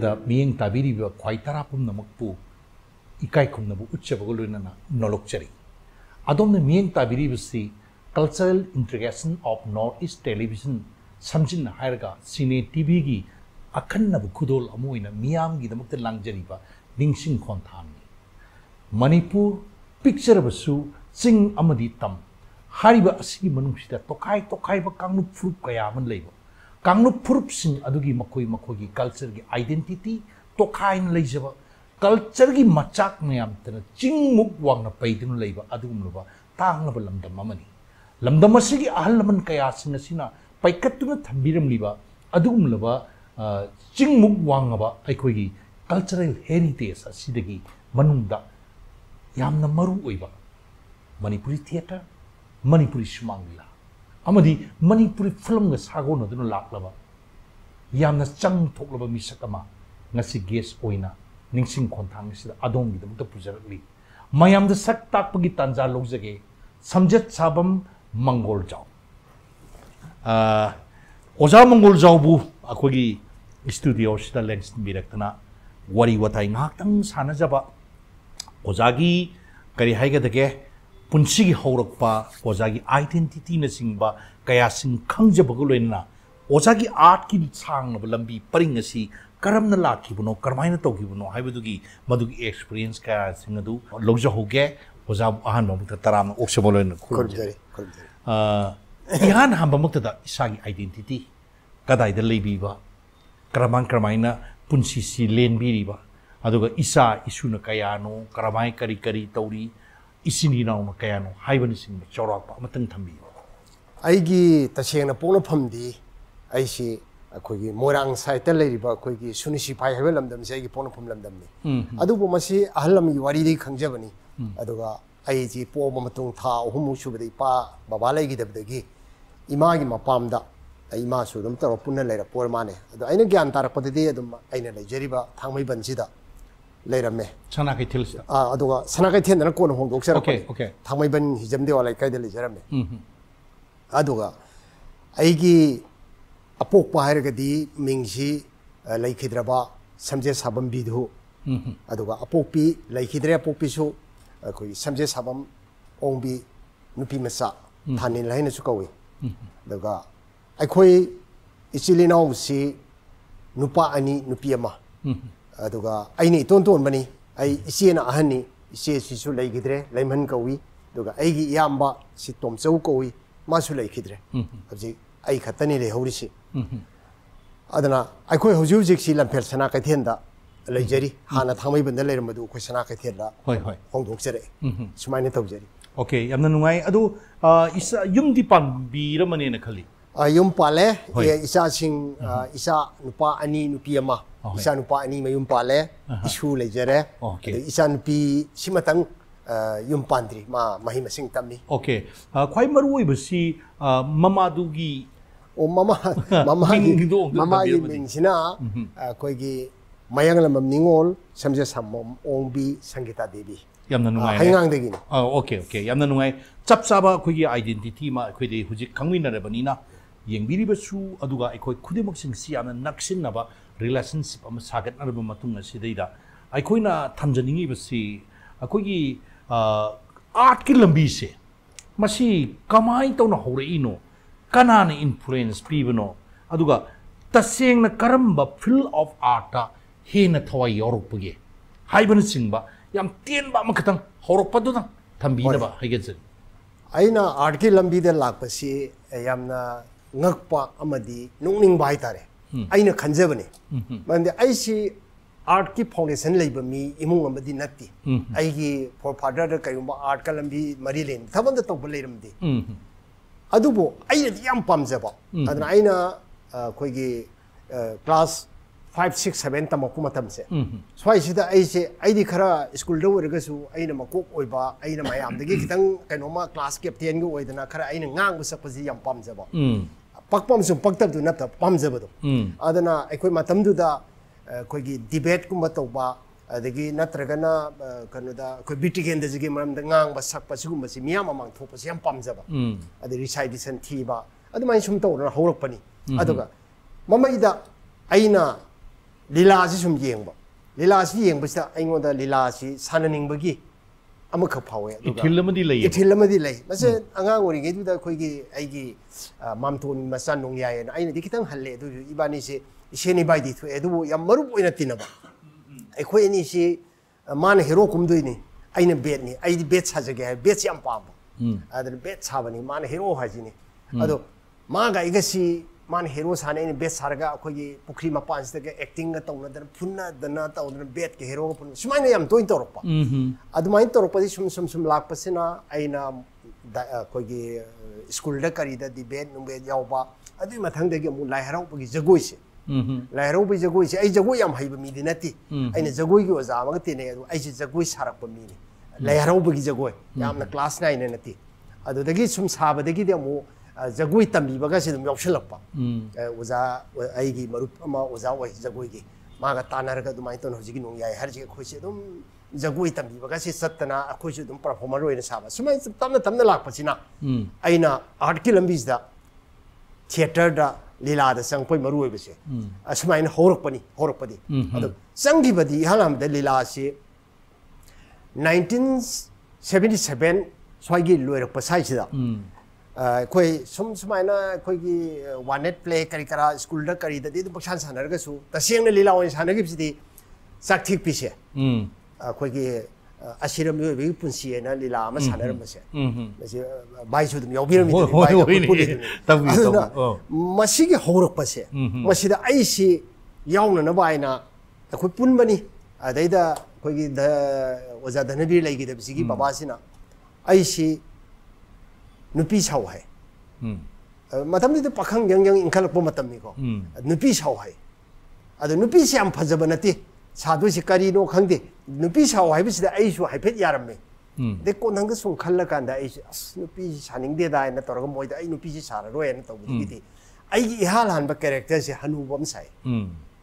ꯑꯍꯥꯟꯕꯃꯛꯇꯗ ꯃꯤꯠꯌꯦꯡ ꯇꯥꯕꯤꯔꯤꯕ ꯈ꯭ꯋꯥꯏ ꯇꯔꯥ ꯄꯨꯝꯅꯃꯛꯄꯨ ꯏꯀꯥꯏ ꯈꯨꯝꯅꯕ ꯎꯠꯆꯕꯒ ꯂꯣꯏꯅꯅ ꯅꯣꯂꯣꯛꯆꯔꯤ ꯑꯗꯣꯝꯅ ꯃꯤꯠꯌꯦꯡ ꯇꯥꯕꯤꯔꯤꯕꯁꯤ cultural integration of north east television ꯁꯝꯖꯤꯟꯅ ꯍꯥꯏꯔꯒ ꯁꯤꯅꯦ ꯇꯤꯚꯤꯒꯤ ꯑꯈꯟꯅꯕ ꯈꯨꯗꯣꯜ ꯑꯃ ꯑꯣꯏꯅ ꯃꯤꯌꯥꯝꯒꯤꯗꯃꯛꯇ ꯂꯥꯡꯖꯔꯤꯕ ꯅꯤꯡꯁꯤꯡ ꯈꯣꯟꯊꯥꯡꯅꯤ ꯃꯅꯤꯄꯨꯔ ꯄꯤꯛꯆꯔꯕꯁꯨ ꯆꯤꯡ ꯑꯃꯗꯤ ꯇꯝ ꯍꯥꯏꯔꯤꯕ ꯑꯁꯤꯒꯤ ꯃꯅꯨꯡꯁꯤꯗ ꯇꯣꯈꯥꯏ ꯇꯣꯈꯥꯏꯕ ꯀꯥꯡꯂꯨꯞ ꯐꯨꯔꯨꯞ ꯀꯌా ꯑꯃ ꯂꯩꯕ कांगनुप फुरुपसिंग अदुगी मखोई मखोई कल्चर की आइडेंटिटी तो खाइन लेजब कल्चर की मचाक मयाम तन चिंगमुक वांगना पैदिनु लेब अदुगुमलुब लमदम ममनी अहल लमन कया सिंग असिना पैकत्तुन थंबिरमलिब अदुगुमलुब चिंगमुक वांगब अखोई कल्चरल हेरिटेज असिदगी मनुंगदा यामना थिएटर मणिपुरी सुमांगला ꯑꯃꯗꯤ ꯃꯅꯤꯄꯨꯔꯤ ꯐꯤꯂꯝꯒ ꯁꯥꯒꯣꯟꯅꯗꯨꯅ ꯂꯥꯛꯂꯕ ꯌꯥꯝꯅ ꯆꯪ ꯊꯣꯛꯂꯕ ꯃꯤꯁꯛ ꯑꯃ ꯉꯁꯤ ꯒꯦꯁ ꯑꯣꯏꯅ ꯅꯤꯡꯁꯤꯡ ꯈꯣꯟꯊꯥꯡ ꯑꯁꯤꯗ ꯑꯗꯣꯝꯒꯤꯗꯃꯛꯇ ꯄꯨꯖꯔꯛꯂꯤ ꯃꯌꯥꯝꯗ ꯁꯛ ꯇꯥꯛꯄꯒꯤ ꯇꯥꯟꯖꯥ ꯂꯧꯖꯒꯦ ꯁꯝꯖꯦꯠ ꯁꯥꯕꯝ ꯃꯪꯒꯣꯜꯖꯥꯎ ꯑꯣꯖꯥ ꯃꯪꯒꯣꯜꯖꯥꯎꯕꯨ ꯑꯩꯈꯣꯏꯒꯤ ꯁ꯭ꯇꯨꯗꯤꯑꯣꯁꯤꯗ ꯂꯦꯡꯁꯤꯟꯕꯤꯔꯛꯇꯅ ꯋꯥꯔꯤ ꯋꯥꯇꯥꯏ ꯉꯥꯏꯍꯥꯛꯇꯪ ꯁꯥꯟꯅꯖꯕ ꯑꯣꯖꯥꯒꯤ ꯀꯔꯤ ꯍꯥꯏꯒꯗꯒꯦ ꯄꯨꯟꯁꯤꯒꯤ ꯍꯧꯔꯛꯄ ꯑꯣꯖꯥꯒꯤ ꯑꯥꯏꯗꯦꯟꯇꯤꯇꯤꯅꯆꯤꯡꯕ ꯀꯌꯥꯁꯤꯡ ꯈꯪꯖꯕꯒ ꯂꯣꯏꯅꯅ ꯑꯣꯖꯥꯒꯤ ꯑꯥꯔꯠꯀꯤ ꯁꯥꯡꯂꯕ ꯂꯝꯕꯤ ꯄꯔꯤꯡ ꯑꯁꯤ ꯀꯔꯝꯅ ꯂꯥꯛꯈꯤꯕꯅꯣ ꯀꯔꯝꯍꯥꯏꯅ ꯇꯧꯈꯤꯕꯅꯣ ꯍꯥꯏꯕꯗꯨꯒꯤ ꯃꯗꯨꯒꯤ ꯑꯦꯛꯁꯄꯤꯔꯤꯌꯦꯟꯁ ꯀꯌꯥꯁꯤꯡ ꯑꯗꯨ ꯂꯧꯖꯍꯧꯒꯦ ꯑꯣꯖꯥꯕꯨ ꯑꯍꯥꯟꯕꯃꯛꯇ ꯇꯔꯥꯝꯅ ꯑꯣꯛꯆꯕ ꯂꯣꯏꯅ ꯈꯨꯔꯨꯝꯖꯔꯤ ꯈꯨꯔꯨꯝꯖꯔꯤ ꯏꯍꯥꯟ ꯍꯥꯟꯕꯃꯛꯇꯗ ꯏꯁꯥꯒꯤ ꯑꯥꯏꯗꯦꯟꯇꯤꯇꯤ ꯀꯗꯥꯏꯗ ꯂꯩꯕꯤꯕ ꯀꯔꯝꯍꯥꯏ ꯀꯔꯝꯍꯥꯏꯅ ꯄꯨꯟꯁꯤꯁꯤ ꯂꯦꯟꯕꯤꯔꯤꯕ ꯑꯗꯨꯒ ꯏꯆꯥ ꯏꯁꯨꯅ ꯀꯌꯥꯅꯣ ꯀꯔꯝꯍꯥꯏ ꯀꯔꯤ ꯀꯔꯤ ꯇꯧꯔꯤ ꯏꯆꯤꯟ ꯏꯅꯥꯎꯅ ꯀꯌꯥꯅꯣ ꯍꯥꯏꯕꯅꯆꯤꯡꯕ ꯆꯥꯎꯔꯥꯛꯄ ꯑꯃꯇꯪ ꯊꯝꯕꯤꯌꯨ ꯑꯩꯒꯤ ꯇꯁꯦꯡꯅ ꯄꯣꯛꯅꯐꯝꯗꯤ ꯑꯩꯁꯤ ꯑꯩꯈꯣꯏꯒꯤ ꯃꯣꯏꯔꯥꯡ ꯁꯥꯏꯠꯇ ꯂꯩꯔꯤꯕ ꯑꯩꯈꯣꯏꯒꯤ ꯁꯨꯅꯤꯁꯤꯐꯥꯏ ꯍꯥꯏꯕ ꯂꯝꯗꯝꯁꯦ ꯑꯩꯒꯤ ꯄꯣꯛꯅꯐꯝ ꯂꯝꯗꯝꯅꯤ ꯑꯗꯨꯕꯨ ꯃꯁꯤ ꯑꯍꯜ ꯑꯃꯒꯤ ꯋꯥꯔꯤꯗꯒꯤ ꯈꯪꯖꯕꯅꯤ ꯑꯗꯨꯒ ꯑꯩꯁꯤ ꯄꯣꯛꯑꯕ ꯃꯇꯨꯡ ꯊꯥ ꯑꯍꯨꯝꯃꯨꯛ ꯁꯨꯕꯗ ꯏꯄꯥ ꯕꯕꯥ ꯂꯩꯈꯤꯗꯕꯗꯒꯤ ꯏꯃꯥꯒꯤ ꯃꯄꯥꯝꯗ ꯑꯩ ꯏꯃꯥꯁꯨ ꯑꯗꯨꯝ ꯇꯧꯔ ꯄꯨꯟꯅ ꯂꯩꯔꯛꯄ ꯑꯣꯏꯔ ꯃꯥꯅꯦ ꯑꯗꯣ ꯑꯩꯅ ꯒ꯭ꯌꯥꯟ ꯇꯥꯔꯛꯄꯗꯗꯤ ꯑꯗꯨꯝ ꯑꯩꯅ ꯂꯩꯖꯔꯤꯕ ꯊꯥꯡꯃꯩꯕꯟꯁꯤꯗ ꯂꯩꯔꯝꯃꯦ ꯁꯅꯥ ꯀꯩꯊꯦꯜꯁꯤꯗ ꯑꯥ ꯑꯗꯨꯒ ꯁꯅꯥ ꯀꯩꯊꯦꯜꯗꯅ ꯀꯣꯟꯅ ꯍꯣꯡꯗꯣꯛꯆꯔꯛꯄꯅꯤ Okay, okay. ꯊꯥꯡꯃꯩꯕꯟ ꯍꯤꯖꯝ ꯗꯦꯋꯥ ꯂꯩꯀꯥꯏꯗ ꯂꯩꯖꯔꯝꯃꯦ ꯑꯗꯨꯒ ꯑꯩꯒꯤ ꯑꯄꯣꯛꯄ ꯍꯥꯏꯔꯒꯗꯤ ꯃꯤꯡꯁꯤ ꯑ, ꯂꯩꯈꯤꯗ꯭ꯔꯕ ꯁꯝꯖꯦꯠ ꯁꯥꯕꯝ ꯕꯤꯙꯨ ꯑꯗꯨꯒ ꯑꯄꯣꯛꯄꯤ ꯂꯩꯈꯤꯗ꯭ꯔꯦ ꯑꯄꯣꯛꯄꯤꯁꯨ ꯑꯩꯈꯣꯏꯒꯤ ꯁꯝꯖꯦꯠ ꯁꯥꯕꯝ ꯑꯣꯡꯕꯤ ꯅꯨꯄꯤ ꯃꯆꯥ ꯊꯥꯅꯤꯜ ꯍꯥꯏꯅꯁꯨ ꯀꯧꯏ ꯑꯗꯨꯒ ꯑꯩꯈꯣꯏ ꯏꯆꯤꯜ ꯏꯅꯥꯎꯁꯤ ꯅꯨꯄꯥ ꯑꯅꯤ ꯅꯨꯄꯤ ꯑꯃ ꯑꯗꯨꯒ ꯑꯩꯅ ꯏꯇꯣꯟ ꯇꯣꯟꯕꯅꯤ ꯑꯩ ꯏꯆꯦꯅ ꯑꯍꯟꯅꯤ ꯏꯆꯦꯁꯤꯁꯨ ꯂꯩꯈꯤꯗ꯭ꯔꯦ ꯂꯩꯃꯍꯟ ꯀꯧꯏ ꯑꯗꯨꯒ ꯑꯩꯒꯤ ꯏꯌꯥꯝꯕ ꯁꯤ ꯇꯣꯝꯆꯧ ꯀꯧꯏ ꯃꯥꯁꯨ ꯂꯩꯈꯤꯗ꯭ꯔꯦ ꯍꯧꯖꯤꯛ ꯑꯩ ꯈꯛꯇꯅꯤ ꯂꯩꯍꯧꯔꯤꯁꯤ ꯑꯗꯨꯅ ꯑꯩꯈꯣꯏ ꯍꯧꯖꯤꯛ ꯍꯧꯖꯤꯛꯁꯤ ꯂꯝꯐꯦꯜ ꯁꯅꯥ ꯀꯩꯊꯦꯜꯗ ꯂꯩꯖꯔꯤ ꯍꯥꯟꯅ ꯊꯥꯡꯃꯩꯕꯟꯗ ꯂꯩꯔꯝꯕꯗꯨ ꯑꯩꯈꯣꯏ ꯁꯅꯥ ꯀꯩꯊꯦꯜꯗ ꯍꯣꯡꯗꯣꯛꯆꯔꯛꯑꯦ ꯁꯨꯃꯥꯏꯅ ꯇꯧꯖꯔꯤ ꯑꯣꯀꯦ ꯌꯥꯝꯅ ꯅꯨꯡꯉꯥꯏ ꯑꯗꯨ ꯌꯨꯝꯗꯤ ꯄꯥꯟꯕꯤꯔꯝꯃꯅꯦꯅ ꯈꯜꯂꯤ ꯌꯨꯝ ꯄꯥꯜꯂꯦ ꯏꯆꯥꯁꯤꯡ ꯏꯆꯥ ꯅꯨꯄꯥ ꯑꯅꯤ ꯅꯨꯄꯤ ꯑꯃ ꯏꯆꯥ ꯅꯨꯄꯥ ꯑꯅꯤ ꯃꯌꯨꯝ ꯄꯥꯜꯂꯦ ꯏꯁꯨ ꯂꯩꯖꯔꯦ ꯑꯣꯀꯦ. ꯑꯗꯩ ꯏꯆꯥ ꯅꯨꯄꯤ ꯁꯤꯃꯇꯪ ꯑ, ꯌꯨꯝ ꯄꯥꯟꯗ꯭ꯔꯤ ꯃꯥ ꯃꯍꯩ ꯃꯁꯤꯡ ꯇꯝꯃꯤ ꯑꯣꯀꯦ ꯑ, ꯈ꯭ꯋꯥꯏ ꯃꯔꯨ ꯑꯣꯏꯕꯁꯤ ꯑ, ꯃꯃꯥꯗꯨꯒꯤ ꯑꯣ ꯃꯃꯥ ꯃꯃꯥꯒꯤ ꯃꯤꯡꯗꯣ ꯑꯝꯇ ꯃꯃꯥꯒꯤ ꯊꯝꯕꯤꯔꯝꯃꯗꯤ. ꯃꯤꯡꯁꯤꯅ ꯑꯩꯈꯣꯏꯒꯤ ꯃꯌꯥꯡꯂꯝꯕꯝ ꯅꯤꯉꯣꯜ ꯁꯝꯖꯦꯠ ꯁꯝꯕꯝ ꯑꯣꯡꯕꯤ ꯁꯪꯒꯤꯇꯥ ꯗꯦꯕꯤ ꯌꯥꯝꯅ ꯑ, ꯅꯨꯡꯉꯥꯏꯔꯦ ꯍꯩꯉꯥꯡꯗꯒꯤꯅꯤ ꯑ, ꯑꯣꯀꯦ ꯑꯣꯀꯦ ꯌꯥꯝꯅ ꯅꯨꯡꯉꯥꯏ ꯆꯞ ꯆꯥꯕ ꯑꯩꯈꯣꯏꯒꯤ ꯑꯥꯏꯗꯦꯟꯇꯤꯇꯤ ꯑꯃ ꯑꯩꯈꯣꯏꯗꯤ ꯍꯧꯖꯤꯛ ꯈꯪꯃꯤꯟꯅꯔꯕꯅꯤꯅ ꯌꯦꯡꯕꯤꯔꯤꯕꯁꯨ ꯑꯗꯨꯒ ꯑꯩꯈꯣꯏ ꯈꯨꯗꯤꯡꯃꯛꯁꯤꯡꯁꯤ ꯌꯥꯝꯅ ꯅꯛꯁꯤꯟꯅꯕ relationship ama sagatnarba matunga sidaida aikoina thamjaningi basi akoigi art ki lambi se masi kamai tawna horeino kanana influence pibano aduga tasengna karamba fill of art hena thawai yorupge sing singba yam na, amakatang horopadu thambinaba haigejin aina art ki lambi de lakpasi yamna ngakpa amadi nungning bai tare 아이는 간접은에 근데 아이시 आर्टकी foundation लेबा मी इमुंग अमदी नत्ती आइगी forefather the कायम art का लंबी मरी लेन थबन द तोब लेरम दे अदुबो आइना दि याम पाम जबा अदन आइना कोइगी क्लास 5 6 7 ता मकु मतम से स्वाइ सिदा आइ से आइ दि खरा स्कूल द ओरगा सु आइना मकोक ओइबा आइना मायाम दगी कितंग कायनोमा क्लास कैप्टन गो ओइदना खरा ngang bu sakpa ji yam pam jaba ꯑꯃꯁꯨꯡ ꯄꯛꯇꯕꯗꯨ ꯅꯠꯇꯕ ꯄꯥꯝꯖꯕꯗꯣ ꯑꯗꯨꯅ ꯑꯩꯈꯣꯏ ꯃꯇꯝꯗꯨꯗ ꯑ, ꯑꯩꯈꯣꯏꯒꯤ ꯗꯤꯕꯦꯠꯀꯨꯝꯕ ꯇꯧꯕ ꯑꯗꯒꯤ ꯅꯠꯇ꯭ꯔꯒꯅ ꯑ, ꯀꯩꯅꯣꯗ ꯑꯩꯈꯣꯏ ꯕ꯭ꯔꯤꯇꯤꯒꯦꯟꯗꯖꯤꯒꯤ ꯃꯔꯝꯗ ꯉꯥꯡꯕ ꯁꯛꯄ ꯁꯤꯒꯨꯝꯕꯁꯤ ꯃꯤꯌꯥꯝ ꯃꯃꯥꯡ ꯊꯣꯛꯄꯁꯤ ꯌꯥꯝ ꯄꯥꯝꯖꯕ ꯑꯗꯩ ꯔꯤꯁꯥꯏꯗꯤꯁꯟ ꯊꯤꯕ ꯑꯗꯨꯃꯥꯏꯅ ꯁꯨꯝ ꯇꯧꯗꯅ ꯍꯧꯔꯛꯄꯅꯤ ꯑꯗꯨꯒ ꯃꯃꯩꯗ ꯑꯩꯅ ꯂꯤꯂꯥꯁꯤ ꯁꯨꯝ ꯌꯦꯡꯕ ꯂꯤꯂꯥꯁꯤ ꯌꯦꯡꯕꯁꯤꯗ ꯑꯩꯉꯣꯟꯗ ꯂꯤꯂꯥꯁꯤ ꯁꯥꯟꯅꯅꯤꯡꯕꯒꯤ ꯑꯃꯈꯛ ꯐꯥꯎꯋꯦ ꯑꯗꯨꯒ ꯏꯊꯤꯜ ꯑꯃꯗꯤ ꯂꯩꯌꯦ ꯏꯊꯤꯜ ꯑꯃꯗꯤ ꯂꯩ ꯃꯁꯤ ꯑꯉꯥꯡ ꯑꯣꯏꯔꯤꯉꯩꯗꯨꯗ ꯑꯩꯈꯣꯏꯒꯤ ꯑꯩꯒꯤ ꯑ, ꯃꯥꯝꯇꯣꯟ ꯃꯆꯥ ꯅꯣꯡꯌꯥꯏꯅ ꯑꯩꯅꯗꯤ ꯈꯤꯇꯪ ꯍꯜꯂꯦ ꯑꯗꯨꯁꯨ ꯏꯕꯥꯅꯤꯁꯤ ꯏꯁꯦꯟ ꯏꯕꯥꯏꯗꯤ ꯊꯣꯛꯑꯦ ꯑꯗꯨꯕꯨ ꯌꯥꯝ ꯃꯔꯨꯞ ꯑꯣꯏꯅ ꯇꯤꯟꯅꯕ ꯑꯩꯈꯣꯏ ꯑꯅꯤꯁꯤ ꯑ, ꯃꯥꯅ ꯍꯦꯔꯣ ꯀꯨꯝꯗꯣꯏꯅꯤ ꯑꯩꯅ ꯕꯦꯠꯅꯤ ꯑꯩꯗꯤ ꯕꯦꯠ ꯁꯥꯖꯒꯦ ꯍꯥꯏ ꯕꯦꯠꯁꯤ ꯌꯥꯝ ꯄꯥꯝꯕ ꯑꯗꯨꯅ ꯕꯦꯠ ꯁꯥꯕꯅꯤ ꯃꯥꯅ ꯍꯦꯔꯣ ꯍꯥꯏꯁꯤꯅꯤ ꯑꯗꯣ ꯃꯥꯒ ꯑꯩꯒꯁꯤ मान हेरो साने बेट सारगा अखोई पुखरी मपान से एक्टिंग तौनदन फुनदन तौदन बेट के हीरो फुन सुमाइन याम तोइन तौरप अदुमाइन तौरप से सुम सुम सुम लापसिना आइना अखोई स्कूल द करीदा डिबेट नुबे यावबा अदु मथंग दगे मु लाहराव बगी जगोई से लाहराव बगी जगोई से आई जगोई याम हाइब मिदि नति आइना जगोई की वजा मग तिने अदु आई जगोई सारप मिने लाहराव जगोई याम क्लास नाइन ने नति अदु दगी सुम साबदगी दे मु ꯖꯒꯣꯏ ꯇꯝꯕꯤꯕꯒꯁꯦ ꯑꯗꯨꯝ ꯌꯥꯎꯁꯜꯂꯛꯄ ꯑ, ꯑꯣꯖꯥ ꯑ, ꯑꯩꯒꯤ ꯃꯔꯨꯞ ꯑꯃ ꯑꯣꯖꯥ ꯑꯣꯏ ꯖꯒꯣꯏꯒꯤ ꯃꯥꯒ ꯇꯥꯟꯅꯔꯒ ꯑꯗꯨꯃꯥꯏꯅ ꯇꯧꯅ ꯍꯧꯖꯤꯛꯀꯤ ꯅꯣꯡꯌꯥꯏ ꯍꯥꯏꯔꯤꯁꯦ ꯑꯩꯈꯣꯏꯁꯦ ꯑꯗꯨꯝ ꯖꯒꯣꯏ ꯇꯝꯕꯤꯕꯒꯁꯦ ꯆꯠꯇꯅ ꯑꯩꯈꯣꯏꯁꯨ ꯑꯗꯨꯝ ꯄꯔꯐꯣꯔꯃꯔ ꯑꯣꯏꯅ ꯁꯥꯕ ꯁꯨꯃꯥꯏꯅ ꯁꯨꯝ ꯇꯞꯅ ꯇꯞꯅ ꯂꯥꯛꯄꯁꯤꯅ ꯑꯩꯅ ꯑꯥꯔꯠꯀꯤ ꯂꯝꯕꯤꯁꯤꯗ ꯊꯤꯌꯦꯇꯔꯗ ꯂꯤꯂꯥꯗ ꯆꯪꯉꯛꯄꯩ ꯃꯔꯨ ꯑꯣꯏꯕꯁꯦ ꯑꯁꯨꯃꯥꯏꯅ ꯍꯧꯔꯛꯄꯅꯤ ꯍꯧꯔꯛꯄꯗꯤ ꯑꯗꯣ ꯆꯪꯈꯤꯕꯗꯤ ꯏꯍꯥꯟ ꯍꯥꯟꯕꯗ ꯂꯤꯂꯥꯁꯤ ꯅꯥꯏꯟꯇꯤꯟ ꯁꯕꯦꯟꯇꯤ ꯁꯕꯦꯟ ꯁ꯭ꯋꯥꯏꯒꯤ ꯂꯣꯏꯔꯛꯄ कोई सुम सुमायना कोई वानेट प्ले करी करा स्कूल डर करी दी तो पक्षान सानर के सु तसियंग ने लीला वन सानर की पिसी साक ठीक पिसे हम्म कोई की अशिरम यो भी पुंसी है ना लीला में सानर में से मसे बाई सुद में योबिरम में बाई पुली तब भी तो मसी के होरक पसे मसी द आई सी याउन ना बाई ना तो कोई पुन बनी अदैदा कोई की द वजा धनबीर लगी द पिसी की बाबा सिना आई सी नुपी साव है। मतम दे पाखंग यंग यंग इनखल पो मतम नि को नुपी साव है। अद नुपी से हम फजब नति। साधु से करी नो खंग। दे नुपी साव है बिस दे आई सु हाइफेट यारम में। हम्म। दे को नंग सुन खल कान दा आई अस नुपी सानिंग दे दा न तोरग मोय दा आई नुपी तो हम्म। से सारा रोय न तो बुदी दे आई इहाल हान ब कैरेक्टर से हनुबम साई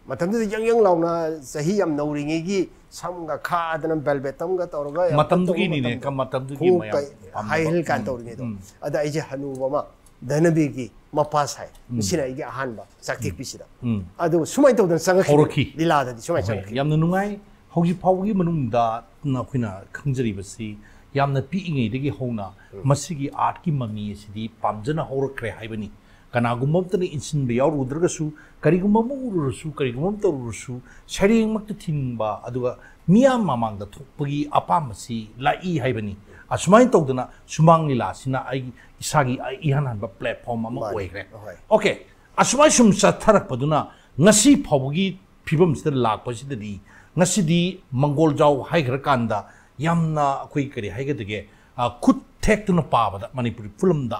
ꯃꯇꯝꯗꯨꯗ ꯌꯪ ꯌꯪ ꯂꯥꯎꯅ ꯆꯍꯤ ꯌꯥꯝ ꯅꯧꯔꯤꯉꯩꯒꯤ ꯁꯝꯒ ꯈꯥꯗꯅ ꯕꯦꯜꯕꯦꯇꯝꯒ ꯇꯧꯔꯒ ꯌꯥꯝ ꯃꯇꯝꯗꯨꯒꯤꯅꯤꯅꯦ, ꯇꯧꯕ ꯃꯇꯝꯗꯣ. ꯃꯇꯝꯗꯨꯒꯤ ꯈꯣꯡꯎꯞ ꯃꯌꯥꯝ ꯀꯩ- ꯄꯥꯝꯅꯕ. ꯍꯥꯏ ꯍꯤꯜ ꯀꯥꯏꯅ ꯇꯧꯔꯤꯉꯩꯗꯣ ꯑꯗ ꯑꯩꯁꯦ ꯍꯅꯨꯕ ꯑꯃ ꯙꯅꯕꯤꯒꯤ ꯃꯄꯥ ꯁꯥꯏ ꯃꯁꯤꯅ ꯑꯩꯒꯤ ꯑꯍꯥꯟꯕ ꯆꯥꯛꯊꯦꯛꯄꯤꯁꯤꯗ ꯑꯗꯨ ꯁꯨꯃꯥꯏꯅ ꯇꯧꯗꯅ ꯆꯪꯉꯛꯈꯤ ꯍꯧꯔꯛꯈꯤ. ꯂꯤꯂꯥꯗꯗꯤ ꯁꯨꯃꯥꯏꯅ ꯍꯣꯏ, ꯆꯪꯉꯛꯈꯤ ꯌꯥꯝꯅ ꯅꯨꯡꯉꯥꯏ ꯍꯧꯖꯤꯛ ꯐꯥꯎꯕꯒꯤ ꯃꯅꯨꯡꯗ ꯑꯩꯈꯣꯏꯅ ꯈꯪꯖꯔꯤꯕꯁꯤꯌꯥꯝꯅ ꯄꯤꯛꯏꯉꯩꯗꯒꯤ ꯍꯧꯅ ꯃꯁꯤꯒꯤ ꯑꯥꯔꯠꯀꯤ ꯃꯃꯤ ꯑꯁꯤꯗꯤ ꯄꯥꯝꯖꯅ ꯍꯧꯔꯛꯈ꯭ꯔꯦ ꯍꯥꯏꯕꯅꯤ ꯀꯅꯥꯒꯨꯝꯕ ꯑꯃꯇꯅ ꯏꯟꯁꯤꯟꯕ ꯌꯥꯎꯔꯨꯗ꯭ꯔꯒꯁꯨ ꯀꯔꯤꯒꯨꯝꯕ ꯑꯃ ꯎꯔꯨꯔꯁꯨ ꯀꯔꯤꯒꯨꯝꯕ ꯑꯃ ꯇꯧꯔꯨꯔꯁꯨ ꯁꯩꯔꯦꯡꯃꯛꯇ ꯊꯤꯅꯤꯡꯕ ꯑꯗꯨꯒ ꯃꯤꯌꯥꯝ ꯃꯃꯥꯡꯗ ꯊꯣꯛꯄꯒꯤ ꯑꯄꯥꯝꯕꯁꯤ ꯂꯥꯛꯏ ꯍꯥꯏꯕꯅꯤ ꯑꯁꯨꯃꯥꯏꯅ ꯇꯧꯗꯅ ꯁꯨꯃꯥꯡ ꯂꯤꯂꯥꯁꯤꯅ ꯑꯩꯒꯤ ꯏꯁꯥꯒꯤ ꯏꯍꯥꯟ ꯍꯥꯟꯕ ꯄ꯭ꯂꯦꯠꯐꯣꯝ ꯑꯃ ꯃꯥꯅꯤ. ꯑꯣꯏꯈ꯭ꯔꯦ ꯍꯣꯏ. ꯑꯣꯀꯦ ꯑꯁꯨꯃꯥꯏ ꯁꯨꯝ ꯆꯠꯊꯔꯛꯄꯗꯨꯅ ꯉꯁꯤ ꯐꯥꯎꯕꯒꯤ ꯐꯤꯕꯝꯁꯤꯗ ꯂꯥꯛꯄꯁꯤꯗꯗꯤ ꯉꯁꯤꯗꯤ ꯃꯪꯒꯣꯜꯖꯥꯎ ꯍꯥꯏꯈ꯭ꯔꯀꯥꯟꯗ ꯌꯥꯝꯅ ꯑꯩꯈꯣꯏ ꯀꯔꯤ ꯍꯥꯏꯒꯗꯒꯦ ꯑ, ꯈꯨꯠ ꯊꯦꯛꯇꯨꯅ ꯄꯥꯕꯗ ꯃꯅꯤꯄꯨꯔꯤ ꯐꯤꯂꯝꯗ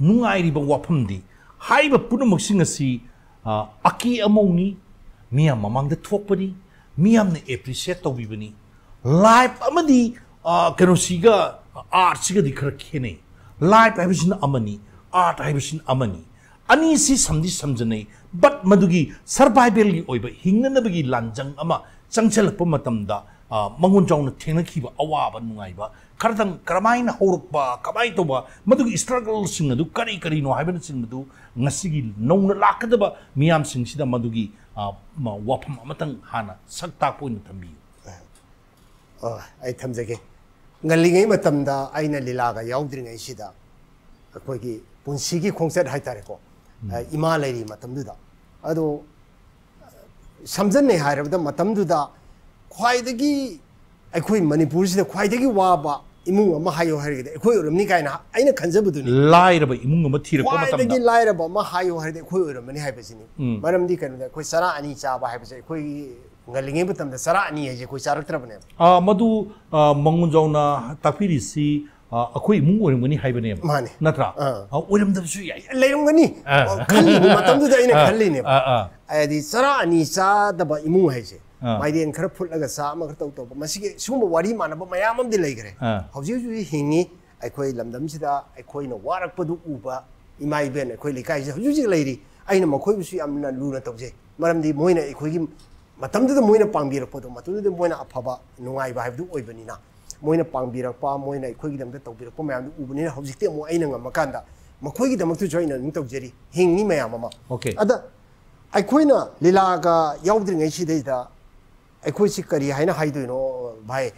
nungairiba wapam di haiba puna mok singa si aki amongni miya mamang de thokpani miya mne appreciate tawibani life amadi kano siga art siga di khra khene life habisin amani art habisin amani ani si samdi samjane but madugi survival gi oiba hingnanabagi lanjang ama changchalakpa matamda ꯆꯪꯁꯤꯜꯂꯛꯄ ꯃꯇꯝꯗ ꯑ, ꯃꯉꯣꯟ ꯆꯥꯎꯅ ꯊꯦꯡꯅꯈꯤꯕ ꯑꯋꯥꯕ ꯅꯨꯡꯉꯥꯏꯕ ꯈꯔꯇꯪ ꯀꯔꯝꯍꯥꯏꯅ ꯍꯧꯔꯛꯄ ꯀꯃꯥꯏꯅ ꯇꯧꯕ ꯃꯗꯨꯒꯤ ꯁ꯭ꯇ꯭ꯔꯒꯜꯁꯤꯡ ꯑꯗꯨ ꯀꯔꯤ ꯀꯔꯤꯅꯣ ꯍꯥꯏꯕꯅꯆꯤꯡꯕꯗꯨ ꯉꯁꯤꯒꯤ ꯅꯧꯅ ꯂꯥꯛꯀꯗꯕ ꯃꯤꯌꯥꯝꯁꯤꯡꯁꯤꯗ ꯃꯗꯨꯒꯤ ꯑ, ꯃ- ꯋꯥꯐꯝ ꯑꯃꯇꯪ ꯍꯥꯟꯅ ꯁꯛ ꯇꯥꯛꯄ ꯑꯣꯏꯅ ꯊꯝꯕꯤꯌꯨ ꯑ, ꯑꯩ ꯊꯝꯖꯒꯦ ꯉꯜꯂꯤꯉꯩ ꯃꯇꯝꯗ ꯑꯩꯅ ꯂꯤꯂꯥꯒ ꯌꯥꯎꯗ꯭ꯔꯤꯉꯩꯁꯤꯗ ꯑꯩꯈꯣꯏꯒꯤ ꯄꯨꯟꯁꯤꯒꯤ ꯈꯣꯡꯆꯠ ꯍꯥꯏꯇꯥꯔꯦꯀꯣ ꯑ, ꯏꯃꯥ ꯂꯩꯔꯤ ꯃꯇꯝꯗꯨꯗ ꯑꯗꯣ ꯁꯝꯖꯟꯅꯩ ꯍꯥꯏꯔꯕꯗ ꯃꯇꯝꯗꯨꯗ ꯈ꯭ꯋꯥꯏꯗꯒꯤ ꯑꯩꯈꯣꯏ ꯃꯅꯤꯄꯨꯔꯁꯤꯗ ꯈ꯭ꯋꯥꯏꯗꯒꯤ ꯋꯥꯕ ꯏꯃꯨꯡ ꯑꯃ ꯍꯥꯏꯌꯣ ꯍꯥꯏꯔꯒꯗꯤ ꯑꯩꯈꯣꯏ ꯑꯣꯏꯔꯝꯅꯤ ꯀꯥꯏꯅ ꯑꯩꯅ ꯈꯟꯖꯕꯗꯨꯅꯤ ꯂꯥꯏꯔꯕ ꯏꯃꯨꯡ ꯑꯃ ꯊꯤꯔꯛꯄ ꯈ꯭ꯋꯥꯏꯗꯒꯤ ꯃꯇꯝꯗ ꯂꯥꯏꯔꯕ ꯑꯃ ꯍꯥꯏꯌꯣ ꯍꯥꯏꯔꯗꯤ ꯑꯩꯈꯣꯏ ꯑꯣꯏꯔꯝꯃꯅꯤ ꯍꯥꯏꯕꯁꯤꯅꯤ ꯃꯔꯝꯗꯤ ꯀꯩꯅꯣꯗ ꯑꯩꯈꯣꯏ ꯆꯔꯥ ꯑꯅꯤ ꯆꯥꯕ ꯍꯥꯏꯕꯁꯦ ꯑꯩꯈꯣꯏꯒꯤ ꯉꯜꯂꯤꯉꯩ ꯃꯇꯝꯗ ꯆꯔꯥ ꯑꯅꯤ ꯍꯥꯏꯁꯦ ꯑꯩꯈꯣꯏ ꯆꯥꯔꯛꯇ꯭ꯔꯕꯅꯦꯕ ꯑ, ꯃꯗꯨ ꯑ, ꯃꯉꯣꯟꯖꯥꯎꯅ ꯇꯥꯛꯄꯤꯔꯤꯁꯤ ꯑ, ꯑꯩꯈꯣꯏ ꯏꯃꯨꯡ ꯑꯣꯏꯔꯝꯒꯅꯤ ꯍꯥꯏꯕꯅꯦꯕ ꯃꯥꯅꯦ. ꯅꯠꯇ꯭ꯔꯥ ꯑꯥ. ꯑ, ꯑꯣꯏꯔꯝꯗꯕꯁꯨ ꯌꯥꯏ ꯂꯩꯔꯝꯒꯅꯤ ꯑꯥ. ꯈꯜꯂꯤꯅꯤ ꯃꯇꯝꯗꯨꯗ ꯑꯩꯅ ꯑꯥ, ꯈꯜꯂꯤꯅꯦꯕ ꯑꯥ, ꯑꯥ. ꯍꯥꯏꯗꯤ ꯆꯔꯥ ꯑꯅꯤ ꯆꯥꯗꯕ ꯏꯃꯨꯡ ꯍꯥꯏꯁꯦ Ah. ꯃꯥꯏꯔꯦꯟ ꯈꯔ ꯐꯨꯠꯂꯒ ꯆꯥ ꯑꯃ ꯈꯔ ꯇꯧ ꯇꯧꯕ ꯃꯁꯤꯒꯤ ꯁꯤꯒꯨꯝꯕ ꯋꯥꯔꯤ ꯃꯥꯟꯅꯕ ꯃꯌꯥꯝ ꯑꯃꯗꯤ ꯂꯩꯈ꯭ꯔꯦ ꯍꯧꯖꯤꯛ ꯍꯧꯖꯤꯛ ꯍꯤꯡꯉꯤ ꯑꯩꯈꯣꯏ ꯂꯝꯗꯝꯁꯤꯗ ꯑꯩꯈꯣꯏꯅ ꯋꯥꯔꯛꯄꯗꯨ ꯎꯕ ꯏꯃꯥ ꯏꯕꯦꯟ ꯑꯩꯈꯣꯏ ꯂꯩꯀꯥꯏꯁꯤꯗ ꯍꯧꯖꯤꯛ ꯍꯧꯖꯤꯛ ꯂꯩꯔꯤ ꯑꯩꯅ ꯃꯈꯣꯏꯕꯨꯁꯨ ꯌꯥꯝꯅ ꯂꯨꯅ ꯇꯧꯖꯩ ꯃꯔꯝꯗꯤ ꯃꯣꯏꯅ ꯑꯩꯈꯣꯏꯒꯤ ꯃꯇꯝꯗꯨꯗ ꯃꯣꯏꯅ ꯄꯥꯡꯕꯤꯔꯛꯄꯗꯣ ꯃꯇꯝꯗꯨꯗ ꯃꯣꯏꯅ ꯑꯐꯕ ꯅꯨꯡꯉꯥꯏꯕ ꯍꯥꯏꯕꯗꯨ ꯑꯣꯏꯕꯅꯤꯅ ꯃꯣꯏꯅ ꯄꯥꯡꯕꯤꯔꯛꯄ ꯃꯣꯏꯅ ꯑꯩꯈꯣꯏꯒꯤꯗꯃꯛꯇ ꯇꯧꯕꯤꯔꯛꯄ ꯃꯌꯥꯝꯗꯨ ꯎꯕꯅꯤꯅ ꯍꯧꯖꯤꯛꯇꯤ ꯑꯃꯨꯛ ꯑꯩꯅ ꯉꯝꯃꯀꯥꯟꯗ ꯃꯈꯣꯏꯒꯤꯗꯃꯛꯇꯁꯨ ꯑꯩꯅ ꯑꯗꯨꯝ ꯇꯧꯖꯔꯤ ꯍꯤꯡꯉꯤ ꯃꯌꯥꯝ ꯑꯃ ꯑꯣꯀꯦ ꯑꯗ ꯑꯩꯈꯣꯏꯅ ꯂꯤꯂꯥꯒ ꯌꯥꯎꯗ꯭ꯔꯤꯉꯩꯁꯤꯗꯩꯗ ꯑꯩꯈꯣꯏꯁꯤ ꯀꯔꯤ ꯍꯥꯏꯅ ꯍꯥꯏꯗꯣꯏꯅꯣ ꯚꯥꯏ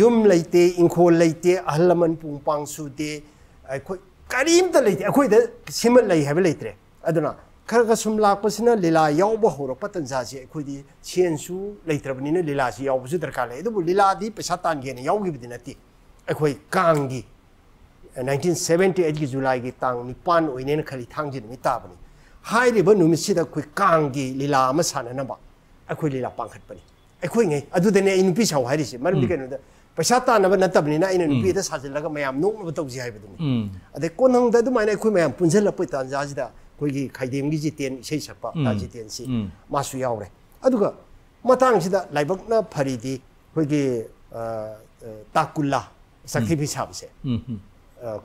ꯌꯨꯝ ꯂꯩꯇꯦ ꯏꯪꯈꯣꯜ ꯂꯩꯇꯦ ꯑꯍꯜ ꯂꯃꯟ ꯄꯨꯡ ꯄꯥꯡ ꯁꯨꯗꯦ ꯑꯩꯈꯣꯏ ꯀꯔꯤꯝꯇ ꯂꯩꯇꯦ ꯑꯩꯈꯣꯏꯗ ꯁꯤꯃ ꯂꯩ ꯍꯥꯏꯕ ꯂꯩꯇ꯭ꯔꯦ ꯑꯗꯨꯅ ꯈꯔ ꯈꯔ ꯁꯨꯝ ꯂꯥꯛꯄꯁꯤꯅ ꯂꯤꯂꯥ ꯌꯥꯎꯕ ꯍꯧꯔꯛꯄ ꯇꯟꯖꯥꯁꯤ ꯑꯩꯈꯣꯏꯗꯤ ꯁꯦꯟꯁꯨ ꯂꯩꯇ꯭ꯔꯕꯅꯤꯅ ꯂꯤꯂꯥꯁꯤ ꯌꯥꯎꯕꯁꯨ ꯗꯔꯀꯥꯔ ꯂꯩ ꯑꯗꯨꯕꯨ ꯂꯤꯂꯥꯗꯤ ꯄꯩꯁꯥ ꯇꯥꯟꯒꯦꯅ ꯌꯥꯎꯈꯤꯕꯗꯤ ꯅꯠꯇꯦ ꯑꯩꯈꯣꯏ ꯀꯥꯡꯒꯤ 1978ꯒꯤ ꯖꯨꯂꯥꯏꯒꯤ ꯇꯥꯡ ꯅꯤꯄꯥꯟ ꯑꯣꯏꯅꯦꯅ ꯈꯜꯂꯤ ꯊꯥꯡꯖ ꯅꯨꯃꯤꯠ ꯇꯥꯕꯅꯤ ꯍꯥꯏꯔꯤꯕ ꯅꯨꯃꯤꯠꯁꯤꯗ ꯑꯩꯈꯣꯏ ꯀꯥꯡꯒꯤ ꯂꯤꯂꯥ ꯑꯃ ꯁꯥꯟꯅꯅꯕ ꯑꯩꯈꯣꯏ ꯂꯤꯂꯥ ꯄꯥꯡꯈꯠꯄꯅꯤ ꯑꯩꯈꯣꯏꯉꯩ ꯑꯗꯨꯗꯅꯦ ꯑꯩ ꯅꯨꯄꯤ ꯁꯥꯎ ꯍꯥꯏꯔꯤꯁꯦ ꯃꯔꯝꯗꯤ ꯀꯩꯅꯣꯗ ꯄꯩꯁꯥ ꯇꯥꯟꯅꯕ ꯅꯠꯇꯕꯅꯤꯅ ꯑꯩꯅ ꯅꯨꯄꯤꯗ ꯁꯥꯖꯤꯜꯂꯒ ꯃꯌꯥꯝ ꯅꯣꯛꯅꯕ ꯇꯧꯁꯤ ꯍꯥꯏꯕꯗꯨꯅꯤ ꯑꯗꯩ ꯀꯣꯟꯍꯪꯗ ꯑꯗꯨꯃꯥꯏꯅ ꯑꯩꯈꯣꯏ ꯃꯌꯥꯝ ꯄꯨꯟꯁꯤꯜꯂꯛꯄ ꯇꯥꯟꯖꯥꯁꯤꯗ ꯑꯩꯈꯣꯏꯒꯤ ꯈꯥꯏꯗꯦꯝꯒꯤ ꯖꯤꯇꯦꯟ ꯏꯁꯩ ꯁꯛꯄ ꯖꯤꯇꯦꯟꯁꯤ ꯃꯥꯁꯨ ꯌꯥꯎꯔꯦ ꯑꯗꯨꯒ ꯃꯇꯥꯡꯁꯤꯗ ꯂꯥꯏꯕꯛꯅ ꯐꯔꯤꯗꯤ ꯑꯩꯈꯣꯏꯒꯤ ꯇꯥꯀꯨꯜꯂꯥ ꯁꯛꯊꯤꯕꯤ ꯁꯥꯕꯁꯦ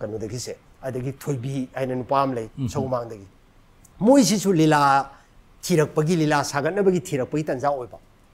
ꯀꯩꯅꯣꯗꯒꯤꯁꯦ ꯑꯗꯒꯤ ꯊꯣꯏꯕꯤ ꯍꯥꯏꯅ ꯅꯨꯄꯥ ꯑꯃ ꯂꯩ ꯁꯧꯃꯥꯡꯗꯒꯤ ꯃꯣꯏꯁꯤꯁꯨ ꯂꯤꯂꯥ ꯊꯤꯔꯛꯄꯒꯤ ꯂꯤꯂꯥ ꯁꯥꯒꯠꯅꯕꯒꯤ ꯊꯤꯔꯛꯄꯒꯤ ꯇꯥꯟꯖꯥ ꯑꯣꯏꯕ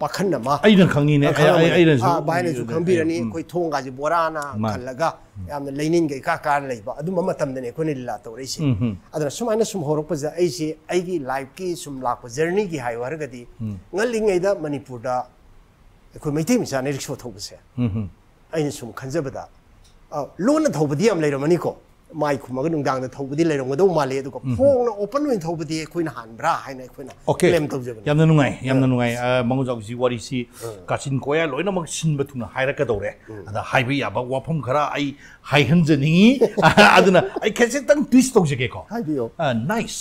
ꯄꯥꯈꯟ ꯑꯃ ꯑꯩꯅ ꯈꯪꯉꯤꯅꯦ ꯑꯩ- ꯑꯩ- ꯑꯩꯅꯁꯨ ꯑꯥ, ꯚꯥꯏꯅꯁꯨ ꯈꯪꯕꯤꯔꯅꯤ ꯎꯝ. ꯑꯩꯈꯣꯏ ꯊꯣꯡꯒꯥꯁꯦ ꯕꯣꯔꯥꯅ ꯃꯥꯅꯤ. ꯈꯜꯂꯒ ꯌꯥꯝꯅ ꯂꯩꯅꯤꯟꯒ ꯏꯀꯥ ꯀꯥꯔ ꯂꯩꯕ ꯑꯗꯨꯝꯕ ꯃꯇꯝꯗꯅꯦ ꯑꯩꯈꯣꯏꯅ ꯂꯤꯂꯥ ꯇꯧꯔꯛꯏꯁꯦ ꯑꯗꯨꯅ ꯁꯨꯃꯥꯏꯅ ꯁꯨꯝ ꯍꯧꯔꯛꯄꯁꯤꯗ ꯑꯩꯁꯦ ꯑꯩꯒꯤ ꯂꯥꯏꯐꯀꯤ ꯁꯨꯝ ꯂꯥꯛꯄ ꯖꯔꯅꯤꯒꯤ ꯍꯥꯏꯌꯨ ꯍꯥꯏꯔꯒꯗꯤ ꯉꯜꯂꯤꯉꯩꯗ ꯃꯅꯤꯄꯨꯔꯗ ꯑꯩꯈꯣꯏ ꯃꯩꯇꯩ ꯃꯆꯥꯅ ꯔꯤꯛꯁꯣ ꯊꯧꯕꯁꯦ ꯑꯩꯅ ꯁꯨꯝ ꯈꯟꯖꯕꯗ ꯑ, ꯂꯣꯟꯅ ꯊꯧꯕꯗꯤ ꯌꯥꯝ ꯂꯩꯔꯝꯃꯅꯤꯀꯣ माइ खुमग नुंगदांग थौबदि लेरोंगदौ माले ओपन नुइन थौबदि अखोइन हानब्रा काचिन कोया लोइना मंग सिनबा अदा हाइबि याबा वाफम खरा आइ हाइहन जनिंगि अदुना आइ खेसे तंग ट्विस्ट थौजगे को हाइबियो नाइस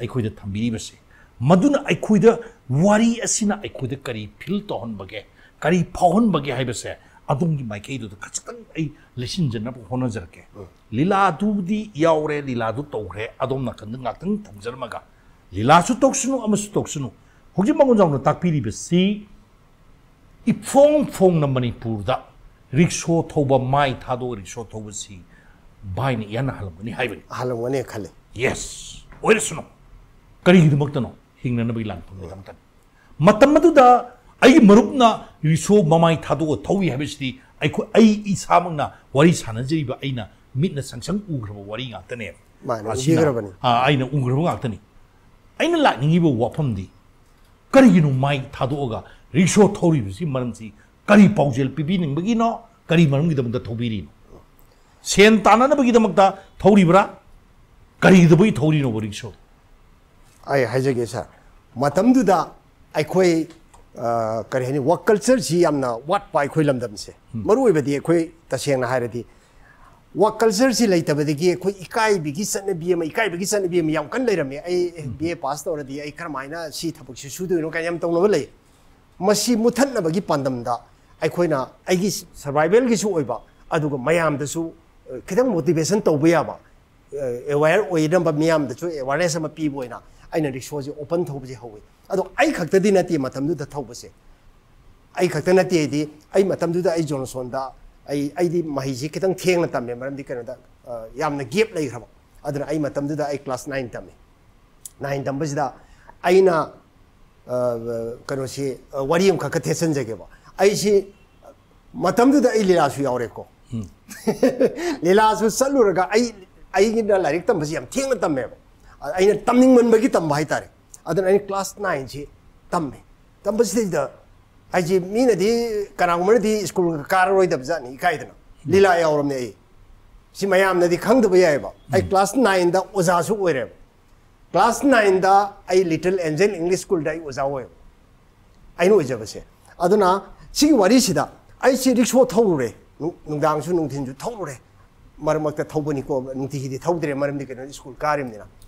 ꯑꯩꯈꯣꯏꯗ ꯊꯝꯕꯤꯔꯤꯕꯁꯤ ꯃꯗꯨꯅ ꯑꯩꯈꯣꯏꯗ ꯋꯥꯔꯤ ꯑꯁꯤꯅ ꯑꯩꯈꯣꯏꯗ ꯀꯔꯤ ꯐꯤꯜ ꯇꯧꯍꯟꯕꯒꯦ ꯀꯔꯤ ꯐꯥꯎꯍꯟꯕꯒꯦ ꯍꯥꯏꯕꯁꯦ ꯑꯗꯣꯝꯒꯤ ꯃꯥꯏꯀꯩꯗꯨꯗ ꯈꯖꯤꯛꯇꯪ ꯑꯩ ꯂꯩꯁꯤꯟꯖꯅꯕ ꯍꯣꯠꯅꯖꯔꯛꯀꯦ ꯂꯤꯂꯥꯗꯨꯕꯨꯗꯤ ꯌꯥꯎꯔꯦ ꯂꯤꯂꯥꯗꯨ ꯇꯧꯈ꯭ꯔꯦ ꯑꯗꯣꯝ ꯅꯥꯀꯟꯗ ꯉꯥꯛꯇꯪ ꯊꯝꯖꯔꯝꯃꯒ ꯂꯤꯂꯥꯁꯨ ꯇꯧꯁꯅꯨ ꯑꯃꯁꯨ ꯇꯧꯁꯅꯨ ꯍꯧꯖꯤꯛ ꯃꯉꯣꯟꯖꯥꯎꯅ ꯇꯥꯛꯄꯤꯔꯤꯕꯁꯤ ꯏꯐꯣꯡ ꯐꯣꯡꯅ ꯃꯅꯤꯄꯨꯔꯗ ꯔꯤꯛꯁꯣ ꯊꯧꯕ ꯃꯥꯏ ꯊꯥꯗꯣꯛꯑ ꯔꯤꯛꯁꯣ ꯊꯧꯕꯁꯤ ꯚꯥꯏꯅ ꯏꯍꯥꯟ ꯍꯜꯂꯝꯒꯅꯤ ꯍꯥꯏꯕꯅꯤ ꯍꯜꯂꯝꯒꯅꯤ ꯈꯜꯂꯤ ꯌꯦꯁ ꯑꯣꯏꯔꯁꯅꯨ ꯀꯔꯤꯒꯤꯗꯃꯛꯇꯅꯣ ꯍꯤꯡꯅꯅꯕꯒꯤ ꯂꯥꯟꯐꯝꯒꯤꯗꯃꯛꯇ ꯃꯇꯝ ꯑꯗꯨꯗ ꯑꯩꯒꯤ ꯃꯔꯨꯞꯅ ꯔꯤꯁꯣ ꯃꯃꯥꯏ ꯊꯥꯗꯣꯛꯑ ꯊꯧꯏ ꯍꯥꯏꯕꯁꯤꯗꯤ ꯑꯩꯈꯣꯏ ꯑꯩ ꯏꯁꯥꯃꯛꯅ ꯋꯥꯔꯤ ꯁꯥꯟꯅꯖꯔꯤꯕ ꯑꯩꯅ ꯃꯤꯠꯅ ꯁꯪꯁꯪ ꯎꯈ꯭ꯔꯕ ꯋꯥꯔꯤ ꯉꯥꯛꯇꯅꯦꯕ ꯑꯩꯅ ꯎꯈ꯭ꯔꯕ ꯉꯥꯛꯇꯅꯤ ꯑꯩꯅ ꯂꯥꯛꯅꯤꯡꯉꯤꯕ ꯋꯥꯐꯝꯗꯤ ꯀꯔꯤꯒꯤꯅꯣ ꯃꯥꯏ ꯊꯥꯗꯣꯛꯑꯒ ꯔꯤꯛꯁꯣ ꯊꯧꯔꯤꯕꯁꯤ ꯃꯔꯝꯁꯤ ꯀꯔꯤ ꯄꯥꯎꯖꯦꯜ ꯄꯤꯕꯤꯅꯤꯡꯕꯒꯤꯅꯣ ꯀꯔꯤ ꯃꯔꯝꯒꯤꯗꯃꯛꯇ ꯊꯧꯕꯤꯔꯤꯅꯣ ꯁꯦꯟ ꯇꯥꯟꯅꯅꯕꯒꯤꯗꯃꯛꯇ ꯊꯧꯔꯤꯕ꯭ꯔꯥ ꯀꯔꯤꯒꯤꯗꯕꯒꯤ ꯊꯧꯔꯤꯅꯣ ꯔꯤꯛꯁꯣ ꯑꯩ ꯍꯥꯏꯖꯒꯦ ꯁꯥꯔ ꯃꯇꯝꯗꯨꯗ ꯑꯩꯈꯣꯏ ꯑ, ꯀꯔꯤ ꯍꯥꯏꯅꯤ ꯋꯥꯛ ꯀꯜꯆꯔꯁꯤ ꯌꯥꯝꯅ ꯋꯥꯠꯄ ꯑꯩꯈꯣꯏ ꯂꯝꯗꯝꯁꯦ ꯃꯔꯨꯑꯣꯏꯕꯗꯤ ꯑꯩꯈꯣꯏ ꯇꯁꯦꯡꯅ ꯍꯥꯏꯔꯗꯤ ꯋꯥꯛ ꯀꯜꯆꯔꯁꯤ ꯂꯩꯇꯕꯗꯒꯤ ꯑꯩꯈꯣꯏ ꯏꯀꯥꯏꯕꯒꯤ ꯆꯠꯅꯕꯤ ꯑꯃ ꯏꯀꯥꯏꯕꯒꯤ ꯆꯠꯅꯕꯤ ꯑꯃ ꯌꯥꯝ ꯀꯟꯅ ꯂꯩꯔꯝꯃꯦ ꯑꯩ ꯕꯤ ꯑꯦ ꯄꯥꯁ ꯇꯧꯔꯗꯤ ꯑꯩ ꯀꯔꯝꯍꯥꯏꯅ ꯁꯤ ꯊꯕꯛꯁꯤ ꯁꯨꯗꯣꯏꯅꯣ ꯀꯥꯏꯅ ꯌꯥꯝ ꯇꯧꯅꯕ ꯂꯩ ꯃꯁꯤ ꯃꯨꯊꯠꯅꯕꯒꯤ ꯄꯥꯟꯗꯝꯗ ꯑꯩꯈꯣꯏꯅ ꯑꯩꯒꯤ ꯁꯔꯚꯥꯏꯚꯦꯜꯒꯤꯁꯨ ꯑꯣꯏꯕ ꯑꯗꯨꯒ ꯃꯌꯥꯝꯗꯁꯨ ꯑ, ꯈꯤꯇꯪ ꯃꯣꯇꯤꯚꯦꯁꯟ ꯇꯧꯕ ꯌꯥꯕ ꯑꯦꯋꯥꯌꯔ ꯑꯣꯏꯅꯕ ꯃꯤꯌꯥꯝꯗꯁꯨ ꯑꯦꯋꯥꯔꯅꯦꯁ ꯑꯃ ꯄꯤꯕ ꯑꯣꯏꯅ ꯑꯩꯅ ꯔꯤꯛꯁꯣꯁꯦ ꯑꯣꯄꯟ ꯊꯧꯕꯁꯦ ꯍꯧꯋꯤ ꯑꯗꯣ ꯑꯩ ꯈꯛꯇꯗꯤ ꯅꯠꯇꯦ ꯃꯇꯝꯗꯨꯗ ꯊꯧꯕꯁꯦ ꯑꯩ ꯈꯛꯇ ꯅꯠꯇꯦ ꯍꯥꯏꯗꯤ ꯑꯩ ꯃꯇꯝꯗꯨꯗ ꯑꯩ ꯖꯣꯟꯁꯣꯟꯗ ꯑꯩ ꯑꯩꯗꯤ ꯃꯍꯩꯁꯤ ꯈꯤꯇꯪ ꯊꯦꯡꯅ ꯇꯝꯃꯦ ꯃꯔꯝꯗꯤ ꯀꯩꯅꯣꯗ ꯑ, ꯌꯥꯝꯅ ꯒꯦꯞ ꯂꯩꯈ꯭ꯔꯕ ꯑꯗꯨꯅ ꯑꯩ ꯃꯇꯝꯗꯨꯗ ꯑꯩ ꯀ꯭ꯂꯥꯁ ꯅꯥꯏꯟ ꯇꯝꯃꯦ ꯅꯥꯏꯟ ꯇꯝꯕꯁꯤꯗ ꯑꯩꯅ ꯑ, ꯀꯩꯅꯣꯁꯤ ꯑ, ꯋꯥꯔꯤ ꯑꯃꯈꯛꯀ ꯊꯦꯠꯆꯟꯖꯒꯦꯕ ꯑꯩꯁꯤ ꯃꯇꯝꯗꯨꯗ ꯑꯩ ꯂꯤꯂꯥꯁꯨ ꯌꯥꯎꯔꯦꯀꯣ ꯂꯤꯂꯥꯁꯨ ꯆꯠꯂꯨꯔꯒ ꯑꯩ ꯑꯩꯒꯤꯅ ꯂꯥꯏꯔꯤꯛ ꯇꯝꯕꯁꯤ ꯌꯥꯝ ꯊꯦꯡꯅ ꯇꯝꯃꯦꯕ अगर तमनिंग तब है तारे अगर क्लास नाइन से तमें तब से मीनदी कनागुमदी स्कूल काररोदबजाने इकायदना लीला यौरमने सी मैमदी खब जाएब क्लास नाइन ओजासु Horeb class nine little angel English school ओजा होजेबसे असी रिक्सो थौरे नुदांसु नुथिनसु थौरे मरमक्ता थौबनीको नुथिदी थौद्रे मरमदी कहीं स्कूल कारीमना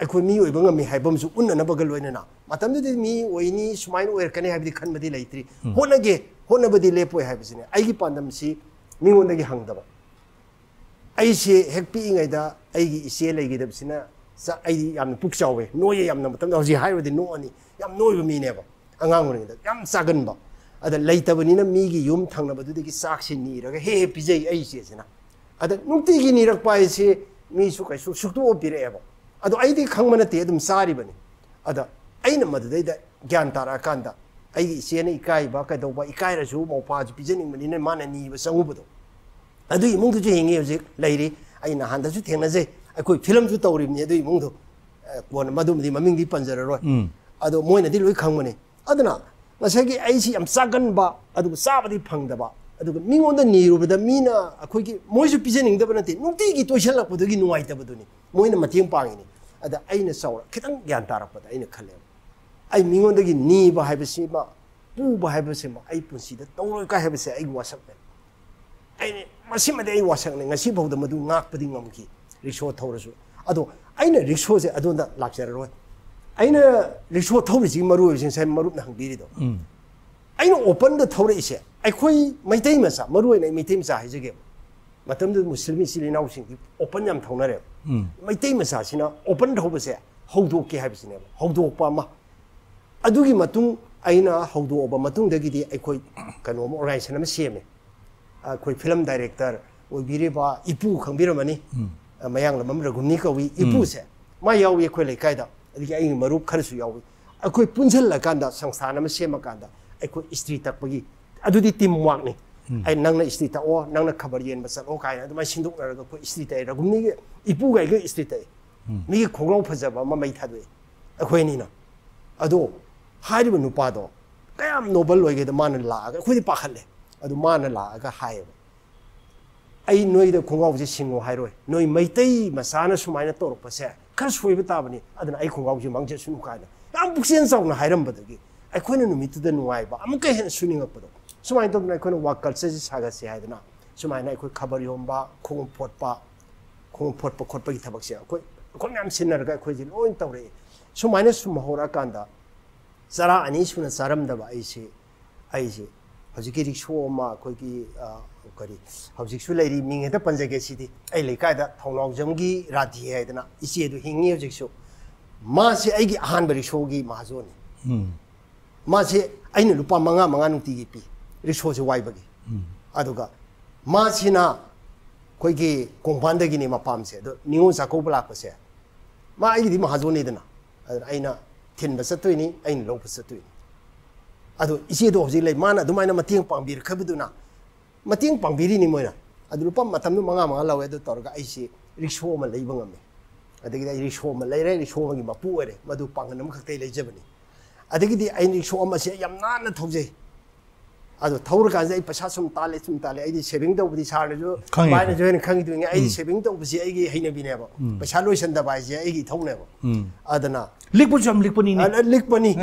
ꯑꯩꯈꯣꯏ ꯃꯤ ꯑꯣꯏꯕ ꯉꯝꯃꯤ ꯍꯥꯏꯕ ꯑꯃꯁꯨ ꯎꯟꯅꯅꯕꯒ ꯂꯣꯏꯅꯅ ꯃꯇꯝꯗꯨꯗꯤ ꯃꯤ ꯑꯣꯏꯅꯤ ꯁꯨꯃꯥꯏꯅ ꯑꯣꯏꯔꯛꯀꯅꯤ ꯍꯥꯏꯕꯗꯤ ꯈꯟꯕꯗꯤ ꯂꯩꯇ꯭ꯔꯤ ꯍꯣꯠꯅꯒꯦ ꯍꯣꯠꯅꯕꯗꯤ ꯂꯦꯞꯄꯣꯏ ꯍꯥꯏꯕꯁꯤꯅꯦ ꯑꯩꯒꯤ ꯄꯥꯟꯗꯝꯁꯤ ꯃꯤꯉꯣꯟꯗꯒꯤ ꯍꯪꯗꯕ ꯑꯩꯁꯦ ꯍꯦꯛ ꯄꯤꯛꯏꯉꯩꯗ ꯑꯩꯒꯤ ꯏꯆꯦ ꯂꯩꯈꯤꯗꯕꯁꯤꯅ ꯑꯩꯗꯤ ꯌꯥꯝꯅ ꯄꯨꯛ ꯆꯥꯎꯋꯦ ꯅꯣꯏꯌꯦ ꯌꯥꯝꯅ ꯃꯇꯝꯗ ꯍꯧꯖꯤꯛ ꯍꯥꯏꯔꯨꯔꯗꯤ ꯅꯣꯛꯑꯅꯤ ꯌꯥꯝ ꯅꯣꯏꯕ ꯃꯤꯅꯦꯕ ꯑꯉꯥꯡ ꯑꯣꯏꯔꯤꯉꯩꯗ ꯌꯥꯝ ꯆꯥꯒꯟꯕ ꯑꯗ ꯂꯩꯇꯕꯅꯤꯅ ꯃꯤꯒꯤ ꯌꯨꯝ ꯊꯪꯅꯕꯗꯨꯗꯒꯤ ꯆꯥꯛꯁꯤ ꯅꯤꯔꯒ ꯍꯦꯛ ꯍꯦꯛ ꯄꯤꯖꯩ ꯑꯩ ꯏꯆꯦꯁꯤꯅ ꯑꯗ ꯅꯨꯡꯇꯤꯒꯤ ꯅꯤꯔꯛꯄ ꯍꯥꯏꯁꯤ ꯃꯤꯁꯨ ꯀꯩꯁꯨ ꯁꯨꯛꯇꯣꯛꯑ ꯄꯤꯔꯛꯑꯦꯕ ꯑꯗꯣ ꯑꯩꯗꯤ ꯈꯪꯕ ꯅꯠꯇꯦ ꯑꯗꯨꯝ ꯆꯥꯔꯤꯕꯅꯤ ꯑꯗ ꯑꯩꯅ ꯃꯗꯨꯗꯩꯗ ꯒ꯭ꯌꯥꯟ ꯇꯥꯔꯛꯑꯀꯥꯟꯗ ꯑꯩꯒꯤ ꯏꯆꯦꯅ ꯏꯀꯥꯏꯕ ꯀꯩꯗꯧꯕ ꯏꯀꯥꯏꯔꯁꯨ ꯃꯧꯄꯥꯁꯨ ꯄꯤꯖꯅꯤꯡꯕꯅꯤꯅ ꯃꯥꯅ ꯅꯤꯕ ꯆꯪꯉꯨꯕꯗꯣ ꯑꯗꯨ ꯏꯃꯨꯡꯗꯨꯁꯨ ꯍꯤꯡꯉꯤ ꯍꯧꯖꯤꯛ ꯂꯩꯔꯤ ꯑꯩ ꯅꯍꯥꯟꯗꯁꯨ ꯊꯦꯡꯅꯖꯩ ꯑꯩꯈꯣꯏ ꯐꯤꯂꯝꯁꯨ ꯇꯧꯔꯤꯕꯅꯤ ꯑꯗꯨ ꯏꯃꯨꯡꯗꯣ ꯑꯦ, ꯀꯣꯟꯅ ꯃꯗꯨꯃꯗꯤ ꯃꯃꯤꯡꯗꯤ ꯄꯟꯖꯔꯔꯣꯏ ꯑꯗꯣ ꯃꯣꯏꯅꯗꯤ ꯂꯣꯏ ꯈꯪꯕꯅꯤ ꯑꯗꯨꯅ ꯉꯁꯥꯏꯒꯤ ꯑꯩꯁꯤ ꯌꯥꯝ ꯆꯥꯒꯟꯕ ꯑꯗꯨꯒ ꯆꯥꯕꯗꯤ ꯐꯪꯗꯕ ꯑꯗꯨꯒ ꯃꯤꯉꯣꯟꯗ ꯅꯤꯔꯨꯕꯗ ꯃꯤꯅ ꯑꯩꯈꯣꯏꯒꯤ ꯃꯣꯏꯁꯨ ꯄꯤꯖꯅꯤꯡꯗꯕ ꯅꯠꯇꯦ ꯅꯨꯡꯇꯤꯒꯤ ꯇꯣꯏꯁꯜꯂꯛꯄꯗꯨꯒꯤ ꯅꯨꯡꯉꯥꯏꯇꯕꯗꯨꯅꯤ ꯃꯣꯏꯅ ꯃꯇꯦꯡ ꯄꯥꯡꯉꯤꯅꯤ ꯑꯗ ꯑꯩꯅ ꯆꯥꯎꯔ ꯈꯤꯇꯪ ꯒ꯭ꯌꯥꯟ ꯇꯥꯔꯛꯄꯗ ꯑꯩꯅ ꯈꯜꯂꯦꯕ ꯑꯩ ꯃꯤꯉꯣꯟꯗꯒꯤ ꯅꯤꯕ ꯍꯥꯏꯕꯁꯤꯃ ꯄꯨꯕ ꯍꯥꯏꯕꯁꯤꯃ ꯑꯩ ꯄꯨꯟꯁꯤꯗ ꯇꯧꯔꯣꯏ ꯀꯥꯏ ꯍꯥꯏꯕꯁꯦ ꯑꯩꯒꯤ ꯋꯥꯁꯛꯅꯦ ꯑꯩꯅ ꯃꯁꯤꯃꯗꯤ ꯑꯩ ꯋꯥꯁꯛꯅꯦ ꯉꯁꯤ ꯐꯥꯎꯗ ꯃꯗꯨ ꯉꯥꯛꯄꯗꯤ ꯉꯝꯈꯤ ꯔꯤꯛꯁꯣ ꯊꯧꯔꯁꯨ ꯑꯗꯣ ꯑꯩꯅ ꯔꯤꯛꯁꯣꯁꯦ ꯑꯗꯣꯝꯗ ꯂꯥꯛꯆꯔꯔꯣꯏ ꯑꯩꯅ ꯔꯤꯛꯁꯣ ꯊꯧꯔꯤꯁꯤꯒꯤ ꯃꯔꯨ ꯑꯣꯏꯕꯁꯤ ꯉꯁꯥꯏ ꯃꯔꯨꯞꯅ ꯍꯪꯕꯤꯔꯤꯗꯣ ꯑꯩꯅ ꯑꯣꯄꯟꯗ ꯊꯧꯔꯛꯏꯁꯦ ꯑꯩꯈꯣꯏ ꯃꯩꯇꯩ ꯃꯆꯥ ꯃꯔꯨ ꯑꯣꯏꯅ ꯑꯩ ꯃꯩꯇꯩ ꯃꯆꯥ ꯍꯥꯏꯖꯒꯦꯕ ꯃꯇꯝꯗꯨꯗ ꯃꯨꯁꯂꯤꯝ ꯏꯆꯤꯜ ꯏꯅꯥꯎꯁꯤꯡꯗꯤ ꯑꯣꯄꯟ ꯌꯥꯝ ꯊꯧꯅꯔꯦꯕ ꯃꯩꯇꯩ ꯃꯆꯥꯁꯤꯅ ꯑꯣꯄꯟ ꯊꯧꯕꯁꯦ ꯍꯧꯗꯣꯛꯀꯦ ꯍꯥꯏꯕꯁꯤꯅꯦꯕ ꯍꯧꯗꯣꯛꯄ ꯑꯃ ꯑꯗꯨꯒꯤ ꯃꯇꯨꯡ ꯑꯩꯅ ꯍꯧꯗꯣꯛꯑꯕ ꯃꯇꯨꯡꯗꯒꯤꯗꯤ ꯑꯩꯈꯣꯏ ꯀꯩꯅꯣꯝ ꯑꯣꯔꯒꯅꯥꯏꯖꯦꯁꯟ ꯑꯃ ꯁꯦꯝꯃꯦ ꯑꯩꯈꯣꯏ ꯐꯤꯂꯝ ꯗꯥꯏꯔꯦꯛꯇꯔ ꯑꯣꯏꯕꯤꯔꯤꯕ ꯏꯄꯨ ꯈꯪꯕꯤꯔꯝꯃꯅꯤ ꯃꯌꯥꯡꯂꯝꯕꯝ ꯔꯘꯨꯝꯅꯤ ꯀꯧꯏ ꯏꯄꯨꯁꯦ ꯃꯥ ꯌꯥꯎꯏ ꯑꯩꯈꯣꯏ ꯂꯩꯀꯥꯏꯗ ꯑꯗꯒꯤ ꯑꯩꯒꯤ ꯃꯔꯨꯞ ꯈꯔꯁꯨ ꯌꯥꯎꯏ ꯑꯩꯈꯣꯏ ꯄꯨꯟꯁꯤꯜꯂꯀꯥꯟꯗ ꯁꯪꯁꯊꯥꯟ ꯑꯃ ꯁꯦꯝꯃꯀꯥꯟꯗ ꯑꯩꯈꯣꯏ ꯏꯁꯇ꯭ꯔꯤ ꯇꯛꯄꯒꯤ ꯑꯗꯨꯗꯤ ꯇꯤꯝ ꯋꯥꯛꯅꯤ ꯑꯩ ꯅꯪꯅ ꯏꯁꯇ꯭ꯔꯤ ꯇꯛꯑꯣ ꯅꯪꯅ ꯈꯕꯔ ꯌꯦꯟꯕ ꯆꯠꯂꯣ ꯀꯥꯏꯅ ꯑꯗꯨꯃꯥꯏꯅ ꯁꯤꯟꯗꯣꯛꯅꯔꯒ ꯑꯩꯈꯣꯏ ꯏꯁꯇ꯭ꯔꯤ ꯇꯛꯑꯦ ꯔꯘꯨꯝꯅꯤꯒꯤ ꯏꯄꯨꯒ ꯑꯩꯒ ꯏꯁꯇ꯭ꯔꯤ ꯇꯛꯑꯦ ꯃꯤꯒꯤ ꯈꯣꯡꯒ꯭ꯔꯥꯎ ꯐꯖꯕ ꯑꯃ ꯃꯩ ꯊꯥꯗꯣꯛꯑꯦ ꯑꯩꯈꯣꯏꯅꯤꯅ ꯑꯗꯣ ꯍꯥꯏꯔꯤꯕ ꯅꯨꯄꯥꯗꯣ ꯀꯌꯥꯝ ꯅꯣꯕꯜ ꯑꯣꯏꯒꯦꯗ ꯃꯥꯅ ꯂꯥꯛꯑꯒ ꯑꯩꯈꯣꯏꯗꯤ ꯄꯥꯈꯠꯂꯦ ꯑꯗꯨ ꯃꯥꯅ ꯂꯥꯛꯑꯒ ꯍꯥꯏꯌꯦꯕ ꯑꯩ ꯅꯣꯏꯗ ꯈꯣꯡꯒ꯭ꯔꯥꯎꯁꯦ ꯁꯤꯡꯉꯣ ꯍꯥꯏꯔꯣꯏ ꯅꯣꯏ ꯃꯩꯇꯩ ꯃꯆꯥꯅ ꯁꯨꯃꯥꯏꯅ ꯇꯧꯔꯛꯄꯁꯦ ꯈꯔ ꯁꯣꯏꯕ ꯇꯥꯕꯅꯤ ꯑꯗꯨꯅ ꯑꯩ ꯈꯣꯡꯒ꯭ꯔꯥꯎꯁꯦ ꯃꯥꯡꯖꯁꯅꯨ ꯀꯥꯏꯅ ꯌꯥꯝ ꯄꯨꯛꯆꯦꯜ ꯆꯥꯎꯅ ꯍꯥꯏꯔꯝꯕꯗꯒꯤ ꯑꯩꯈꯣꯏꯅ ꯅꯨꯃꯤꯠꯇꯨꯗ ꯅꯨꯡꯉꯥꯏꯕ ꯑꯃꯨꯛꯀ ꯍꯦꯟꯅ ꯁꯨꯅꯤꯡꯉꯛꯄꯗꯣ ꯁꯨꯃꯥꯏꯅ ꯇꯧꯗꯅ ꯑꯩꯈꯣꯏꯅ ꯋꯥꯛ ꯀꯜꯆꯔꯁꯦ ꯁꯥꯒꯠꯁꯦ ꯍꯥꯏꯗꯅ ꯁꯨꯃꯥꯏꯅ ꯑꯩꯈꯣꯏ ꯈꯕꯔ ꯌꯣꯟꯕ ꯈꯣꯡꯎꯞ ꯐꯣꯠꯄ ꯈꯣꯡꯎꯞ ꯐꯣꯠꯄ ꯈꯣꯠꯄꯒꯤ ꯊꯕꯛꯁꯦ ꯑꯩꯈꯣꯏ ꯑꯩꯈꯣꯏ ꯃꯌꯥꯝ ꯁꯤꯟꯅꯔꯒ ꯑꯩꯈꯣꯏꯁꯦ ꯂꯣꯏ ꯇꯧꯔꯛꯑꯦ ꯁꯨꯃꯥꯏꯅ ꯁꯨꯝ ꯍꯧꯔꯛꯑꯀꯥꯟꯗ ꯆꯔꯥ ꯑꯅꯤ ꯁꯨꯅ ꯆꯥꯔꯝꯗꯕ ꯑꯩꯁꯦ ꯑꯩꯁꯦ ꯍꯧꯖꯤꯛꯀꯤ ꯔꯤꯛꯁꯣ ꯑꯃ ꯑꯩꯈꯣꯏꯒꯤ ꯑꯥ, ꯀꯔꯤ ꯍꯧꯖꯤꯛꯁꯨ ꯂꯩꯔꯤ ꯃꯤꯡ ꯍꯦꯛꯇ ꯄꯟꯖꯒꯦ ꯁꯤꯗꯤ ꯑꯩ ꯂꯩꯀꯥꯏꯗ ꯊꯧꯅꯥꯎꯖꯝꯒꯤ ꯔꯥꯙꯤ ꯍꯥꯏꯗꯅ ꯏꯆꯦꯗꯨ ꯍꯤꯡꯉꯤ ꯍꯧꯖꯤꯛꯁꯨ ꯃꯥꯁꯦ ꯑꯩꯒꯤ ꯑꯍꯥꯟꯕ ꯔꯤꯛꯁꯣꯒꯤ ꯃꯍꯥꯖꯣꯟꯅꯤ ꯃꯥꯁꯦ ꯑꯩꯅ ꯂꯨꯄꯥ ꯃꯉꯥ ꯃꯉꯥ ꯅꯨꯡꯇꯤꯒꯤ ꯄꯤ ꯔꯤꯛꯁꯣꯁꯦ ꯋꯥꯏꯕꯒꯤ ꯑꯗꯨꯒ ꯃꯥꯁꯤꯅ ꯑꯩꯈꯣꯏꯒꯤ ꯀꯣꯡꯄꯥꯟꯗꯒꯤꯅꯤ ꯃꯄꯥꯝꯁꯦ ꯑꯗꯣ ꯅꯤꯉꯣꯜ ꯆꯥꯛꯀꯧꯕ ꯂꯥꯛꯄꯁꯦ ꯃꯥ ꯑꯩꯒꯤꯗꯤ ꯃꯍꯥꯖꯣꯟꯅꯤꯗꯅ ꯑꯗꯨꯅ ꯑꯩꯅ ꯊꯤꯟꯕ ꯆꯠꯇꯣꯏꯅꯤ ꯑꯩꯅ ꯂꯧꯕ ꯆꯠꯇꯣꯏꯅꯤ ꯑꯗꯣ ꯏꯆꯦꯗꯣ ꯍꯧꯖꯤꯛ ꯂꯩ ꯃꯥꯅ ꯑꯗꯨꯃꯥꯏꯅ ꯃꯇꯦꯡ ꯄꯥꯡꯕꯤꯔꯛꯈꯤꯕꯗꯨꯅ ꯃꯇꯦꯡ ꯄꯥꯡꯕꯤꯔꯤꯅꯤ ꯃꯣꯏꯅ ꯑꯗꯨ ꯂꯨꯄꯥ ꯃꯇꯝꯗꯨ ꯃꯉꯥ ꯃꯉꯥ ꯂꯧꯋꯦ ꯑꯗꯨ ꯇꯧꯔꯒ ꯑꯩꯁꯤ ꯔꯤꯛꯁꯣ ꯑꯃ ꯂꯩꯕ ꯉꯝꯃꯤ ꯑꯗꯒꯤꯗꯤ ꯑꯩ ꯔꯤꯛꯁꯣ ꯑꯃ ꯂꯩꯔꯦ ꯔꯤꯛꯁꯣ ꯑꯃꯒꯤ ꯃꯄꯨ ꯑꯣꯏꯔꯦ ꯃꯗꯨ ꯄꯥꯡꯒꯜ ꯑꯃꯈꯛꯇꯩ ꯂꯩꯖꯕꯅꯤ ꯑꯗꯒꯤꯗꯤ ꯑꯩ ꯔꯤꯛꯁꯣ ꯑꯃꯁꯦ ꯌꯥꯝ ꯅꯥꯟꯅ ꯊꯧꯖꯩ 아주 더울 간자 이빠 샤숨 딸래 숨 딸래. 아이디 쉐빙도 부디 샤르주 마이너 저는 강이 등에 아이디 쉐빙도 부지 아이기 해내비네고. 샤로션다 바이지 아이기 더우네고. 아드나. 릭보 좀 릭보니니? 아 릭보니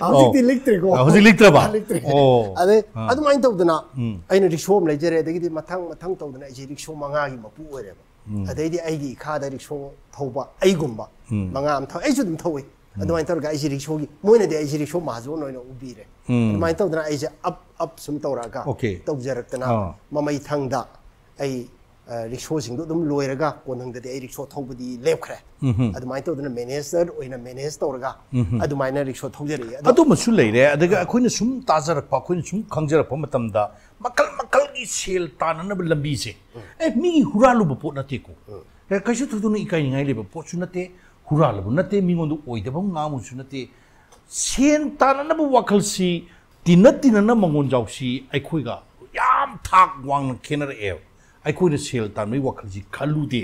아직도 릭들고. 아직 릭들봐. 어. 아데 아도 아, 아, 네. 많이 더우드나. 아이는 릭쇼옴 레저레 되기디 마탕 마탕 더우드나? 이제 릭쇼 망하기 막 부어래 아데디 아이기 카다 릭쇼 더우바 아이군바 망함 더 아이주듬 더우이 ꯑꯗꯨꯃꯥꯏꯅ ꯇꯧꯔꯒ ꯑꯩꯁꯦ ꯔꯤꯛꯁꯣꯒꯤ ꯃꯣꯏꯅꯗꯤ ꯑꯩꯁꯦ ꯔꯤꯛꯁꯣ ꯃꯍꯥꯖꯣꯟ ꯑꯣꯏꯅ ꯎꯕꯤꯔꯦ ꯑꯗꯨꯃꯥꯏꯅ ꯇꯧꯗꯅ ꯑꯩꯁꯦ ꯑꯞ ꯑꯞ ꯁꯨꯝ ꯇꯧꯔꯛꯑꯒ Okay. ꯇꯧꯖꯔꯛꯇꯅ ꯑꯥ. ꯃꯃꯩ ꯊꯪꯗ ꯑꯩ ꯑ, ꯔꯤꯛꯁꯣꯁꯤꯡꯗꯣ ꯑꯗꯨꯝ ꯂꯣꯏꯔꯒ ꯀꯣꯟꯊꯪꯗꯗꯤ ꯑꯩ ꯔꯤꯛꯁꯣ ꯊꯧꯕꯗꯤ ꯂꯦꯞꯈ꯭ꯔꯦ ꯑꯗꯨꯃꯥꯏꯅ ꯇꯧꯗꯅ ꯃꯦꯅꯦꯖꯔ ꯑꯣꯏꯅ ꯃꯦꯅꯦꯖ ꯇꯧꯔꯒ ꯑꯗꯨꯃꯥꯏꯅ ꯔꯤꯛꯁꯣ ꯊꯧꯖꯔꯛꯏ ꯑꯗꯣ ꯑꯗꯨꯃꯁꯨ ꯂꯩꯔꯦ ꯑꯗꯨꯒ ꯑꯩꯈꯣꯏꯅ ꯁꯨꯝ ꯇꯥꯖꯔꯛꯄ ꯑꯩꯈꯣꯏꯅ ꯁꯨꯝ ꯈꯪꯖꯔꯛꯄ ꯃꯇꯝꯗ ꯃꯈꯜ ꯃꯈꯜꯒꯤ ꯁꯦꯜ ꯇꯥꯟꯅꯅꯕ ꯂꯝꯕꯤꯁꯦ ꯑꯦ ꯃꯤꯒꯤ ꯍꯨꯔꯥꯜꯂꯨꯕ ꯄꯣꯠ ꯅꯠꯇꯦꯀꯣ ꯑꯦ ꯀꯩꯁꯨ ꯊꯣꯏꯗꯣꯛꯅ ꯏꯀꯥꯏꯅꯤꯡꯉꯥꯏ ꯂꯩꯕ ꯄꯣꯠꯁꯨ ꯅꯠꯇꯦ ꯍꯨꯔꯥꯜꯂꯕ ꯅꯠꯇꯦ ꯃꯤꯉꯣꯟꯗ ꯑꯣꯏꯗꯕ ꯉꯥꯡꯕꯁꯨ ꯅꯠꯇꯦ ꯁꯦꯟ ꯇꯥꯟꯅꯅꯕ ꯋꯥꯈꯜꯁꯤ ꯇꯤꯟꯅ ꯇꯤꯟꯅꯅ ꯃꯉꯣꯟ ꯖꯥꯎꯁꯤ ꯑꯩꯈꯣꯏꯒ ꯌꯥꯝ ꯊꯥꯛ ꯋꯥꯡꯅ ꯈꯦꯠꯅꯔꯛꯑꯦꯕ ꯑꯩꯈꯣꯏꯅ ꯁꯦꯜ ꯇꯥꯟꯕꯒꯤ ꯋꯥꯈꯜꯁꯤ ꯈꯜꯂꯨꯗꯦ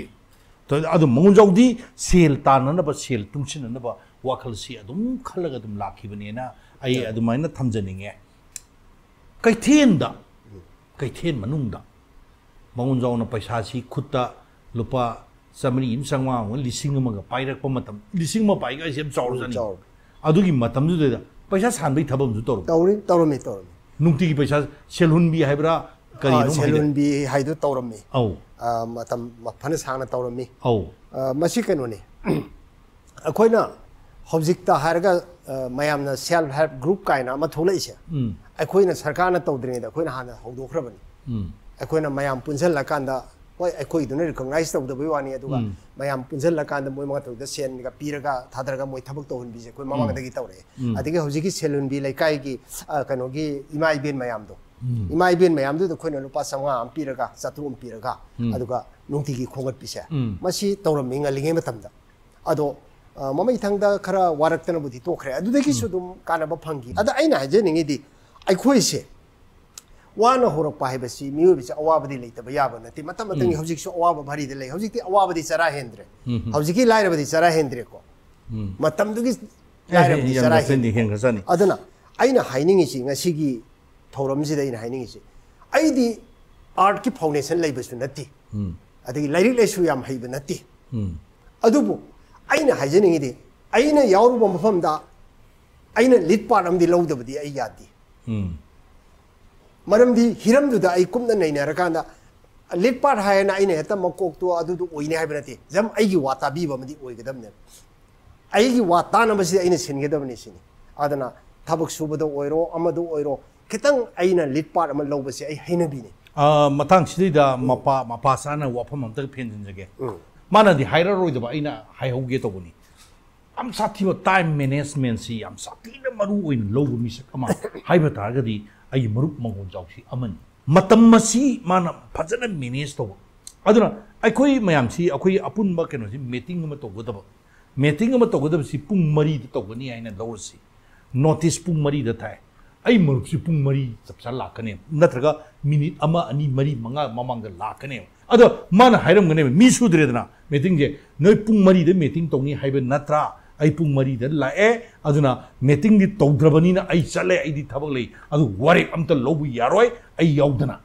ꯇ- ꯑꯗꯨ ꯃꯉꯣꯟꯖꯥꯎꯗꯤ ꯁꯦꯜ ꯇꯥꯟꯅꯅꯕ ꯁꯦꯜ ꯇꯨꯡꯁꯤꯟꯅꯅꯕ ꯋꯥꯈꯜꯁꯤ ꯑꯗꯨꯝ ꯈꯜꯂꯒ ꯑꯗꯨꯝ ꯂꯥꯛꯈꯤꯕꯅꯦꯅ ꯑꯩ ꯑꯗꯨꯃꯥꯏꯅ ꯊꯝꯖꯅꯤꯡꯉꯦ ꯀꯩꯊꯦꯜꯗ ꯀꯩꯊꯦꯜ ꯃꯅꯨꯡꯗ ꯃꯉꯣꯟꯖꯥꯎꯅ ꯄꯩꯁꯥꯁꯤ ꯈꯨꯠꯇ ꯂꯨꯄꯥ ꯆꯥꯃꯔꯤ ꯑꯃ ꯆꯥꯝꯃꯉꯥ ꯑꯃ ꯂꯤꯁꯤꯡ ꯑꯃꯒ ꯄꯥꯏꯔꯛꯄ ꯃꯇꯝ ꯂꯤꯁꯤꯡ ꯑꯃ ꯄꯥꯏꯒ ꯑꯩꯁꯦ ꯌꯥꯝ ꯆꯥꯎꯔꯖꯥꯅꯤ ꯆꯥꯎꯔꯦ. ꯑꯗꯨꯒꯤ ꯃꯇꯝꯗꯨꯗ ꯄꯩꯁꯥ ꯁꯥꯟꯕꯒꯤ ꯊꯕꯛ ꯑꯃꯁꯨ ꯇꯧꯔꯝꯃꯤ ꯇꯧꯔꯤ ꯇꯧꯔꯝꯃꯤ ꯇꯧꯔꯝꯃꯤ ꯅꯨꯡꯇꯤꯒꯤ ꯄꯩꯁꯥ ꯁꯦꯜ ꯍꯨꯟꯕꯤ ꯍꯥꯏꯕ꯭ꯔꯥ ꯀꯔꯤꯅꯣ ꯑꯥ, ꯍꯥꯏꯗꯤ ꯁꯦꯜꯍꯨꯟꯕꯤ ꯍꯥꯏꯗꯨ ꯇꯧꯔꯝꯃꯤ ꯑꯧ ꯑꯥ, ꯃꯇꯝ ꯐꯅ ꯁꯥꯡꯅ ꯇꯧꯔꯝꯃꯤ ꯑꯧ ꯑꯥ, ꯃꯁꯤ ꯀꯩꯅꯣꯅꯤ ꯑꯩꯈꯣꯏꯅ ꯍꯧꯖꯤꯛꯇ ꯍꯥꯏꯔꯒ ꯑꯥ, ꯃꯌꯥꯝꯅ ꯁꯦꯜꯐ ꯍꯦꯜꯞ ꯒ꯭ꯔꯨꯞ ꯀꯥꯏꯅ ꯑꯃ ꯊꯣꯛꯂꯛꯏꯁꯦ ꯎꯝ ꯑꯩꯈꯣꯏꯅ ꯁꯔꯀꯥꯔꯅ ꯇꯧꯗ꯭ꯔꯤꯉꯩꯗ ꯑꯩꯈꯣꯏꯅ ꯍꯥꯟꯅ ꯍꯧꯗꯣꯛꯈ꯭ꯔꯕꯅꯤ ꯎꯝ ꯑꯩꯈꯣꯏꯅ ꯃꯌꯥꯝ ꯄꯨꯟꯁꯤꯜꯂꯀꯥꯟꯗ ꯍꯣꯏ ꯑꯩꯈꯣꯏꯗꯨꯅ ꯔꯤꯀꯣꯒꯅꯥꯏꯖ ꯇꯧꯗꯕꯩ ꯋꯥꯅꯤ ꯑꯗꯨꯒ ꯃꯌꯥꯝ ꯄꯨꯟꯁꯤꯜꯂꯀꯥꯟꯗ ꯃꯣꯏ ꯃꯇꯧꯗ ꯁꯦꯟꯒ ꯄꯤꯔꯒ ꯊꯥꯗꯔꯒ ꯃꯣꯏ ꯊꯕꯛ ꯇꯧꯍꯟꯕꯤꯁꯦ ꯑꯩꯈꯣꯏ ꯃꯃꯥꯡꯗꯒꯤ ꯇꯧꯔꯛꯑꯦ ꯑꯗꯒꯤ ꯍꯧꯖꯤꯛꯀꯤ ꯁꯦꯜꯍꯨꯟꯕꯤ ꯂꯩꯀꯥꯏꯒꯤ ꯑꯥ, ꯀꯩꯅꯣꯒꯤ ꯏꯃꯥ ꯏꯕꯦꯟ ꯃꯌꯥꯝꯗꯣ ꯏꯃꯥ ꯏꯕꯦꯟ ꯃꯌꯥꯝꯗꯨꯗ ꯑꯩꯈꯣꯏꯅ ꯂꯨꯄꯥ ꯆꯥꯝꯃꯉꯥ ꯑꯃ ꯄꯤꯔꯒ ꯆꯥꯇ꯭ꯔꯨꯛ ꯑꯃ ꯄꯤꯔꯒ ꯑꯗꯨꯒ ꯅꯨꯡꯇꯤꯒꯤ ꯈꯣꯝꯒꯠꯄꯤꯁꯦ ꯎꯝ. ꯃꯁꯤ ꯇꯧꯔꯝꯃꯤ ꯉꯜꯂꯤꯉꯩ ꯃꯇꯝꯗ ꯑꯗꯣ ꯑꯥ, ꯃꯃꯩꯊꯪꯗ ꯈꯔ ꯋꯥꯔꯛꯇꯅꯕꯨꯗꯤ ꯇꯣꯛꯈ꯭ꯔꯦ ꯑꯗꯨꯗꯒꯤꯁꯨ ꯑꯗꯨꯝ ꯀꯥꯟꯅꯕ ꯐꯪꯈꯤ ꯑꯗ ꯑꯩꯅ ꯍꯥꯏꯖꯅꯤꯡꯉꯤꯗꯤ ꯑꯩꯈꯣꯏꯁꯦ ꯋꯥꯅ ꯍꯧꯔꯛꯄ ꯍꯥꯏꯕꯁꯤ ꯃꯤꯑꯣꯏꯕꯁꯤ ꯑꯋꯥꯕꯗꯤ ꯂꯩꯇꯕ ꯌꯥꯕ ꯅꯠꯇꯦ ꯃꯇꯝ ꯃꯇꯝꯒꯤ ꯍꯧꯖꯤꯛꯁꯨ ꯑꯋꯥꯕ ꯚꯔꯤꯗ ꯂꯩ ꯍꯧꯖꯤꯛꯇꯤ ꯑꯋꯥꯕꯗꯤ ꯆꯔꯥ ꯍꯦꯟꯗ꯭ꯔꯦ ꯍꯧꯖꯤꯛꯀꯤ ꯂꯥꯏꯔꯕꯗꯤ ꯆꯔꯥ ꯍꯦꯟꯗ꯭ꯔꯦꯀꯣ ꯃꯇꯝꯗꯨꯒꯤ ꯂꯥꯏꯔꯕꯗꯤ ꯌꯥꯝ ꯆꯔꯥ ꯅꯣꯛꯆꯅꯤ, ꯍꯦꯟꯗ꯭ꯔꯦ ꯍꯦꯟꯈ꯭ꯔꯖꯥꯠꯅꯤ ꯑꯗꯨꯅ ꯑꯩꯅ ꯍꯥꯏꯅꯤꯡꯉꯤꯁꯤ ꯉꯁꯤꯒꯤ ꯊꯧꯔꯝꯁꯤꯗ ꯑꯩꯅ ꯍꯥꯏꯅꯤꯡꯉꯤꯁꯤ ꯑꯩꯗꯤ ꯑꯥꯔꯠꯀꯤ ꯐꯥꯎꯟꯗꯦꯁꯟ ꯂꯩꯕꯁꯨ ꯅꯠꯇꯦ ꯑꯗꯒꯤ ꯂꯥꯏꯔꯤꯛ ꯂꯥꯏꯁꯨ ꯌꯥꯝ ꯍꯩꯕ ꯅꯠꯇꯦ ꯎꯝ ꯑꯗꯨꯕꯨ ꯑꯩꯅ ꯍꯥꯏꯖꯅꯤꯡꯉꯤꯗꯤ ꯑꯩꯅ ꯌꯥꯎꯔꯨꯕ ꯃꯐꯝꯗ ꯑꯩꯅ ꯂꯤꯠ ꯄꯥꯔꯠ ꯑꯃꯗꯤ ꯂꯧꯗꯕꯗꯤ ꯑꯩ ꯌꯥꯗꯦ ꯎꯝ ꯃꯔꯝꯗꯤ ꯍꯤꯔꯝꯗꯨꯗ ꯑꯩ ꯀꯨꯞꯅ ꯅꯩꯅꯔꯀꯥꯟꯗ ꯂꯤꯠ ꯄꯥꯔꯠ ꯍꯥꯏꯌꯦꯅ ꯑꯩꯅ ꯍꯦꯛꯇ ꯃꯀꯣꯛꯇꯣ ꯑꯗꯨꯗꯣ ꯑꯣꯏꯅꯤ ꯍꯥꯏꯕ ꯅꯠꯇꯦ ꯖꯝ ꯑꯩꯒꯤ ꯋꯥ ꯇꯥꯕꯤꯕ ꯑꯃꯗꯤ ꯑꯣꯏꯒꯗꯕꯅꯦꯕ ꯑꯩꯒꯤ ꯋꯥ ꯇꯥꯅꯕꯁꯤꯗ ꯑꯩꯅ ꯁꯤꯟꯒꯗꯕꯅꯤ ꯁꯤꯅꯤ ꯑꯗꯨꯅ ꯊꯕꯛ ꯁꯨꯕꯗ ꯑꯣꯏꯔో ꯑꯃꯗ ꯑꯣꯏꯔో ꯈꯤꯇꯪ ꯑꯩꯅ ꯂꯤꯠ ꯄꯥꯔꯠ ꯑꯃ ꯂꯧꯕꯁꯦ ꯑꯩ ꯍꯩꯅꯕꯤꯅꯤ ꯑꯥ, ꯃꯇꯥꯡꯁꯤꯗꯩꯗ ꯃꯄꯥ ꯃꯄꯥ ꯆꯥꯅ ꯋꯥꯐꯝ ꯑꯝꯇ ꯐꯦꯟꯖꯤꯟꯖꯒꯦ ꯃꯥꯅꯗꯤ ꯍꯥꯏꯔꯔꯣꯏꯗꯕ ꯑꯩꯅ ꯍꯥꯏꯍꯧꯒꯦ ꯇꯧꯕꯅꯤ ꯌꯥꯝ ꯁꯥꯊꯤꯕ ꯇꯥꯏꯝ ꯃꯦꯅꯦꯖꯃꯦꯟꯁꯤ ꯌꯥꯝ ꯁꯥꯊꯤꯅ ꯃꯔꯨ ꯑꯣꯏꯅ ꯂꯧꯕ ꯃꯤꯁꯛ ꯑꯃ ꯍꯥꯏꯕ ꯇꯥꯔꯒꯗꯤ ꯑꯩꯒꯤ ꯃꯔꯨꯞ ꯃꯉꯣꯟꯖꯥꯎꯁꯤ ꯑꯃꯅꯤ ꯃꯇꯝ ꯑꯁꯤ ꯃꯥꯅ ꯐꯖꯅ ꯃꯦꯅꯦꯖ ꯇꯧꯕ ꯑꯗꯨꯅ ꯑꯩꯈꯣꯏ ꯃꯌꯥꯝꯁꯤ ꯑꯩꯈꯣꯏ ꯑꯄꯨꯟꯕ ꯀꯩꯅꯣꯁꯤ ꯃꯤꯇꯤꯡ ꯑꯃ ꯇꯧꯒꯗꯕ ꯃꯤꯇꯤꯡ ꯑꯃ ꯇꯧꯒꯗꯕꯁꯤ ꯄꯨꯡ ꯃꯔꯤꯗ ꯇꯧꯒꯅꯤ ꯍꯥꯏꯅ ꯂꯧꯔꯁꯤ ꯅꯣꯇꯤꯁ ꯄꯨꯡ ꯃꯔꯤꯗ ꯊꯥꯏ ꯑꯩ ꯃꯔꯨꯞꯁꯤ ꯄꯨꯡ ꯃꯔꯤ ꯆꯞ ꯆꯥ ꯂꯥꯛꯀꯅꯦꯕ ꯅꯠꯇ꯭ꯔꯒ ꯃꯤꯅꯤꯠ ꯑꯃ ꯑꯅꯤ ꯃꯔꯤ ꯃꯉꯥ ꯃꯃꯥꯡꯗ ꯂꯥꯛꯀꯅꯦꯕ ꯑꯗꯣ ꯃꯥꯅ ꯍꯥꯏꯔꯝꯒꯅꯦꯕ ꯃꯤ ꯁꯨꯗ꯭ꯔꯦꯗꯅ ꯃꯤꯇꯤꯡꯁꯦ ꯅꯣꯏ ꯄꯨꯡ ꯃꯔꯤꯗ ꯃꯤꯇꯤꯡ ꯇꯧꯅꯤ ꯍꯥꯏꯕ ꯅꯠꯇ꯭ꯔꯥ ꯑꯩ ꯄꯨꯡ ꯃꯔꯤꯗ ꯂꯥꯛꯑꯦ ꯑꯗꯨꯅ ꯃꯤꯇꯤꯡꯗꯤ ꯇꯧꯗ꯭ꯔꯕꯅꯤꯅ ꯑꯩ ꯆꯠꯂꯦ ꯑꯩꯗꯤ ꯊꯕꯛ ꯂꯩ ꯑꯗꯨ ꯋꯥꯔꯦꯞ ꯑꯝꯇ ꯂꯧꯕ ꯌꯥꯔꯣꯏ ꯑꯩ ꯌꯥꯎꯗꯅ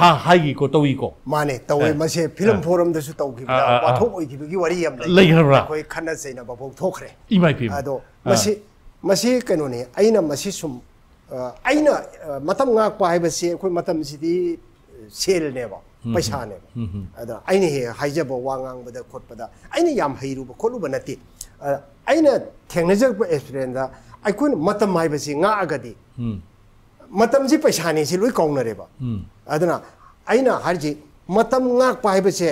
ꯍꯥ ꯍꯥꯏꯒꯤꯀꯣ ꯇꯧꯏꯀꯣ ꯃꯥꯅꯦ ꯇꯧꯋꯦ ꯑꯦ, ꯃꯁꯦ ꯐꯤꯂꯝ ꯑꯦ. ꯐꯣꯔꯝꯗꯁꯨ ꯑꯥ, ꯇꯧꯈꯤꯕꯗ ꯑꯥ, ꯑꯥ. ꯋꯥꯊꯣꯛ ꯑꯣꯏꯈꯤꯕꯒꯤ ꯋꯥꯔꯤ ꯌꯥꯝ ꯂꯩ ꯂꯩꯈ꯭ꯔꯕ꯭ꯔꯥ? ꯑꯩꯈꯣꯏ ꯈꯠꯅ ꯆꯩꯅꯕ ꯐꯥꯎ ꯊꯣꯛꯈ꯭ꯔꯦ ꯏꯃꯥꯏ ꯄꯦꯝ ꯑꯗꯣ ꯃꯁꯤ ꯃꯁꯤ ꯀꯩꯅꯣꯅꯤ ꯑꯩꯅ ꯃꯁꯤ ꯁꯨꯝ ꯑ, ꯑꯩꯅ ꯑ, ꯃꯇꯝ ꯉꯥꯛꯄ ꯍꯥꯏꯕꯁꯤ ꯑꯩꯈꯣꯏ ꯃꯇꯝꯁꯤꯗꯤ ꯁꯦꯜꯅꯦꯕ ꯄꯩꯁꯥꯅꯦꯕ ꯑꯗ ꯑꯩꯅ ꯍꯦꯛ ꯍꯥꯏꯖꯕ ꯋꯥ ꯉꯥꯡꯕꯗ ꯈꯣꯠꯄꯗ ꯑꯩꯅ ꯌꯥꯝ ꯍꯩꯔꯨꯕ ꯈꯣꯠꯂꯨꯕ ꯅꯠꯇꯦ ꯑꯩꯅ ꯊꯦꯡꯅꯖꯔꯛꯄ ꯑꯦꯛꯁꯄꯤꯔꯤꯌꯦꯟꯁꯇ ꯑꯩꯈꯣꯏꯅ ꯃꯇꯝ ꯍꯥꯏꯕꯁꯤ ꯉꯥꯛꯑꯒꯗꯤ ꯃꯇꯝꯁꯤ ꯄꯩꯁꯥꯅꯤ ꯁꯤ ꯂꯣꯏ ꯀꯥꯎꯅꯔꯦꯕ ꯑꯗꯨꯅ ꯑꯩꯅ ꯍꯥꯏꯔꯤꯁꯤ ꯃꯇꯝ ꯉꯥꯛꯄ ꯍꯥꯏꯕꯁꯦ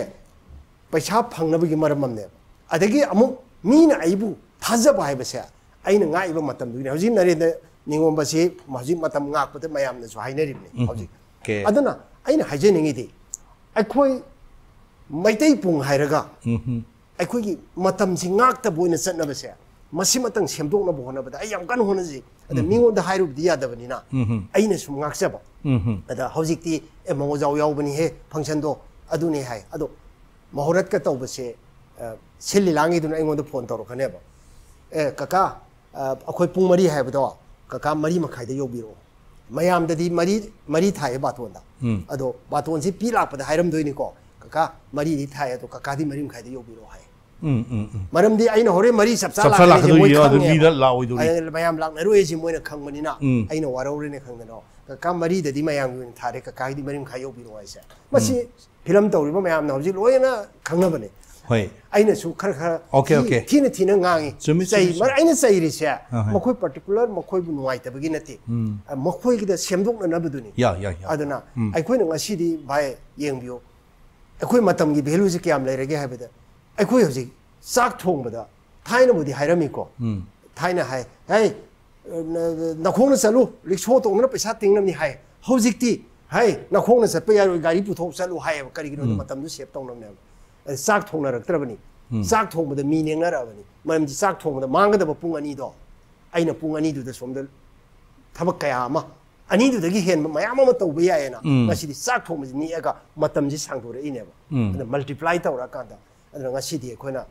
ꯄꯩꯁꯥ ꯐꯪꯅꯕꯒꯤ ꯃꯔꯝ ꯑꯃꯅꯦꯕ ꯑꯗꯒꯤ ꯑꯃꯨꯛ ꯃꯤꯅ ꯑꯩꯕꯨ ꯊꯥꯖꯕ ꯍꯥꯏꯕꯁꯦ ꯑꯩꯅ ꯉꯥꯛꯏꯕ ꯃꯇꯝꯗꯨꯒꯤꯅꯤ ꯍꯧꯖꯤꯛ ꯅꯔꯦꯟꯗ꯭ꯔ ꯅꯤꯉꯣꯝꯕꯁꯤ ꯍꯧꯖꯤꯛ ꯃꯇꯝ ꯉꯥꯛꯄꯗ ꯃꯌꯥꯝꯅꯁꯨ ꯍꯥꯏꯅꯔꯤꯕꯅꯤ ꯍꯧꯖꯤꯛ ꯑꯗꯨꯅ ꯑꯩꯅ ꯍꯥꯏꯖꯅꯤꯡꯉꯤꯗꯤ ꯑꯩꯈꯣꯏ ꯃꯩꯇꯩ ꯄꯨꯡ ꯍꯥꯏꯔꯒ ꯑꯩꯈꯣꯏꯒꯤ ꯃꯇꯝꯁꯤ ꯉꯥꯛꯇꯕ ꯑꯣꯏꯅ ꯆꯠꯅꯕꯁꯦ ꯃꯁꯤꯃꯇꯪ ꯁꯦꯝꯗꯣꯛꯅꯕ ꯍꯣꯠꯅꯕꯗ ꯑꯩ ꯌꯥꯝ ꯀꯟꯅ ꯍꯣꯠꯅꯖꯩ ꯑꯗ ꯃꯤꯉꯣꯟꯗ ꯍꯥꯏꯔꯨꯕꯗꯤ ꯌꯥꯗꯕꯅꯤꯅ ꯑꯩꯅ ꯁꯨꯝ ꯉꯥꯛꯆꯕ ꯑꯗ ꯍꯧꯖꯤꯛꯇꯤ ꯑꯦ ꯃꯉꯣꯖꯥꯎ ꯌꯥꯎꯕꯅꯤꯍꯦ ꯐꯪꯁꯟꯗꯣ ꯑꯗꯨꯅꯦ ꯍꯥꯏ ꯑꯗꯣ ꯃꯍꯨꯔꯠꯀ ꯇꯧꯕꯁꯦ ꯁꯤꯜꯂꯤ ꯂꯤꯂꯥꯡꯒꯤꯗꯨꯅ ꯑꯩꯉꯣꯟꯗ ꯐꯣꯟ ꯇꯧꯔꯛꯀꯅꯦꯕ ꯑꯦ ꯀꯀꯥ ꯑꯩꯈꯣꯏ ꯄꯨꯡ ꯃꯔꯤ ꯍꯥꯏꯕꯗꯣ ꯀꯀꯥ ꯃꯔꯤ ꯃꯈꯥꯏꯗ ꯌꯧꯕꯤꯔꯛꯑꯣ ꯃꯌꯥꯝꯗꯗꯤ ꯃꯔꯤ ꯃꯔꯤ ꯊꯥꯏꯌꯦ ꯕꯥꯇꯣꯟꯗ ꯑꯗꯣ ꯕꯥꯇꯣꯟꯁꯤ ꯄꯤ ꯂꯥꯛꯄꯗ ꯍꯥꯏꯔꯝꯗꯣꯏꯅꯤꯀꯣ ꯀꯀꯥ ꯃꯔꯤꯗꯤ ꯊꯥꯏ ꯑꯗꯣ ꯀꯀꯥꯗꯤ ꯃꯔꯤ ꯃꯈꯥꯏꯗ ꯌꯧꯕꯤꯔꯣ ꯍꯥꯏ ꯃꯔꯝꯗꯤ ꯑꯩꯅ ꯍꯣꯔꯦꯟ ꯃꯔꯤ ꯆꯞ ꯆꯥ ꯂꯥꯛꯑꯣꯏꯗꯣꯏꯅꯤ ꯃꯌꯥꯝ ꯂꯥꯛꯅꯔꯣꯏꯁꯤ ꯃꯣꯏꯅ ꯈꯪꯕꯅꯤꯅ ꯑꯩꯅ ꯋꯥꯔꯧꯔꯦꯅ ꯈꯪꯗꯅ ꯀꯀꯥ ꯃꯔꯤꯗꯗꯤ ꯃꯌꯥꯝꯒꯤ ꯑꯣꯏꯅ ꯊꯥꯔꯦ ꯀꯀꯥꯒꯤꯗꯤ ꯃꯔꯤ ꯃꯈꯥꯏ ꯌꯧꯕꯤꯔꯣ ꯍꯥꯏꯁꯦ ꯃꯁꯤ ꯐꯤꯂꯝ ꯇꯧꯔꯤꯕ ꯃꯌꯥꯝꯅ ꯍꯧꯖꯤꯛ ꯂꯣꯏꯅ ꯈꯪꯅꯕꯅꯦ ꯍꯣꯏ ꯑꯩꯅꯁꯨ ꯈꯔ ꯈꯔ Okay, ꯊꯤ- okay. ꯊꯤꯅ ꯊꯤꯅ ꯉꯥꯡꯉꯤ ꯆꯨꯝꯃꯤ, ꯆꯩ ꯆꯨꯝꯃꯤ, ꯃꯔ ꯑꯩꯅ ꯆꯩꯔꯤꯁꯦ ꯍꯣꯏ. ꯃꯈꯣꯏ ꯄꯥꯔꯇꯤꯀꯨꯂꯔ ꯃꯈꯣꯏꯕꯨ ꯅꯨꯡꯉꯥꯏꯇꯕꯒꯤ ꯅꯠꯇꯦ ꯃꯈꯣꯏꯒꯤꯗ ꯁꯦꯝꯗꯣꯛꯅꯅꯕꯗꯨꯅꯤ ꯌꯥ ꯌꯥ ꯌꯥ ꯑꯗꯨꯅ ꯑꯩꯈꯣꯏꯅ ꯉꯁꯤꯗꯤ ꯚꯥꯏ ꯌꯦꯡꯕꯤꯌꯨ ꯑꯩꯈꯣꯏ ꯃꯇꯝꯒꯤ ꯚꯦꯂꯨꯁꯤ ꯀꯌꯥꯝ ꯂꯩꯔꯒꯦ ꯍꯥꯏꯕꯗ ꯑꯩꯈꯣꯏ ꯍꯧꯖꯤꯛ ꯆꯥꯛ ꯊꯣꯡꯕꯗ ꯊꯥꯏꯅꯕꯨꯗꯤ ꯍꯥꯏꯔꯝꯃꯤꯀꯣ ꯊꯥꯏꯅ ꯍꯥꯏ ꯍꯩ ꯅꯈꯣꯡꯅ ꯆꯠꯂꯨ ꯔꯤꯛꯁꯣ ꯇꯣꯡꯗꯅ ꯄꯩꯁꯥ ꯇꯤꯡꯅꯕꯅꯤ ꯍꯥꯏ ꯍꯧꯖꯤꯛꯇꯤ ꯍꯩ ꯅꯈꯣꯡꯅ ꯆꯠꯄ ꯌꯥꯔꯣꯏ ꯒꯥꯔꯤ ꯄꯨꯊꯣꯛ ꯆꯠꯂꯨ ꯍꯥꯏꯌꯦꯕ ꯀꯔꯤꯒꯤꯅꯣꯗ ꯃꯇꯝꯗꯨ ꯁꯦꯞ ꯇꯧꯅꯕꯅꯦꯕ sak thong na raktra bani. Hmm. Sak thong bu da mi ne nga ra bani. Mam ji sak thong da mang da pung ani do. Aina pung ani du da som da thabak kaya ma. Ani du da gi hen ma ya ma to bu ya na. Hmm. Ma shi di sak thong ni ya ga matam ji sang du re ine ba. Hmm. Multiply ta ra ka da ana nga shi di e ko na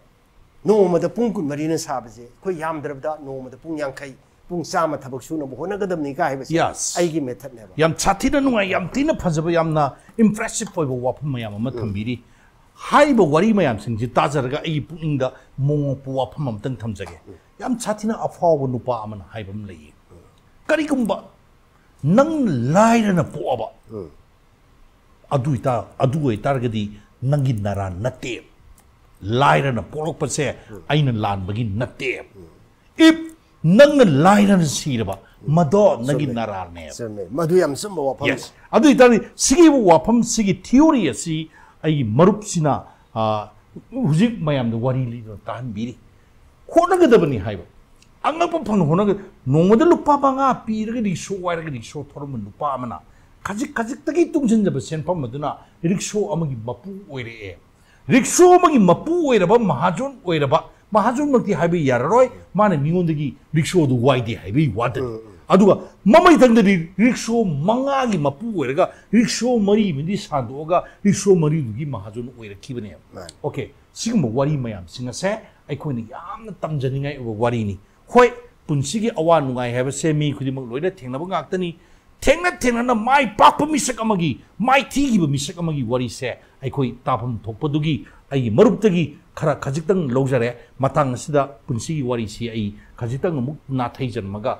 no ma da pung kun mari na sa ba je. Ko yam drab da no ma da pung yang kai pung sa ma thabak su na bu na ga dam ni ka he ba ai gi method ne ba. Yam chathi da nu yam ti na phajaba yam na impressive po wa pum ma yam ma thambiri ꯍꯥꯏꯔꯤꯕ ꯋꯥꯔꯤ ꯃꯌꯥꯝꯁꯤꯡꯁꯤ ꯇꯥꯖꯔꯒ ꯑꯩꯒꯤ ꯄꯨꯛꯅꯤꯡꯗ ꯃꯣꯉꯛꯄ ꯋꯥꯐꯝ ꯑꯃꯇꯪ ꯊꯝꯖꯒꯦ ꯌꯥꯝ ꯁꯥꯊꯤꯅ ꯑꯐꯥꯎꯕ ꯅꯨꯄꯥ ꯑꯃꯅ ꯍꯥꯏꯕ ꯑꯃ ꯂꯩꯌꯦ ꯀꯔꯤꯒꯨꯝꯕ ꯅꯪ ꯂꯥꯏꯔꯅ ꯄꯣꯛꯑꯕ ꯑꯗꯨ ꯑꯣꯏꯇꯥ ꯑꯗꯨ ꯑꯣꯏꯇꯥꯔꯒꯗꯤ ꯅꯪꯒꯤ ꯅꯔꯥ ꯅꯠꯇꯦ ꯂꯥꯏꯔꯅ ꯄꯣꯛꯂꯛꯄꯁꯦ ꯑꯩꯅ ꯂꯥꯟꯕꯒꯤ ꯅꯠꯇꯦ ꯏꯞ ꯅꯪꯅ ꯂꯥꯏꯔꯅ ꯁꯤꯔꯕ ꯃꯗꯣ ꯅꯪꯒꯤ ꯅꯔꯥꯅꯦꯕ ꯆꯨꯝꯃꯦ ꯃꯗꯨ ꯌꯥꯝ ꯆꯨꯝꯕ ꯋꯥꯐꯝ ꯌꯦꯁ ꯑꯗꯨ ꯑꯣꯏꯇꯥꯔꯗꯤ ꯁꯤꯒꯤ ꯋꯥꯐꯝ ꯁꯤꯒꯤ ꯊꯤꯑꯣꯔꯤ ꯑꯁꯤ ꯑꯩꯒꯤ ꯃꯔꯨꯞꯁꯤꯅ ꯑꯥ, ꯍꯧꯖꯤꯛ ꯃꯌꯥꯝꯗ ꯋꯥꯔꯤ ꯂꯤꯗꯨꯅ ꯇꯥꯍꯟꯕꯤꯔꯤ ꯍꯣꯠꯅꯒꯗꯕꯅꯤ ꯍꯥꯏꯕ ꯑꯉꯛꯄ ꯐꯪꯅ ꯍꯣꯠꯅꯒ ꯅꯣꯡꯃꯗ ꯂꯨꯄꯥ ꯃꯉꯥ ꯄꯤꯔꯒ ꯔꯤꯛꯁꯣ ꯋꯥꯏꯔꯒ ꯔꯤꯛꯁꯣ ꯊꯧꯔꯝꯕ ꯅꯨꯄꯥ ꯑꯃꯅ ꯈꯖꯤꯛ ꯈꯖꯤꯛꯇꯒꯤ ꯇꯨꯡꯁꯤꯟꯖꯕ ꯁꯦꯟꯐꯝ ꯑꯗꯨꯅ ꯔꯤꯛꯁꯣ ꯑꯃꯒꯤ ꯃꯄꯨ ꯑꯣꯏꯔꯛꯑꯦ ꯔꯤꯛꯁꯣ ꯑꯃꯒꯤ ꯃꯄꯨ ꯑꯣꯏꯔꯕ ꯃꯍꯥꯖꯣꯟ ꯑꯣꯏꯔꯕ ꯃꯍꯥꯖꯣꯟꯃꯛꯇꯤ ꯍꯥꯏꯕ ꯌꯥꯔꯔꯣꯏ ꯃꯥꯅ ꯃꯤꯉꯣꯟꯗꯒꯤ ꯔꯤꯛꯁꯣꯗꯨ ꯋꯥꯏꯗꯦ ꯍꯥꯏꯕꯒꯤ ꯋꯥꯗꯅꯤ ꯑꯗꯨꯒ ꯃꯃꯩꯊꯪꯗꯗꯤ ꯔꯤꯛꯁꯣ ꯃꯉꯥꯒꯤ ꯃꯄꯨ ꯑꯣꯏꯔꯒ ꯔꯤꯛꯁꯣ ꯃꯔꯤ ꯑꯃꯗꯤ ꯁꯥꯟꯗꯣꯛꯑꯒ ꯔꯤꯛꯁꯣ ꯃꯔꯤꯗꯨꯒꯤ ꯃꯍꯥꯖꯣꯟ ꯑꯣꯏꯔꯛꯈꯤꯕꯅꯦꯕ ꯃꯥꯅꯤ. ꯑꯣꯀꯦ ꯁꯤꯒꯨꯝꯕ ꯋꯥꯔꯤ ꯃꯌꯥꯝꯁꯤꯡ ꯑꯁꯦ ꯑꯩꯈꯣꯏꯅ ꯌꯥꯝꯅ ꯇꯝꯖꯅꯤꯡꯉꯥꯏ ꯑꯣꯏꯕ ꯋꯥꯔꯤꯅꯤ ꯍꯣꯏ ꯄꯨꯟꯁꯤꯒꯤ ꯑꯋꯥ ꯅꯨꯡꯉꯥꯏ ꯍꯥꯏꯕꯁꯦ ꯃꯤ ꯈꯨꯗꯤꯡꯃꯛ ꯂꯣꯏꯅ ꯊꯦꯡꯅꯕ ꯉꯥꯛꯇꯅꯤ ꯊꯦꯡꯅ ꯊꯦꯡꯅꯅ ꯃꯥꯏ ꯄꯥꯛꯄ ꯃꯤꯁꯛ ꯑꯃꯒꯤ ꯃꯥꯏꯊꯤꯈꯤꯕ ꯃꯤꯁꯛ ꯑꯃꯒꯤ ꯋꯥꯔꯤꯁꯦ ꯑꯩꯈꯣꯏ ꯇꯥꯐꯝ ꯊꯣꯛꯄꯗꯨꯒꯤ ꯑꯩꯒꯤ ꯃꯔꯨꯞꯇꯒꯤ ꯈꯔ ꯈꯖꯤꯛꯇꯪ ꯂꯧꯖꯔꯦ ꯃꯇꯥꯡ ꯑꯁꯤꯗ ꯄꯨꯟꯁꯤꯒꯤ ꯋꯥꯔꯤꯁꯤ ꯑꯩ ꯈꯖꯤꯛꯇꯪ ꯑꯃꯨꯛ ꯅꯥꯊꯩꯖꯟꯃꯒ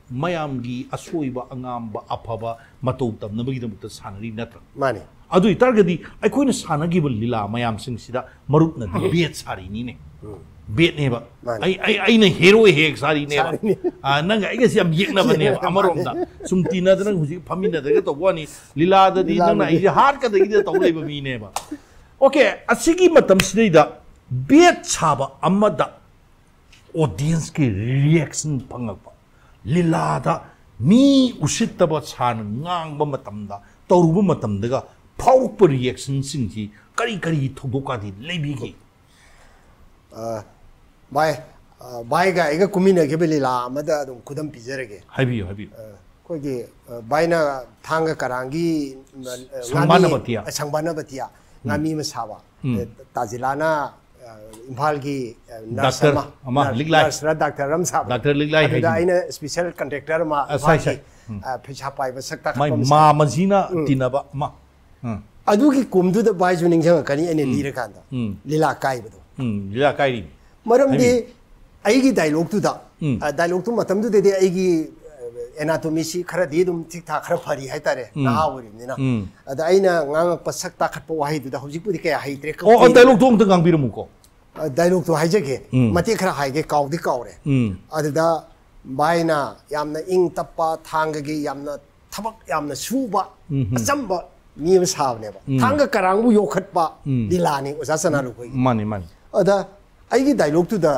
ꯃꯌꯥꯝꯒꯤ ꯑꯁꯣꯏꯕ ꯑꯉꯥꯝꯕ ꯑꯐꯕ ꯃꯇꯧ ꯇꯝꯅꯕꯒꯤꯗꯃꯛꯇ ꯁꯥꯟꯅꯔꯤ ꯅꯠꯇ꯭ꯔꯥ ꯃꯥꯅꯤ ꯑꯗꯨ ꯑꯣꯏꯇꯥꯔꯒꯗꯤ ꯑꯩꯈꯣꯏꯅ ꯁꯥꯟꯅꯈꯤꯕ ꯂꯤꯂꯥ ꯃꯌꯥꯝꯁꯤꯡꯁꯤꯗ ꯃꯔꯨꯞꯅꯗꯤ ꯕꯦꯠ ꯁꯥꯔꯤꯅꯤꯅꯦ ꯕꯦꯠꯅꯦꯕ ꯃꯥꯅꯤ. ꯑꯩ ꯑꯩ ꯑꯩꯅ ꯍꯦꯔꯣ ꯍꯦꯛ ꯁꯥꯔꯤꯅꯦꯕ ꯁꯥꯔꯤꯅꯤ. ꯑꯥ, ꯅꯪꯒ ꯑꯩꯒꯁꯤ ꯌꯥꯝ ꯌꯦꯛꯅꯕꯅꯦꯕ ꯑꯃꯔꯣꯝꯗ ꯁꯨꯝ ꯇꯤꯟꯅꯗꯅ ꯍꯧꯖꯤꯛ ꯐꯝꯃꯤꯟꯅꯗꯒ ꯇꯧꯕ ꯋꯥꯅꯤ ꯂꯤꯂꯥꯗꯗꯤ ꯅꯪꯅ ꯂꯤꯂꯥꯗꯗꯤ. ꯑꯩꯁꯦ ꯍꯥꯠꯀꯗꯒꯤꯗ ꯇꯧ ꯂꯩꯕ ꯃꯤꯅꯦꯕ ꯑꯣꯀꯦ ꯑꯁꯤꯒꯤ ꯃꯇꯝꯁꯤꯗꯩꯗ ꯕꯦꯠ ꯁꯥꯕ ꯑꯃꯗ ꯑꯣꯗꯤꯌꯟꯁꯀꯤ ꯔꯤꯌꯦꯛꯁꯟ ꯐꯪꯉꯛꯄ ꯂꯤꯂꯥꯗ ꯃꯤ ꯎꯁꯤꯠꯇꯕ ꯁꯥꯅ ꯉꯥꯡꯕ ꯃꯇꯝꯗ ꯇꯧꯔꯨꯕ ꯃꯇꯝꯗꯒ ꯐꯥꯎꯔꯛꯄ ꯔꯤꯌꯦꯛꯁꯟꯁꯤꯡꯁꯤ ꯀꯔꯤ ꯀꯔꯤ ꯊꯧꯗꯣꯛꯀꯗꯤ ꯂꯩꯕꯤꯒꯦ ꯚꯥꯏ ꯑ, ꯚꯥꯏꯒ ꯑꯩꯒ ꯀꯨꯝꯃꯤꯟꯅꯈꯤꯕ ꯂꯤꯂꯥ ꯑꯃꯗ ꯑꯗꯨꯝ ꯈꯨꯗꯝ ꯄꯤꯖꯔꯒꯦ ꯍꯥꯏꯕꯤꯌꯨ ꯍꯥꯏꯕꯤꯌꯨ ꯑꯩꯈꯣꯏꯒꯤ ꯑ, ꯚꯥꯏꯅ ꯊꯥꯡꯒ ꯀꯔꯥꯡꯒꯤ ꯑ, ꯉꯥꯃꯤ- ꯁꯪꯕꯥꯅꯕꯇꯤꯌꯥ. ꯑ, ꯁꯪꯕꯥꯅꯕꯇꯤꯌꯥ ꯉꯥꯃꯤ ꯑꯃ ꯁꯥꯕ ꯑ, ꯇꯥꯖꯤꯂꯥꯅ ꯑ, ꯏꯝꯐꯥꯜꯒꯤ ꯗꯥꯛꯇꯔ ꯑꯃ ꯂꯤꯛꯂꯥꯏ ꯅꯔꯁꯔ ꯗꯥꯛꯇꯔ ꯑꯃ ꯁꯥꯕ ꯗꯥꯛꯇꯔ ꯂꯤꯛꯂꯥꯏ ꯍꯥꯏꯗꯤ ꯑꯩꯅ ꯁ꯭ꯄꯦꯁꯤꯌꯦꯜ ꯀꯟꯇ꯭ꯔꯦꯛꯇꯔ ꯑꯃ ꯏꯝꯐꯥꯜꯒꯤ ꯄꯩꯁꯥ ꯄꯥꯏꯕ ꯁꯛꯇꯥ ꯃꯥꯏ ꯃꯥ ꯃꯖꯤꯅ ꯇꯤꯟꯅꯕ ꯑꯃ ꯑꯗꯨꯒꯤ ꯀꯨꯝꯗꯨꯗ ꯚꯥꯏꯁꯨ ꯅꯤꯡꯁꯤꯡꯉꯛꯀꯅꯤ ꯑꯩꯅ ꯂꯤꯔꯀꯥꯟꯗ ꯂꯤꯂꯥ ꯀꯥꯏꯕꯗꯣ ꯂꯤꯂꯥ ꯀꯥꯏꯔꯤ ꯃꯔꯝꯗꯤ ꯑꯩꯒꯤ ꯗꯥꯏꯂꯣꯛꯇꯨꯗ ꯗꯥꯏꯂꯣꯛꯇꯨ ꯃꯇꯝꯗꯨꯗꯗꯤ ꯑꯩꯒꯤ ꯑꯦꯅꯥꯇꯣꯃꯤꯁꯤ ꯈꯔꯗꯤ ꯑꯗꯨꯝ ꯊꯤꯛ ꯊꯥꯛ ꯈꯔ ꯐꯔꯤ ꯍꯥꯏꯇꯥꯔꯦ ꯅꯍꯥ ꯑꯣꯏꯔꯤꯕꯅꯤꯅ ꯑꯗ ꯑꯩꯅ ꯉꯥꯡꯉꯛꯄ ꯁꯛ ꯇꯥꯈꯠꯄ ꯋꯥꯍꯩꯗꯨꯗ ꯍꯧꯖꯤꯛꯄꯨꯗꯤ ꯀꯌꯥ ꯍꯩꯇ꯭ꯔꯦ ꯑꯣ ꯗꯥꯏꯂꯣꯛꯇꯣ ꯑꯝꯇ ꯉꯥꯡꯕꯤꯔꯝꯃꯨꯀꯣ ꯗꯥꯏꯂꯣꯛꯇꯣ ꯍꯥꯏꯖꯒꯦ ꯎꯝ. ꯃꯇꯦꯛ ꯈꯔ ꯍꯥꯏꯒꯦ ꯀꯥꯎꯗꯤ ꯀꯥꯎꯔꯦ ꯎꯝ ꯑꯗꯨꯗ ꯚꯥꯏꯅ ꯌꯥꯝꯅ ꯏꯪ ꯇꯞꯄ ꯊꯥꯡꯒꯒꯤ ꯌꯥꯝꯅ ꯊꯕꯛ ꯌꯥꯝꯅ ꯁꯨꯕ ꯑꯆꯝꯕ ꯃꯤ ꯑꯃ ꯁꯥꯕꯅꯦꯕ ꯊꯥꯡꯒ ꯀꯔꯥꯡꯕꯨ ꯌꯣꯛꯈꯠꯄ ꯂꯤꯂꯥꯅꯤ ꯑꯣꯖꯥ ꯆꯅꯥꯂꯨꯈꯣꯏꯒꯤ ꯃꯥꯅꯤ ꯃꯥꯅꯤ ꯑꯗ ꯑꯩꯒꯤ ꯗꯥꯏꯂꯣꯛꯇꯨꯗ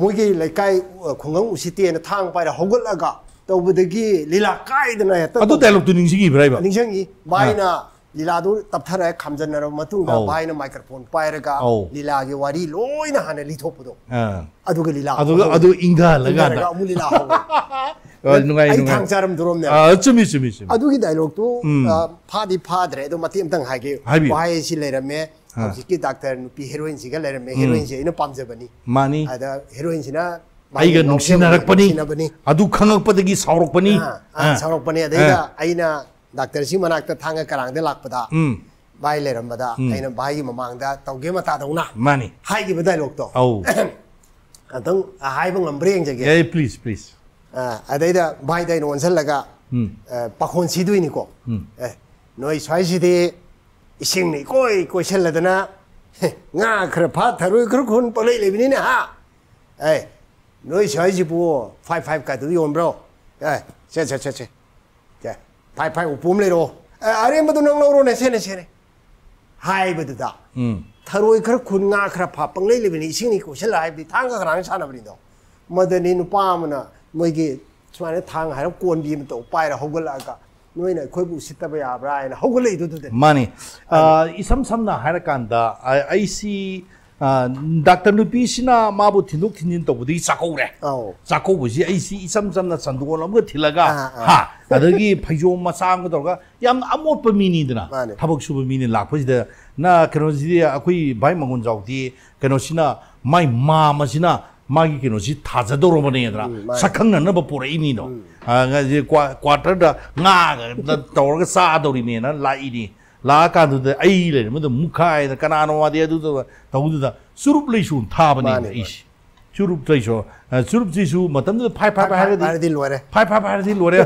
ꯃꯣꯏꯒꯤ ꯂꯩꯀꯥꯏ ꯎ- ꯈꯨꯡꯒꯪ ꯎꯁꯤꯠꯇꯦꯅ ꯊꯥꯡ ꯄꯥꯏꯔ ꯍꯧꯒꯠꯂꯒ ꯇꯧꯕꯗꯒꯤ ꯂꯤꯂꯥ ꯀꯥꯏꯗꯅ ꯍꯦꯛꯇ ꯑꯗꯨ ꯗꯥꯏꯂꯣꯛꯇꯨ ꯅꯤꯡꯁꯤꯡꯉꯤꯕ꯭ꯔꯥ ꯏꯕ ꯅꯤꯡꯁꯤꯡꯉꯤ लीलादु तपथर खामजनर मतुंगा बायना माइक्रोफोन पायरगा लीला के वारी लोइना हाने लिथोपदो अदुग लीला अदुग अदु इंगा लगा लगा अमु लीला हो नुगाई नुगाई थांग चारम दुरोम ने आ चुमी चुमी चुमी अदुगी डायलॉग तो फादी फादरे तो मतिम तंग हागे बाय सि लेरमे हजिकी डाक्टर नुपी हीरोइन सिगा लेरमे हीरोइन सि इनो पामजबनी मानी अदा heroine ꯗꯥꯛꯇꯔꯁꯤ ꯃꯅꯥꯛꯇ ꯊꯥꯡꯒ ꯀꯔꯥꯡꯗ ꯂꯥꯛꯄꯗ ꯎꯝ ꯚꯥꯏ ꯂꯩꯔꯝꯕꯗ ꯑꯩꯅ ꯚꯥꯏꯒꯤ ꯃꯃꯥꯡꯗ ꯇꯧꯒꯦ ꯃꯇꯥꯗꯧꯅ ꯃꯥꯅꯤ ꯍꯥꯏꯈꯤꯕ ꯗꯥꯏꯂꯣꯛꯇꯣ ꯑꯧ ꯑꯗꯨꯝ ꯍꯥꯏꯕ ꯉꯝꯕ꯭ꯔꯥ ꯌꯦꯡꯖꯒꯦ ꯑꯦ ꯄ꯭ꯂꯤꯖ ꯄ꯭ꯂꯤꯖ ꯑꯥ, ꯑꯗꯩꯗ ꯚꯥꯏꯗ ꯑꯩꯅ ꯑꯣꯟꯁꯤꯜꯂꯒ ꯑꯥ, ꯄꯥꯈꯣꯟ ꯁꯤꯗꯣꯏꯅꯤꯀꯣ ꯑꯦ ꯅꯣꯏ ꯁ꯭ꯋꯥꯏꯁꯤꯗꯤ ꯏꯁꯤꯡꯅ ꯏꯀꯣꯏ ꯀꯣꯏꯁꯤꯜꯂꯗꯅ ꯍꯦ, ꯉꯥ ꯈꯔ ꯐꯥ ꯊꯔꯣꯏ ꯈꯔ ꯈꯨꯟ ꯄꯪꯂꯩ ꯂꯩꯕꯅꯤꯅꯦ ꯍꯥ ꯑꯦ ꯅꯣꯏ ꯁ꯭ꯋꯥꯏꯁꯤꯕꯨ ꯐꯥꯏꯚ ꯐꯥꯏꯚ ꯀꯥꯏꯗꯨ ꯌꯣꯟꯕ꯭ꯔꯣ ꯑꯦ ꯁꯦ ꯁꯦ ꯁꯦ ꯁꯦ ꯁꯦ ꯐꯥꯏꯚ ꯐꯥꯏꯚ ꯎꯄꯨ ꯑꯃ ꯂꯩꯔꯛꯑꯣ ꯑꯔꯦꯝꯕꯗꯨ ꯅꯪ ꯂꯧꯔꯣꯅꯦ ꯁꯦꯅꯦ ꯁꯦꯅꯦ ꯍꯥꯏꯕꯗꯨꯗ ꯎꯝ ꯊꯔꯣꯏ ꯈꯔ ꯈꯨꯟ ꯉꯥ ꯈꯔ ꯐꯥ ꯄꯪꯂꯩ ꯂꯩꯕꯅꯤ ꯏꯁꯤꯡꯅꯤ ꯀꯣꯏꯁꯤꯜꯂ ꯍꯥꯏꯕꯗꯤ ꯊꯥꯡꯒ ꯀꯅꯥꯅ ꯁꯥꯟꯅꯕꯅꯤꯗꯣ ꯃꯗꯅꯤ ꯅꯨꯄꯥ ꯑꯃꯅ ꯃꯣꯏꯒꯤ ꯁꯨꯃꯥꯏꯅ ꯊꯥꯡ ꯍꯥꯏꯔꯞ ꯀꯣꯟꯕꯤ ꯑꯃ ꯇꯧ ꯄꯥꯏꯔ ꯍꯧꯒꯠꯂꯛꯑꯒ ꯅꯣꯏꯅ ꯑꯩꯈꯣꯏꯕꯨ ꯎꯁꯤꯠꯇꯕ ꯌꯥꯕ꯭ꯔꯥ ꯍꯥꯏꯅ ꯍꯧꯒꯠꯂꯛꯏꯗꯨꯗꯨꯗꯅꯤ ꯃꯥꯅꯤ ꯏꯁꯝ ꯁꯝꯅ ꯍꯥꯏꯔꯀꯥꯟꯗ ꯑ- ꯑꯩꯁꯤ ꯑ, ꯗꯥꯛꯇꯔ ꯅꯨꯄꯤꯁꯤꯅ ꯃꯥꯕꯨ ꯊꯤꯟꯗꯣꯛ ꯊꯤꯟꯖꯤꯟ ꯇꯧꯕꯗꯒꯤ ꯆꯥꯛꯀꯧꯔꯦ ꯑꯧ ꯆꯥꯛꯀꯧꯕꯁꯤ ꯑꯩꯁꯤ ꯏꯁꯝ ꯁꯝꯅ ꯆꯟꯗꯣꯜ ꯑꯃꯒ ꯊꯤꯜꯂꯒ ꯑꯥ, ꯑꯥ. ꯍꯥ ꯑꯗꯒꯤ ꯐꯩꯖꯣꯝ ꯃꯆꯥ ꯑꯃꯒ ꯇꯧꯔꯒ ꯌꯥꯝꯅ ꯑꯃꯣꯠꯄ ꯃꯤꯅꯤꯗꯅ ꯃꯥꯅꯦ. ꯊꯕꯛ ꯁꯨꯕ ꯃꯤꯅꯤ ꯂꯥꯛꯄꯁꯤꯗ ꯅ ꯀꯩꯅꯣꯁꯤꯗꯤ ꯑꯩꯈꯣꯏ ꯚꯥꯏ ꯃꯉꯣꯟ ꯆꯥꯎꯗꯤ ꯀꯩꯅꯣꯁꯤꯅ ꯃꯥꯏ ꯃꯥꯃꯁꯤꯅ ꯃꯥꯒꯤ ꯀꯩꯅꯣꯁꯤ ꯊꯥꯖꯗꯧꯔꯕꯅꯦꯗꯅ ꯃꯥꯅꯦ. ꯁꯛꯈꯪꯅꯅꯕ ꯄꯨꯔꯛꯏꯅꯤꯗꯣ ꯑꯥ, ꯉꯁꯤ ꯀ꯭ꯋꯥ- ꯀ꯭ꯋꯥꯇꯔꯗ ꯉꯥꯒ ꯇꯧꯔꯒ ꯆꯥꯗꯧꯔꯤꯅꯦꯅ ꯂꯥꯛꯏꯅꯤ ꯂꯥꯛꯑꯀꯥꯟꯗꯨꯗ ꯑꯩ ꯂꯩꯔꯝꯕꯗ ꯃꯨꯛꯈꯥꯏꯗ ꯀꯅꯥꯅꯣ ꯋꯥꯗꯤ ꯑꯗꯨꯗ ꯇꯧꯕꯗꯨꯗ ꯆꯨꯔꯨꯞ ꯂꯩꯁꯨ ꯊꯥꯕꯅꯦ ꯃꯥꯅꯦ, ꯑꯩꯁꯦ ꯆꯨꯔꯨꯞ ꯂꯩꯁꯨ ꯑ, ꯆꯨꯔꯨꯞꯁꯤꯁꯨ ꯃꯇꯝꯗꯨꯗ ꯐꯥꯏꯚ ꯐꯥꯏꯚ ꯍꯥꯏꯔꯒꯗꯤ ꯍꯥꯏꯔꯗꯤ ꯂꯣꯏꯔꯦ ꯐꯥꯏꯚ ꯐꯥꯏꯚ ꯍꯥꯏꯔꯗꯤ ꯂꯣꯏꯔꯦ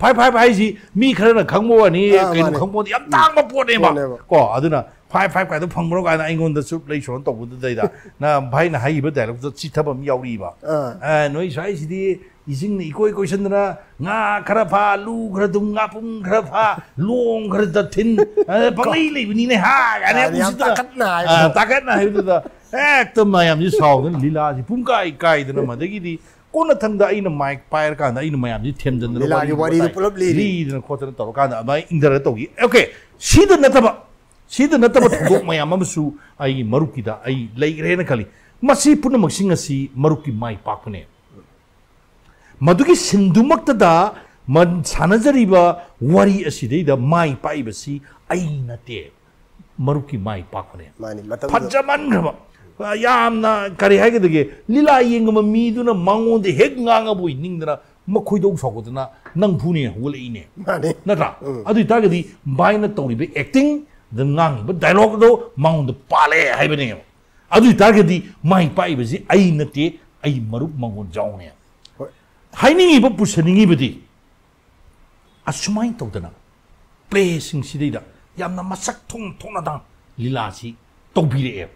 ꯐꯥꯏꯚ ꯐꯥꯏꯚ ꯍꯥꯏꯁꯤ ꯃꯤ ꯈꯔꯅ ꯈꯪꯕ ꯋꯥꯅꯤ ꯑꯥ, ꯀꯩꯅꯣ ꯃꯥꯅꯦ. ꯈꯪꯕ ꯋꯥꯅꯤ ꯌꯥꯝ ꯇꯥꯡꯕ ꯄꯣꯠꯅꯦꯕ ꯄꯣꯠꯅꯦꯕ. ꯀꯣ ꯑꯗꯨꯅ ꯐꯥꯏꯚ ꯐꯥꯏꯚ ꯀꯥꯏꯗꯣ ꯐꯪꯕ꯭ꯔꯣ ꯀꯥꯏꯅ ꯑꯩꯉꯣꯟꯗ ꯆꯨꯞ ꯂꯩ ꯁꯣꯟ ꯇꯧꯕꯗꯨꯗꯩꯗ ꯅ ꯚꯥꯏꯅ ꯍꯥꯏꯈꯤꯕ ꯗꯥꯏꯂꯣꯛꯇ ꯆꯤꯊꯕ ꯑꯃ ꯌꯥꯎꯔꯤꯕ ꯑꯥ. ꯑꯦ, ꯅꯣꯏ ꯁ꯭ꯋꯥꯏꯁꯤꯗꯤ ꯏꯁꯤꯡꯅ ꯏꯀꯣꯏ ꯀꯣꯏꯁꯟꯗꯅ ꯉꯥ ꯈꯔ ꯐꯥ ꯂꯨ ꯈꯔ ꯗꯨꯝ ꯉꯥꯄꯨꯝ ꯈꯔ ꯐꯥ ꯂꯣꯡꯈꯔ ꯗꯊꯤꯟ ꯑꯦ, ꯄꯪꯂꯩ ꯂꯩꯕꯅꯤꯅꯦ ꯍꯥ ꯀꯥꯏꯅ ꯌꯥꯝ ꯎꯁꯤꯠꯇꯅ- ꯇꯥꯀꯠꯅ ꯍꯥꯏꯕꯗꯣ. ꯑꯥ, ꯇꯥꯀꯠꯅ ꯍꯥꯏꯕꯗꯨꯗ ꯍꯦꯛꯇ ꯃꯌꯥꯝꯁꯤ ꯁꯥꯎꯗꯅ ꯂꯤꯂꯥꯁꯤ ꯄꯨꯡ ꯀꯥꯏ ꯀꯥꯏꯗꯅ ꯃꯗꯒꯤꯗꯤ ꯀꯣꯟꯅ ꯊꯪꯗ ꯑꯩꯅ ꯃꯥꯏꯛ ꯄꯥꯏꯔꯀꯥꯟꯗ ꯑꯩꯅ ꯃꯌꯥꯝꯁꯤ ꯊꯦꯝꯖꯤꯟꯗꯅ ꯂꯤꯂꯥꯒꯤ ꯋꯥꯔꯤ ꯋꯥꯔꯤꯗꯨ ꯋꯥꯇꯥꯏ ꯄꯨꯂꯞ ꯂꯤꯔꯤ. ꯂꯤꯗꯅ ꯈꯣꯠꯇꯅ ꯇꯧꯔꯀꯥꯟꯗ ꯑꯗꯨꯃꯥꯏꯅ ꯏꯪꯊꯔ ꯇꯧꯈꯤ ꯑꯣꯀꯦ ꯁꯤꯗ ꯅꯠꯇꯕ ꯁꯤꯗ ꯅꯠꯇꯕ ꯊꯧꯗꯣꯛ ꯃꯌꯥꯝ ꯑꯃꯁꯨ ꯑꯩꯒꯤ ꯃꯔꯨꯞꯀꯤꯗ ꯑꯩ ꯂꯩꯈ꯭ꯔꯦꯅ ꯈꯜꯂꯤ ꯃꯁꯤ ꯄꯨꯝꯅꯃꯛꯁꯤꯡ ꯑꯁꯤ ꯃꯔꯨꯞꯀꯤ ꯃꯥꯏ ꯄꯥꯛꯄꯅꯦ ꯃꯗꯨꯒꯤ ꯁꯤꯟꯗꯨꯃꯛꯇꯗ ꯃꯟ- ꯁꯥꯟꯅꯖꯔꯤꯕ ꯋꯥꯔꯤ ꯑꯁꯤꯗꯩꯗ ꯃꯥꯏ ꯄꯥꯛꯏꯕꯁꯤ ꯑꯩ ꯅꯠꯇꯦ ꯃꯔꯨꯞꯀꯤ ꯃꯥꯏ ꯄꯥꯛꯄꯅꯦ ꯃꯥꯅꯤ ꯃꯇꯝꯗꯨ ꯐꯖꯃꯟꯈ꯭ꯔꯕ ꯌꯥꯝꯅ ꯀꯔꯤ ꯍꯥꯏꯒꯗꯒꯦ ꯂꯤꯂꯥ ꯌꯦꯡꯉꯕ ꯃꯤꯗꯨꯅ ꯃꯉꯣꯟꯗ ꯍꯦꯛ ꯉꯥꯡꯉꯕꯣꯏ ꯅꯤꯡꯗꯅ ꯃꯈꯣꯏꯗꯧ ꯁꯥꯎꯒꯗꯅ ꯅꯪ ꯐꯨꯅꯦ ꯍꯧꯒꯠꯂꯛꯏꯅꯦ ꯃꯥꯅꯤ ꯅꯠꯇ꯭ꯔꯥ ꯑꯗꯨ ꯑꯣꯏꯇꯥꯔꯒꯗꯤ ꯚꯥꯏꯅ ꯇꯧꯔꯤꯕ ꯑꯦꯛꯇꯤꯡ ꯗ ꯉꯥꯡꯉꯤꯕ ꯗꯥꯏꯂꯣꯒꯗꯣ ꯃꯉꯣꯟꯗ ꯄꯥꯜꯂꯦ ꯍꯥꯏꯕꯅꯦꯕ ꯑꯗꯨ ꯑꯣꯏꯇꯥꯔꯒꯗꯤ ꯃꯥꯏ ꯄꯥꯛꯏꯕꯁꯤ ꯑꯩ ꯅꯠꯇꯦ ꯑꯩ ꯃꯔꯨꯞ ꯃꯉꯣꯟ ꯖꯥꯎꯅꯦ ꯍꯣꯏ ꯍꯥꯏꯅꯤꯡꯉꯤꯕ ꯄꯨꯁꯟꯅꯤꯡꯉꯤꯕꯗꯤ ꯑꯁꯨꯃꯥꯏꯅ ꯇꯧꯗꯅ ꯄ꯭ꯂꯦꯁꯤꯡꯁꯤꯗꯩꯗ ꯌꯥꯝꯅ ꯃꯁꯛ ꯊꯣꯡ ꯊꯣꯡꯅꯗꯪ ꯂꯤꯂꯥꯁꯤ ꯇꯧꯕꯤꯔꯛꯑꯦꯕ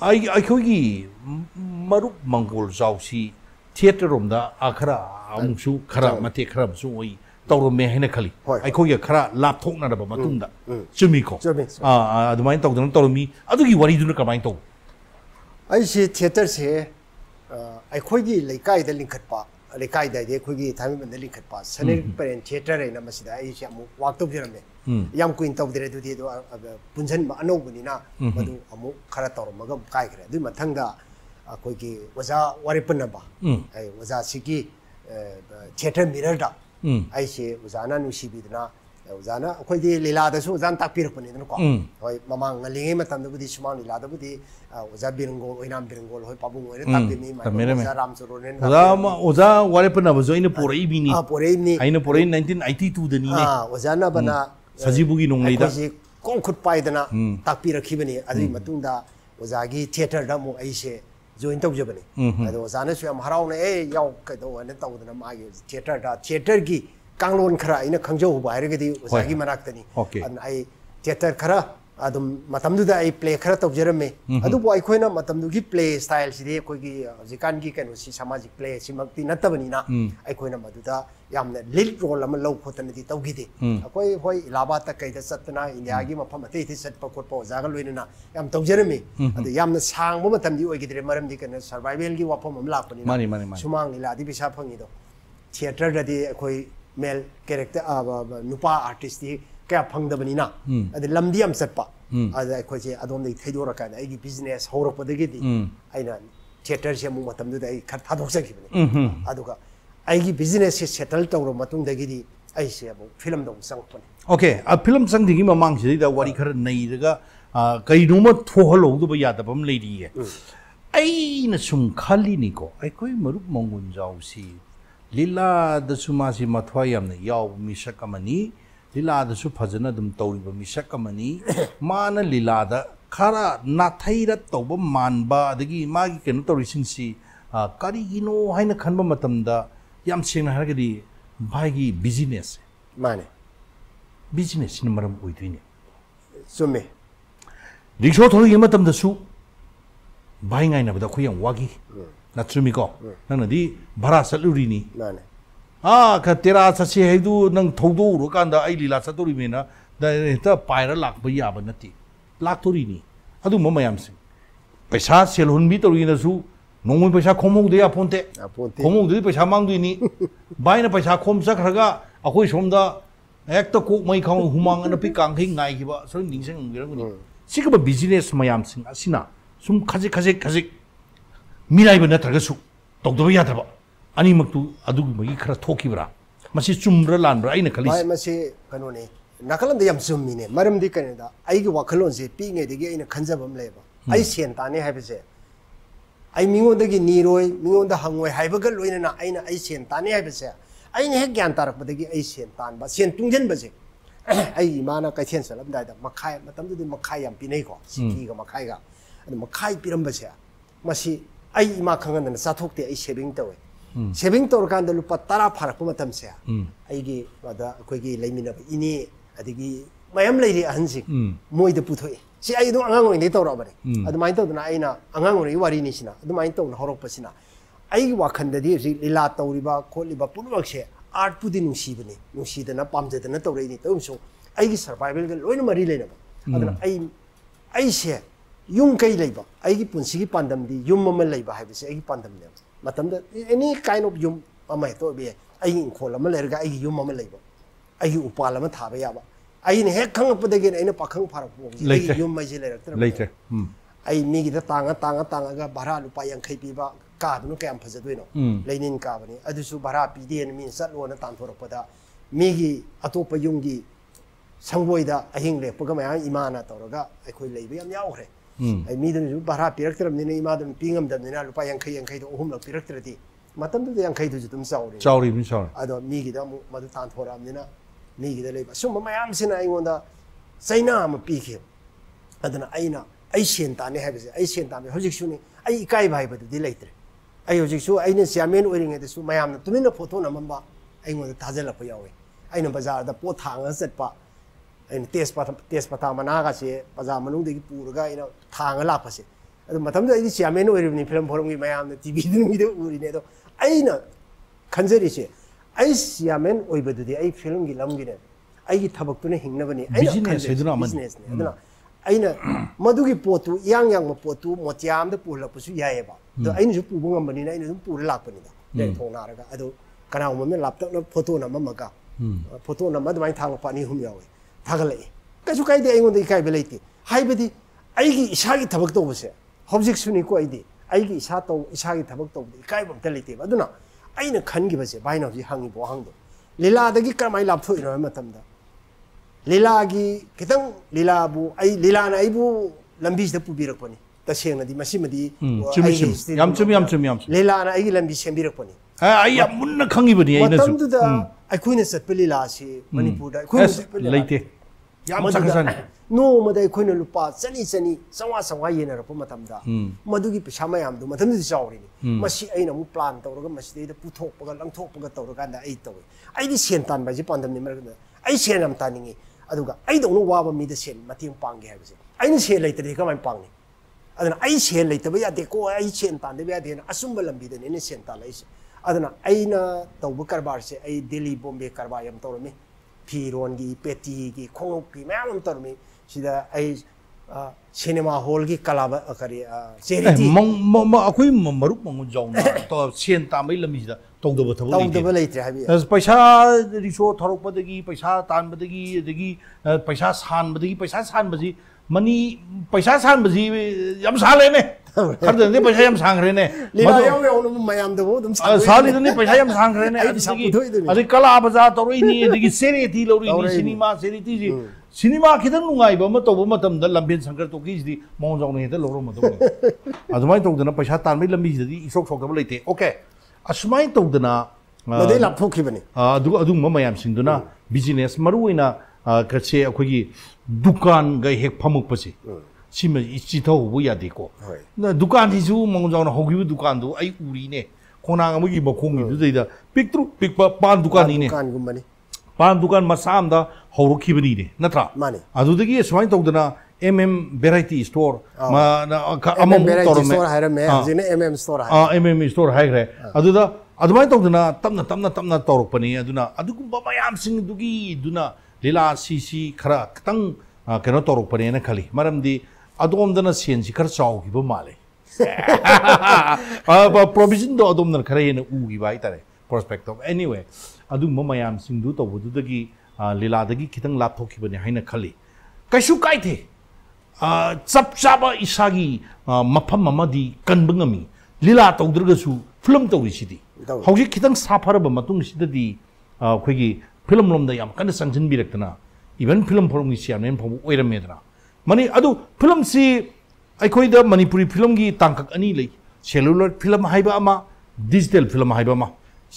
ꯑꯩꯈꯣꯏꯒꯤ ꯝ- ꯃꯔꯨꯞ ꯃꯪꯒꯣꯜ ꯆꯥꯎꯁꯤ ꯊꯤꯌꯦꯇꯔꯔꯣꯝꯗ ꯑ, ꯈꯔ ꯑꯃꯨꯛꯁꯨ ꯈꯔ ꯃꯇꯦꯛ ꯈꯔ ꯑꯃꯁꯨ ꯑꯣꯏ ꯇꯧꯔꯝꯃꯦ ꯍꯥꯏꯅ ꯈꯜꯂꯤ ꯍꯣꯏ. ꯑꯩꯈꯣꯏꯒ ꯈꯔ ꯂꯥꯞꯊꯣꯛꯅꯔꯕ ꯃꯇꯨꯡꯗ ꯆꯨꯝꯃꯤꯀꯣ ꯆꯨꯝꯃꯤ, ꯆꯨꯝꯃꯤ. ꯑꯥ, ꯑꯥ, ꯑꯗꯨꯃꯥꯏꯅ ꯇꯧꯗꯅ ꯇꯧꯔꯝꯃꯤ ꯑꯗꯨꯒꯤ ꯋꯥꯔꯤꯗꯨꯅ ꯀꯃꯥꯏꯅ ꯇꯧꯕ ꯑꯩꯁꯤ ꯊꯤꯌꯦꯇꯔꯁꯦ ꯑ, ꯑꯩꯈꯣꯏꯒꯤ ꯂꯩꯀꯥꯏꯗ ꯂꯤꯡꯈꯠꯄ ꯂꯩꯀꯥꯏꯗ ꯍꯥꯏꯗꯤ ꯑꯩꯈꯣꯏꯒꯤ ꯊꯥꯡꯃꯩꯕꯟꯗ ꯂꯤꯡꯈꯠꯄ ꯁꯅꯤꯜ ꯄꯔꯦꯟ ꯊꯤꯌꯦꯇꯔ ꯍꯥꯏꯅ ꯃꯁꯤꯗ ꯑꯩꯁꯦ ꯑꯃꯨꯛ ꯋꯥꯛ ꯇꯧꯖꯔꯝꯃꯦ ꯌꯥꯝ ꯀꯨꯏꯅ ꯇꯧꯗ꯭ꯔꯦ ꯑꯗꯨꯗꯤ ꯑꯗꯣ ꯑ, ꯑ, ꯄꯨꯟꯁꯤꯟꯕ ꯑꯅꯧꯕꯅꯤꯅ ꯃꯗꯨ ꯑꯃꯨꯛ ꯈꯔ ꯇꯧꯔꯝꯃꯒ ꯑꯃꯨꯛ ꯀꯥꯏꯈ꯭ꯔꯦ ꯑꯗꯨꯏ ꯃꯊꯪꯗ ꯑꯩꯈꯣꯏꯒꯤ ꯑꯣꯖꯥ ꯋꯥꯔꯦꯄꯟꯅꯕ ꯑꯩ ꯑꯣꯖꯥꯁꯤꯒꯤ ꯊꯤꯌꯦꯇꯔ ꯃꯤꯔꯔꯗ ꯑꯩꯁꯦ ꯑꯣꯖꯥꯅ ꯅꯨꯡꯁꯤꯕꯤꯗꯅ ꯑꯣꯖꯥꯅ ꯑꯩꯈꯣꯏꯗꯤ ꯂꯤꯂꯥꯗꯁꯨ ꯑꯣꯖꯥꯅ ꯇꯥꯛꯄꯤꯔꯛꯄꯅꯤꯗꯅꯀꯣ ꯍꯣꯏ ꯃꯃꯥꯡ ꯉꯜꯂꯤꯉꯩ ꯃꯇꯝꯗꯕꯨꯗꯤ ꯁꯨꯃꯥꯡ ꯂꯤꯂꯥꯗꯕꯨꯗꯤ ꯑ, ꯑꯣꯖꯥ ꯕꯤꯔꯪꯒꯣꯜ ꯑꯣꯏꯅꯥꯝ ꯕꯤꯔꯪꯒꯣꯜ ꯍꯣꯏ ꯄꯥꯕꯨꯡ ꯑꯣꯏꯅ ꯇꯥꯛꯄꯤꯔꯝꯃꯤ ꯃꯥꯏꯕ ꯇꯝꯕꯤꯔꯝꯃꯤ. ꯑꯣꯖꯥ ꯔꯥꯝꯆꯣꯔꯣꯟ ꯍꯣꯏꯅ ꯑꯣꯖꯥ ꯑꯃ ꯑꯣꯖꯥ ꯋꯥꯔꯦꯞꯄꯅꯕꯁꯨ ꯑꯩꯅ ꯄꯣꯔꯛꯏꯕꯤꯅꯤ ꯑꯥ, ꯄꯣꯔꯛꯏꯕꯅꯤ. ꯑꯩꯅ ꯄꯣꯔꯛꯏ ꯅꯥꯏꯟꯇꯤꯟ ꯑꯩꯠꯇꯤ ꯇꯨꯗꯅꯤꯅꯦ ꯑꯥ, ꯑꯣꯖꯥꯅꯕꯅ ꯁꯖꯤꯕꯨꯒꯤ ꯅꯣꯡꯂꯩꯗ. ꯑꯩꯈꯣꯏꯁꯤ ꯀꯣꯡ ꯈꯨꯠ ꯄꯥꯏꯗꯅ ꯇꯥꯛꯄꯤꯔꯛꯈꯤꯕꯅꯤ ꯑꯗꯨꯒꯤ ꯃꯇꯨꯡꯗ ꯑꯣꯖꯥꯒꯤ ꯊꯤꯌꯦꯇꯔꯗ ꯑꯃꯨꯛ ꯑꯩꯁꯦ ꯖꯣꯏꯟ ꯇꯧꯖꯕꯅꯤ ꯑꯗꯣ ꯑꯣꯖꯥꯅꯁꯨ ꯌꯥꯝ ꯍꯔꯥꯎꯅ ꯑꯦ ꯌꯥꯎ ꯀꯩꯗꯧꯑꯅ ꯇꯧꯗꯅ ꯃꯥꯒꯤ ꯊꯤꯌꯦꯇꯔꯗ ꯊꯤꯌꯦꯇꯔꯒꯤ ꯀꯥꯡꯂꯣꯟ ꯈꯔ ꯑꯩꯅ ꯈꯪꯖꯍꯧꯕ ꯍꯥꯏꯔꯒꯗꯤ ꯑꯣꯖꯥꯒꯤ ꯍꯣꯏ. ꯃꯅꯥꯛꯇꯅꯤ ꯑꯣꯀꯦ. ꯑꯗꯨꯅ ꯑꯩ ꯊꯤꯌꯦꯇꯔ ꯈꯔ ꯑꯗꯨꯝ ꯃꯇꯝꯗꯨꯗ ꯑꯩ ꯄ꯭ꯂꯦ ꯈꯔ ꯇꯧꯖꯔꯝꯃꯤ ꯑꯗꯨꯕꯨ ꯑꯩꯈꯣꯏꯅ ꯃꯇꯝꯗꯨꯒꯤ ꯄ꯭ꯂꯦ ꯁ꯭ꯇꯥꯏꯜꯁꯤꯗꯤ ꯑꯩꯈꯣꯏꯒꯤ ꯍꯧꯖꯤꯛꯀꯥꯟꯒꯤ ꯀꯩꯅꯣꯁꯤ ꯁꯃꯥꯖꯤꯛ ꯄ꯭ꯂꯦ ꯁꯤꯃꯛꯇꯤ ꯅꯠꯇꯕꯅꯤꯅ ꯑꯩꯈꯣꯏꯅ ꯃꯗꯨꯗ ꯌꯥꯝꯅ ꯂꯤꯠ ꯔꯣꯜ ꯑꯃ ꯂꯧ ꯈꯣꯠꯇꯅꯗꯤ ꯇꯧꯈꯤꯗꯦ ꯑꯩꯈꯣꯏ ꯍꯣꯏ ꯏꯂꯥꯕꯥꯗꯇ ꯀꯩꯗ ꯆꯠꯇꯅ ꯏꯟꯗꯤꯌꯥꯒꯤ ꯃꯐꯝ ꯑꯇꯩꯗ ꯆꯠꯄ ꯈꯣꯠꯄ ꯑꯣꯖꯥꯒ ꯂꯣꯏꯅꯅ ꯌꯥꯝ ꯇꯧꯖꯔꯝꯃꯤ ꯑꯗꯣ ꯌꯥꯝꯅ ꯁꯥꯡꯕ ꯃꯇꯝꯗꯤ ꯑꯣꯏꯈꯤꯗ꯭ꯔꯦ ꯃꯔꯝꯗꯤ ꯀꯩꯅꯣ ꯁꯔꯚꯥꯏꯚꯦꯜꯒꯤ ꯋꯥꯐꯝ ꯑꯃ ꯂꯥꯛꯄꯅꯤꯅ ꯁꯨꯃꯥꯡ ꯂꯤꯂꯥꯗꯤ ꯄꯩꯁꯥ ꯐꯪꯉꯤꯗꯣ ꯊꯤꯌꯦꯇꯔꯗꯗꯤ ꯑꯩꯈꯣꯏ ꯃꯦꯜ ꯀꯦꯔꯦꯛꯇꯔ ꯅꯨꯄꯥ ꯑꯥꯔꯇꯤꯁꯇꯤ ꯀꯌꯥ ꯐꯪꯗꯕꯅꯤꯅ ꯑꯗꯩ ꯂꯝꯗꯤ ꯌꯥꯝ ꯆꯠꯄ ꯑꯗ ꯑꯩꯈꯣꯏꯁꯦ ꯑꯗꯣꯝꯗꯒꯤ ꯊꯩꯗꯣꯔꯀꯥꯟꯗ ꯑꯩꯒꯤ ꯕꯤꯖꯤꯅꯦꯁ ꯍꯧꯔꯛꯄꯗꯒꯤꯗꯤ ꯑꯩꯅ ꯊꯤꯌꯦꯇꯔꯁꯦ ꯑꯃꯨꯛ ꯃꯇꯝꯗꯨꯗ ꯑꯩ ꯈꯔ ꯊꯥꯗꯣꯛꯆꯈꯤꯕꯅꯤ ꯑꯗꯨꯒ ꯑꯩꯒꯤ ꯕꯤꯖꯤꯅꯦꯁꯁꯦ ꯁꯦꯇꯜ ꯇꯧꯔꯕ ꯃꯇꯨꯡꯗꯒꯤꯗꯤ ꯑꯩꯁꯦ ꯑꯃꯨꯛ ꯐꯤꯂꯝꯗ ꯑꯃꯨꯛ ꯆꯪꯉꯛꯄꯅꯤ ꯑꯣꯀꯦ ꯐꯤꯂꯝ ꯆꯪꯗ꯭ꯔꯤꯉꯩ ꯃꯃꯥꯡꯁꯤꯗꯩꯗ ꯋꯥꯔꯤ ꯈꯔ ꯅꯩꯔꯒ ꯀꯩꯅꯣꯝꯃ ꯊꯣꯛꯍꯜꯍꯧꯗꯕ ꯌꯥꯗꯕ ꯑꯃ ꯂꯩꯔꯤꯌꯦ ꯑꯩꯅ ꯁꯨꯝ ꯈꯜꯂꯤꯅꯤꯀꯣ ꯑꯩꯈꯣꯏ ꯃꯔꯨꯞ ꯃꯪꯒꯨꯟꯖꯥꯎꯁꯤ ꯂꯤꯂꯥꯗꯁꯨ ꯃꯥꯁꯤ ꯃꯊ꯭ꯋꯥꯏ ꯌꯥꯝꯅ ꯌꯥꯎꯕ ꯃꯤꯁꯛ ꯑꯃꯅꯤ लीलादसु फजन दुम तौरिबा मिसक अमनी माना लीलादा खरा नाथैरा तौबा मानबा अदगी मागी केनो तौरिसिंसी करिगिनो हाइना खनबा मतमदा याम सेंना हारगदी भाईगी बिजनेस माने बिजनेस सिन मरम ओइदुइने चुम्मे रिक्शो थोरगी मतमदसु भाई ngainabada khuyam wagi natsumiko nanadi bhara saluri माने 아, 그 테라 사시 해도 능 토도 우로 간다 아이 리라 사도리메나 다 파이라 락바 야바 나티 락토리니 아두 뭐 마얌스 पैसा सेल हुनबी तौरीनसु नोंमै पैसा खोमौदे या फोनते आपोते। खोमौदे पैसा मांगदोइनी बाइना पैसा खोम चखरगा अखोय सोमदा हेक्ता कोक मै खाउ हुमांग न पि कांखै गाइखिबा सो निंसें बिरंगनि सिगबा बिजनेस मयामसिंग असिना सुम खजे खजे खजे मिलाइबा नत्रगसु तौदबा यादबा 아니막두 아두기 이 카라 토키브라. 마시 춤르 란브라 아이나 칼리 마이 마시 카노네 나칼람데 얌 줌미네. 마름디 카네다. 아이기 와칼론세 삐게 되게 아이나 간잡함 레바 음. 아이 센타네 하베세. 아이 미고데기 니로이 미고데 항웨 하이버걸 로이나 아이나 아이 센타네 하베세. 아이네 핵 얀 따락버데기 아이 센탄바 센퉁젠 바세 아이 이마나 카이센 살람다이다. 마카이 마탐두디 마카이 얌 비네고 음. 시키가 마카이가. 아니 마카이 비람바세 마시 아이 이마 칸간나 사톡데 아이 쉐빙 따웨 shebing tor kan dalu pa tara par pu matam se ai gi wada ko gi lai mina ini adigi mayam lai ri anzi moi de puthoi si ai du angang oi ni tor ba re adu mai to na ai na angang oi wari ni sina adu mai to na horok pa sina ai wa khan da di lila tori ba ko li ba pun wak se art pu di nu si bani nu si da na pam de na tor ni to so ai gi survival ga loi na mari le na ba adu ai ai se yung kai lai ba ꯀꯩ ꯂꯩꯕ ꯑꯩꯒꯤ ꯄꯨꯟꯁꯤꯒꯤ ꯄꯥꯟꯗꯝꯗꯤ ꯌꯨꯝ ꯑꯃ ꯂꯩꯕ ꯍꯥꯏꯕꯁꯤ ꯑꯩꯒꯤ ꯄꯥꯟꯗꯝꯅꯦꯕ ꯃꯇꯝꯗ ꯑꯦꯅꯤ ꯀꯥꯏꯟ ꯑꯣꯐ ꯌꯨꯝ ꯑꯃ ꯍꯦꯛꯇ ꯑꯣꯏꯕ ꯌꯥꯏ ꯑꯩꯒꯤ ꯏꯪꯈꯣꯜ ꯑꯃ ꯂꯩꯔꯒ ꯑꯩꯒꯤ ꯌꯨꯝ ꯑꯃ ꯂꯩꯕ ꯑꯩꯒꯤ ꯎꯄꯥꯜ ꯑꯃ ꯊꯥꯕ ꯌꯥꯕ ꯑꯩꯅ ꯍꯦꯛ ꯈꯪꯉꯛꯄꯗꯒꯤꯅ ꯑꯩꯅ ꯄꯥꯈꯪ ꯐꯥꯔꯛꯄ ꯑꯩꯒꯤ ꯌꯨꯝ ꯑꯩꯁꯦ ꯂꯩꯔꯛꯇ꯭ꯔꯕ ꯂꯩꯇ꯭ꯔꯦ ꯑꯩ ꯃꯤꯒꯤꯗ ꯇꯥꯡꯉ ꯇꯥꯡꯉ ꯇꯥꯡꯉꯒ ꯚꯔꯥ ꯂꯨꯄꯥ ꯌꯥꯡꯈꯩ ꯄꯤꯕ ꯀꯥꯗꯨꯅ ꯀꯌꯥꯝ ꯐꯖꯗꯣꯏꯅꯣ ꯂꯩꯅꯤꯟ ꯀꯥꯕꯅꯤ ꯑꯗꯨꯁꯨ ꯚꯔꯥ ꯄꯤꯗꯦꯅ ꯃꯤꯅ ꯆꯠꯂꯣꯅ ꯇꯥꯟꯊꯣꯔꯛꯄꯗ ꯃꯤꯒꯤ ꯑꯇꯣꯞꯄ ꯌꯨꯝꯒꯤ ꯁꯪꯒꯣꯏꯗ ꯑꯍꯤꯡ ꯂꯦꯛꯄꯒ ꯃꯌꯥꯝ ꯏꯃꯥꯅ ꯇꯧꯔꯒ ꯑꯩꯈꯣꯏ ꯂꯩꯕ ꯌꯥꯝ ꯌꯥꯎꯈ꯭ꯔꯦ ꯑꯩ ꯃꯤꯗꯨꯅꯁꯨ ꯚꯔꯥ ꯄꯤꯔꯛꯇ꯭ꯔꯕꯅꯤꯅ ꯏꯃꯥꯗꯨꯅ ꯄꯤꯉꯝꯗꯕꯅꯤꯅ ꯂꯨꯄꯥ ꯌꯥꯡꯈꯩ ꯌꯥꯡꯈꯩꯗꯣ ꯑꯍꯨꯝꯂꯛ ꯄꯤꯔꯛꯇ꯭ꯔꯗꯤ ꯃꯇꯝꯗꯨꯗ ꯌꯥꯡꯈꯩꯗꯨꯁꯨ ꯑꯗꯨꯝ ꯆꯥꯎꯔꯦ ꯆꯥꯎꯔꯤꯕꯅꯤ ꯆꯥꯎꯔꯤ ꯑꯗꯣ ꯃꯤꯒꯤꯗ ꯑꯃꯨꯛ ꯃꯗꯨ ꯇꯥꯟꯊꯣꯔꯛꯑꯕꯅꯤꯅ ꯃꯤꯒꯤꯗ ꯂꯩꯕ ꯁꯨꯝꯕ ꯃꯌꯥꯝꯁꯤꯅ ꯑꯩꯉꯣꯟꯗ ꯆꯩꯅꯥ ꯑꯃ ꯄꯤꯈꯤꯕ ꯑꯗꯨꯅ ꯑꯩꯅ ꯑꯩ ꯁꯦꯟ ꯇꯥꯟꯅꯤ ꯍꯥꯏꯕꯁꯦ ꯑꯩ ꯁꯦꯟ ꯇꯥꯟꯕ ꯍꯧꯖꯤꯛꯁꯨꯅꯤ ꯑꯩ ꯏꯀꯥꯏꯕ ꯍꯥꯏꯕꯗꯨꯗꯤ ꯂꯩꯇ꯭ꯔꯦ ꯑꯩ ꯍꯧꯖꯤꯛꯁꯨ ꯑꯩꯅ ꯆꯤꯌꯥꯔꯃꯦꯟ ꯑꯣꯏꯔꯤꯉꯩꯗꯁꯨ ꯃꯌꯥꯝꯅ ꯇꯨꯃꯤꯟꯅ ꯐꯣꯇꯣ ꯅꯝꯃꯝꯕ ꯑꯩꯉꯣꯟꯗ ꯊꯥꯖꯤꯜꯂꯛꯄ ꯌꯥꯎꯋꯤ ꯑꯩꯅ ꯕꯖꯥꯔꯗ ꯄꯣꯠ ꯊꯥꯡꯉ ꯆꯠꯄ ꯑꯩꯅ ꯇꯦꯖꯄꯥꯇꯥ ꯇꯦꯖꯄꯥꯇꯥ ꯃꯅꯥꯒꯁꯦ ꯕꯖꯥꯔ ꯃꯅꯨꯡꯗꯒꯤ ꯄꯨꯔꯒ ꯑꯩꯅ ꯊꯥꯡꯉ ꯂꯥꯛꯄꯁꯦ ꯑꯗꯨ ꯃꯇꯝꯗꯨꯗ ꯑꯩꯗꯤ ꯆꯤꯌꯥꯔꯃꯦꯟ ꯑꯣꯏꯔꯤꯕꯅꯤ ꯐꯤꯂꯝ ꯐꯣꯔꯝꯒꯤ ꯃꯌꯥꯝꯅ ꯇꯤꯚꯤꯗ ꯅꯨꯡꯒꯤꯗ ꯎꯔꯤꯅꯦ ꯑꯗꯣ ꯑꯩꯅ ꯈꯟꯖꯔꯤꯁꯦ ꯑꯩ ꯆꯤꯌꯥꯔꯃꯦꯟ ꯑꯣꯏꯕꯗꯨꯗꯤ ꯑꯩ ꯐꯤꯂꯝꯒꯤ ꯂꯝꯒꯤꯅꯦ ꯑꯩꯒꯤ ꯊꯕꯛꯇꯨꯅ ꯍꯤꯡꯅꯕꯅꯤ ꯑꯩꯅ Business 다갈래. 까주 까이디 아이고 이 까이 빌레이티 하이베디 아이기 이샤기 타박도 보세 험식 순이 있고 아이디 아이기 이샤도 이샤기 타박도 보세 까이 범 델레이티 맞나? 아이는 간기 보세 마이너스 항이 보항도. 뭐 릴라다기 까마이 랍토 이런 마탐다. 릴라기 기당 릴라부 아이 릴라나 아이부 람비스다 뿌비럭 보니. 다시행나디 마시마디 뭐 음 뭐 쯤쯤. 얌쯤 얌쯤 얌쯤 릴라나 아이기 람비 셴비럭 보니. Ay, ya munna khangi bani ai nasu. Watam duda, ai kui nasa pili lasi, Manipur da, kui nasa pili lasi. Laite. Ya munna khangi No, mada ai kui nalupa, sani sani, sawa sawa ye nara po matam da. Madu ki pishama ya amdu, matam duda jauri ꯆꯥꯝꯃꯉꯥ ꯆꯥꯝꯃꯉꯥ ꯌꯦꯟꯅꯔꯛꯄ ꯃꯇꯝꯗ ꯃꯗꯨꯒꯤ ꯄꯩꯁꯥ ꯃꯌꯥꯝꯗꯣ ꯃꯊꯪꯗꯗꯤ ꯆꯥꯎꯔꯤꯅꯤ ꯃꯁꯤ ꯑꯩꯅ ꯑꯃꯨꯛ ꯄ꯭ꯂꯥꯟ ꯇꯧꯔꯒ ꯃꯁꯤꯗꯩꯗ ꯄꯨꯊꯣꯛꯄꯒ ꯂꯪꯊꯣꯛꯄꯒ ꯇꯧꯔꯀꯥꯟꯗ ꯑꯩ ꯇꯧꯏ ꯑꯩꯗꯤ ꯁꯦꯟ ꯇꯥꯟꯕ ꯍꯥꯏꯁꯦ ꯄꯥꯟꯗꯝꯅꯤ ꯃꯔꯛꯇ ꯑꯩ ꯁꯦꯟ ꯌꯥꯝ ꯇꯥꯅꯤꯡꯉꯤ ꯑꯗꯨꯒ ꯑꯩꯗꯧꯅ ꯋꯥꯕ ꯃꯤꯗ ꯁꯦꯟ ꯃꯇꯦꯡ ꯄꯥꯡꯒꯦ ꯍꯥꯏꯕꯁꯦ ꯑꯩꯅ ꯁꯦꯟ ꯂꯩꯇ꯭ꯔꯗꯤ ꯀꯃꯥꯏꯅ ꯄꯥꯡꯅꯤ ꯑꯗꯨꯅ ꯑꯩ ꯁꯦꯟ ꯂꯩꯇꯕ ꯌꯥꯗꯦꯀꯣ ꯑꯩ ꯁꯦꯟ ꯇꯥꯟꯗꯕ ꯌꯥꯗꯦꯅ ꯑꯆꯨꯝꯕ ꯂꯝꯕꯤꯗꯅꯦ ꯑꯩꯅ ꯁꯦꯟ ꯇꯥꯜꯂꯛꯏꯁꯦ ꯑꯗꯨꯅ ꯑꯩꯅ ꯇꯧꯕ ꯀꯔꯕꯥꯔꯁꯦ ꯑꯩ ꯗꯦꯜꯂꯤ ꯕꯣꯝꯕꯦ ꯀꯔꯕꯥꯔ ꯌꯥꯝ ꯇꯧꯔꯝꯃꯤ ꯐꯤꯔꯣꯟꯒꯤ ꯄꯦꯇꯤꯒꯤ ꯈꯣꯡꯎꯞꯀꯤ ꯃꯌꯥꯝ ꯑꯃ ꯇꯧꯔꯝꯃꯤ सिनेमा हॉल की कला करी चैरिटी अखोई मरुप पैसा रिशो थरपदगी पैसा तानबदगी पैसा सानबदगी पैसा सानबजी मनी पैसा सानबजी यम सालेने ꯈꯔꯗꯅꯗꯤ ꯄꯩꯁꯥ ꯌꯥꯝ ꯁꯥꯡꯈ꯭ꯔꯦꯅꯦ ꯂꯤꯂꯥ ꯌꯥꯎ ꯌꯥꯎꯅꯕ ꯃꯌꯥꯝꯗꯕꯨ ꯑꯗꯨꯝ ꯁꯥꯎꯔꯤꯗꯅꯤ ꯄꯩꯁꯥ ꯌꯥꯝ ꯁꯥꯡꯈ꯭ꯔꯦꯅꯦ ꯑꯗꯨꯗꯒꯤ ꯀꯂꯥ ꯕꯖꯥꯔ ꯇꯧꯔꯛꯏꯅꯤ ꯑꯗꯒꯤ ꯁꯦꯔꯦꯊꯤ ꯂꯧꯔꯛꯏꯅꯤ ꯁꯤꯅꯤꯃꯥ ꯁꯦꯔꯦꯊꯤꯁꯤ सिनेमा खिदन नुगाइब म तब मतम द लंबेन संकर तो की जदी मौन जाउ ने द लोरो म दो अदमाय तो दना पैसा तान में लंबी जदी इसोक सोक दब लेते ओके असमाय तो दना मदे ला फोखि बने अदु ꯁꯤꯃ ꯆꯤꯊꯍꯧꯕ ꯌꯥꯗꯦꯀꯣ ꯍꯣꯏ. ꯅ ꯗꯨꯀꯥꯟꯁꯤꯁꯨ ꯃꯉꯣꯟꯖꯥꯎꯅ ꯍꯧꯈꯤꯕ ꯗꯨꯀꯥꯟꯗꯨ ꯑꯩ ꯎꯔꯤꯅꯦ ꯈꯣꯡꯅꯥꯡ ꯑꯃꯒꯤ ꯃꯈꯣꯡꯒꯤꯗꯨꯗꯩꯗ ꯄꯤꯛꯇ꯭ꯔꯨ ꯄꯤꯛꯄ ꯄꯥꯟ ꯗꯨꯀꯥꯟꯅꯤꯅꯦ ꯗꯨꯀꯥꯟꯒꯨꯝꯕꯅꯤ ꯄꯥꯟ ꯗꯨꯀꯥꯟ ꯃꯆꯥ ꯑꯃꯗ ꯍꯧꯔꯛꯈꯤꯕꯅꯤꯅꯦ ꯅꯠꯇ꯭ꯔꯥ ꯃꯥꯅꯤ. ꯑꯗꯨꯗꯒꯤ ꯁꯨꯃꯥꯏꯅ ꯇꯧꯗꯅ ꯑꯦꯝ ꯑꯦꯝ ꯚꯦꯔꯥꯏꯇꯤ ꯁ꯭ꯇꯣꯔ ꯑꯃꯃꯨꯛ ꯑꯃꯃꯨꯛ ꯇꯧꯔꯝꯃꯦ ꯁ꯭ꯇꯣꯔ ꯍꯥꯏꯔꯝꯃꯦ ꯑꯥ. ꯍꯧꯖꯤꯛꯅ ꯑꯦꯝ ꯑꯦꯝ ꯁ꯭ꯇꯣꯔ ꯍꯥꯏꯔꯦ ꯑꯦꯝ ꯑꯦꯝ ꯁ꯭ꯇꯣꯔ ꯍꯥꯏꯈ꯭ꯔꯦ ꯑꯗꯨꯗ ꯑꯗꯨꯃꯥꯏꯅ ꯇꯧꯗꯅ ꯇꯞꯅ ꯇꯞꯅ ꯇꯞꯅ ꯇꯧꯔꯛꯄꯅꯤ ꯑꯗꯨꯅ ꯑꯗꯨꯒꯨꯝꯕ ꯃꯌꯥꯝꯁꯤꯡꯗꯨꯒꯤ ꯑꯗꯨꯅ ꯂꯤꯂꯥ ꯁꯤꯁꯤ ꯈꯔ ꯈꯤꯇꯪ ꯑ, ꯀꯩꯅꯣ ꯇꯧꯔꯛꯄꯅꯦꯅ ꯈꯜꯂꯤ ꯃꯔꯝꯗꯤ ꯑꯗꯣꯝꯗꯅ ꯁꯦꯟꯁꯤ ꯈꯔ ꯆꯥꯎꯈꯤꯕ ꯃꯥꯜꯂꯦ ꯄ꯭ꯔꯣꯕꯤꯖꯟꯗꯣ ꯑꯗꯣꯝꯗꯅ ꯈꯔ ꯍꯦꯟꯅ ꯎꯈꯤꯕ ꯍꯥꯏꯇꯥꯔꯦ ꯄ꯭ꯔꯣꯁꯄꯦꯛꯇ ꯑꯣꯐ ꯑꯦꯅꯤꯋꯦ ꯑꯗꯨꯒꯨꯝꯕ ꯃꯌꯥꯝꯁꯤꯡꯗꯨ ꯇꯧꯕꯗꯨꯗꯒꯤ ꯂꯤꯂꯥꯗꯒꯤ ꯈꯤꯇꯪ ꯂꯥꯞꯊꯣꯛꯈꯤꯕꯅꯤ ꯍꯥꯏꯅ ꯈꯜꯂꯤ ꯀꯩꯁꯨ ꯀꯥꯏꯗꯦ ꯆꯞ ꯆꯥꯕ ꯏꯁꯥꯒꯤ ꯃꯐꯝ ꯑꯃꯗꯤ ꯀꯟꯕ ꯉꯝꯃꯤ ꯂꯤꯂꯥ ꯇꯧꯗ꯭ꯔꯒꯁꯨ ꯐꯤꯂꯝ ꯇꯧꯔꯤꯁꯤꯗꯤ ꯍꯧꯖꯤꯛ ꯈꯤꯇꯪ ꯁꯥꯐꯔꯕ ꯃꯇꯨꯡꯁꯤꯗꯗꯤ ꯑꯩꯈꯣꯏꯒꯤ ꯐꯤꯂꯝ ꯂꯣꯝꯗ ꯌꯥꯝ ꯀꯟꯅ ꯆꯪꯁꯤꯟꯕꯤꯔꯛꯇꯅ ꯏꯚꯟ ꯐꯤꯂꯝ ꯐꯣꯔꯝꯒꯤ ꯆꯤꯌꯔꯃꯦꯟ ꯐꯥꯎꯕ ꯑꯣꯏꯔꯝꯃꯦꯗꯅ ꯃꯅꯤ ꯑꯗꯨ ꯐꯤꯂꯝꯁꯤ ꯑꯩꯈꯣꯏꯗ ꯃꯅꯤꯄꯨꯔꯤ ꯐꯤꯂꯝꯒꯤ ꯇꯥꯡꯀꯛ ꯑꯅꯤ ꯂꯩ ꯁꯦꯂꯨꯂꯔ ꯐꯤꯂꯝ ꯍꯥꯏꯕ ꯑꯃ ꯗꯤꯖꯤꯇꯦꯜ ꯐꯤꯂꯝ ꯍꯥꯏꯕ ꯑꯃ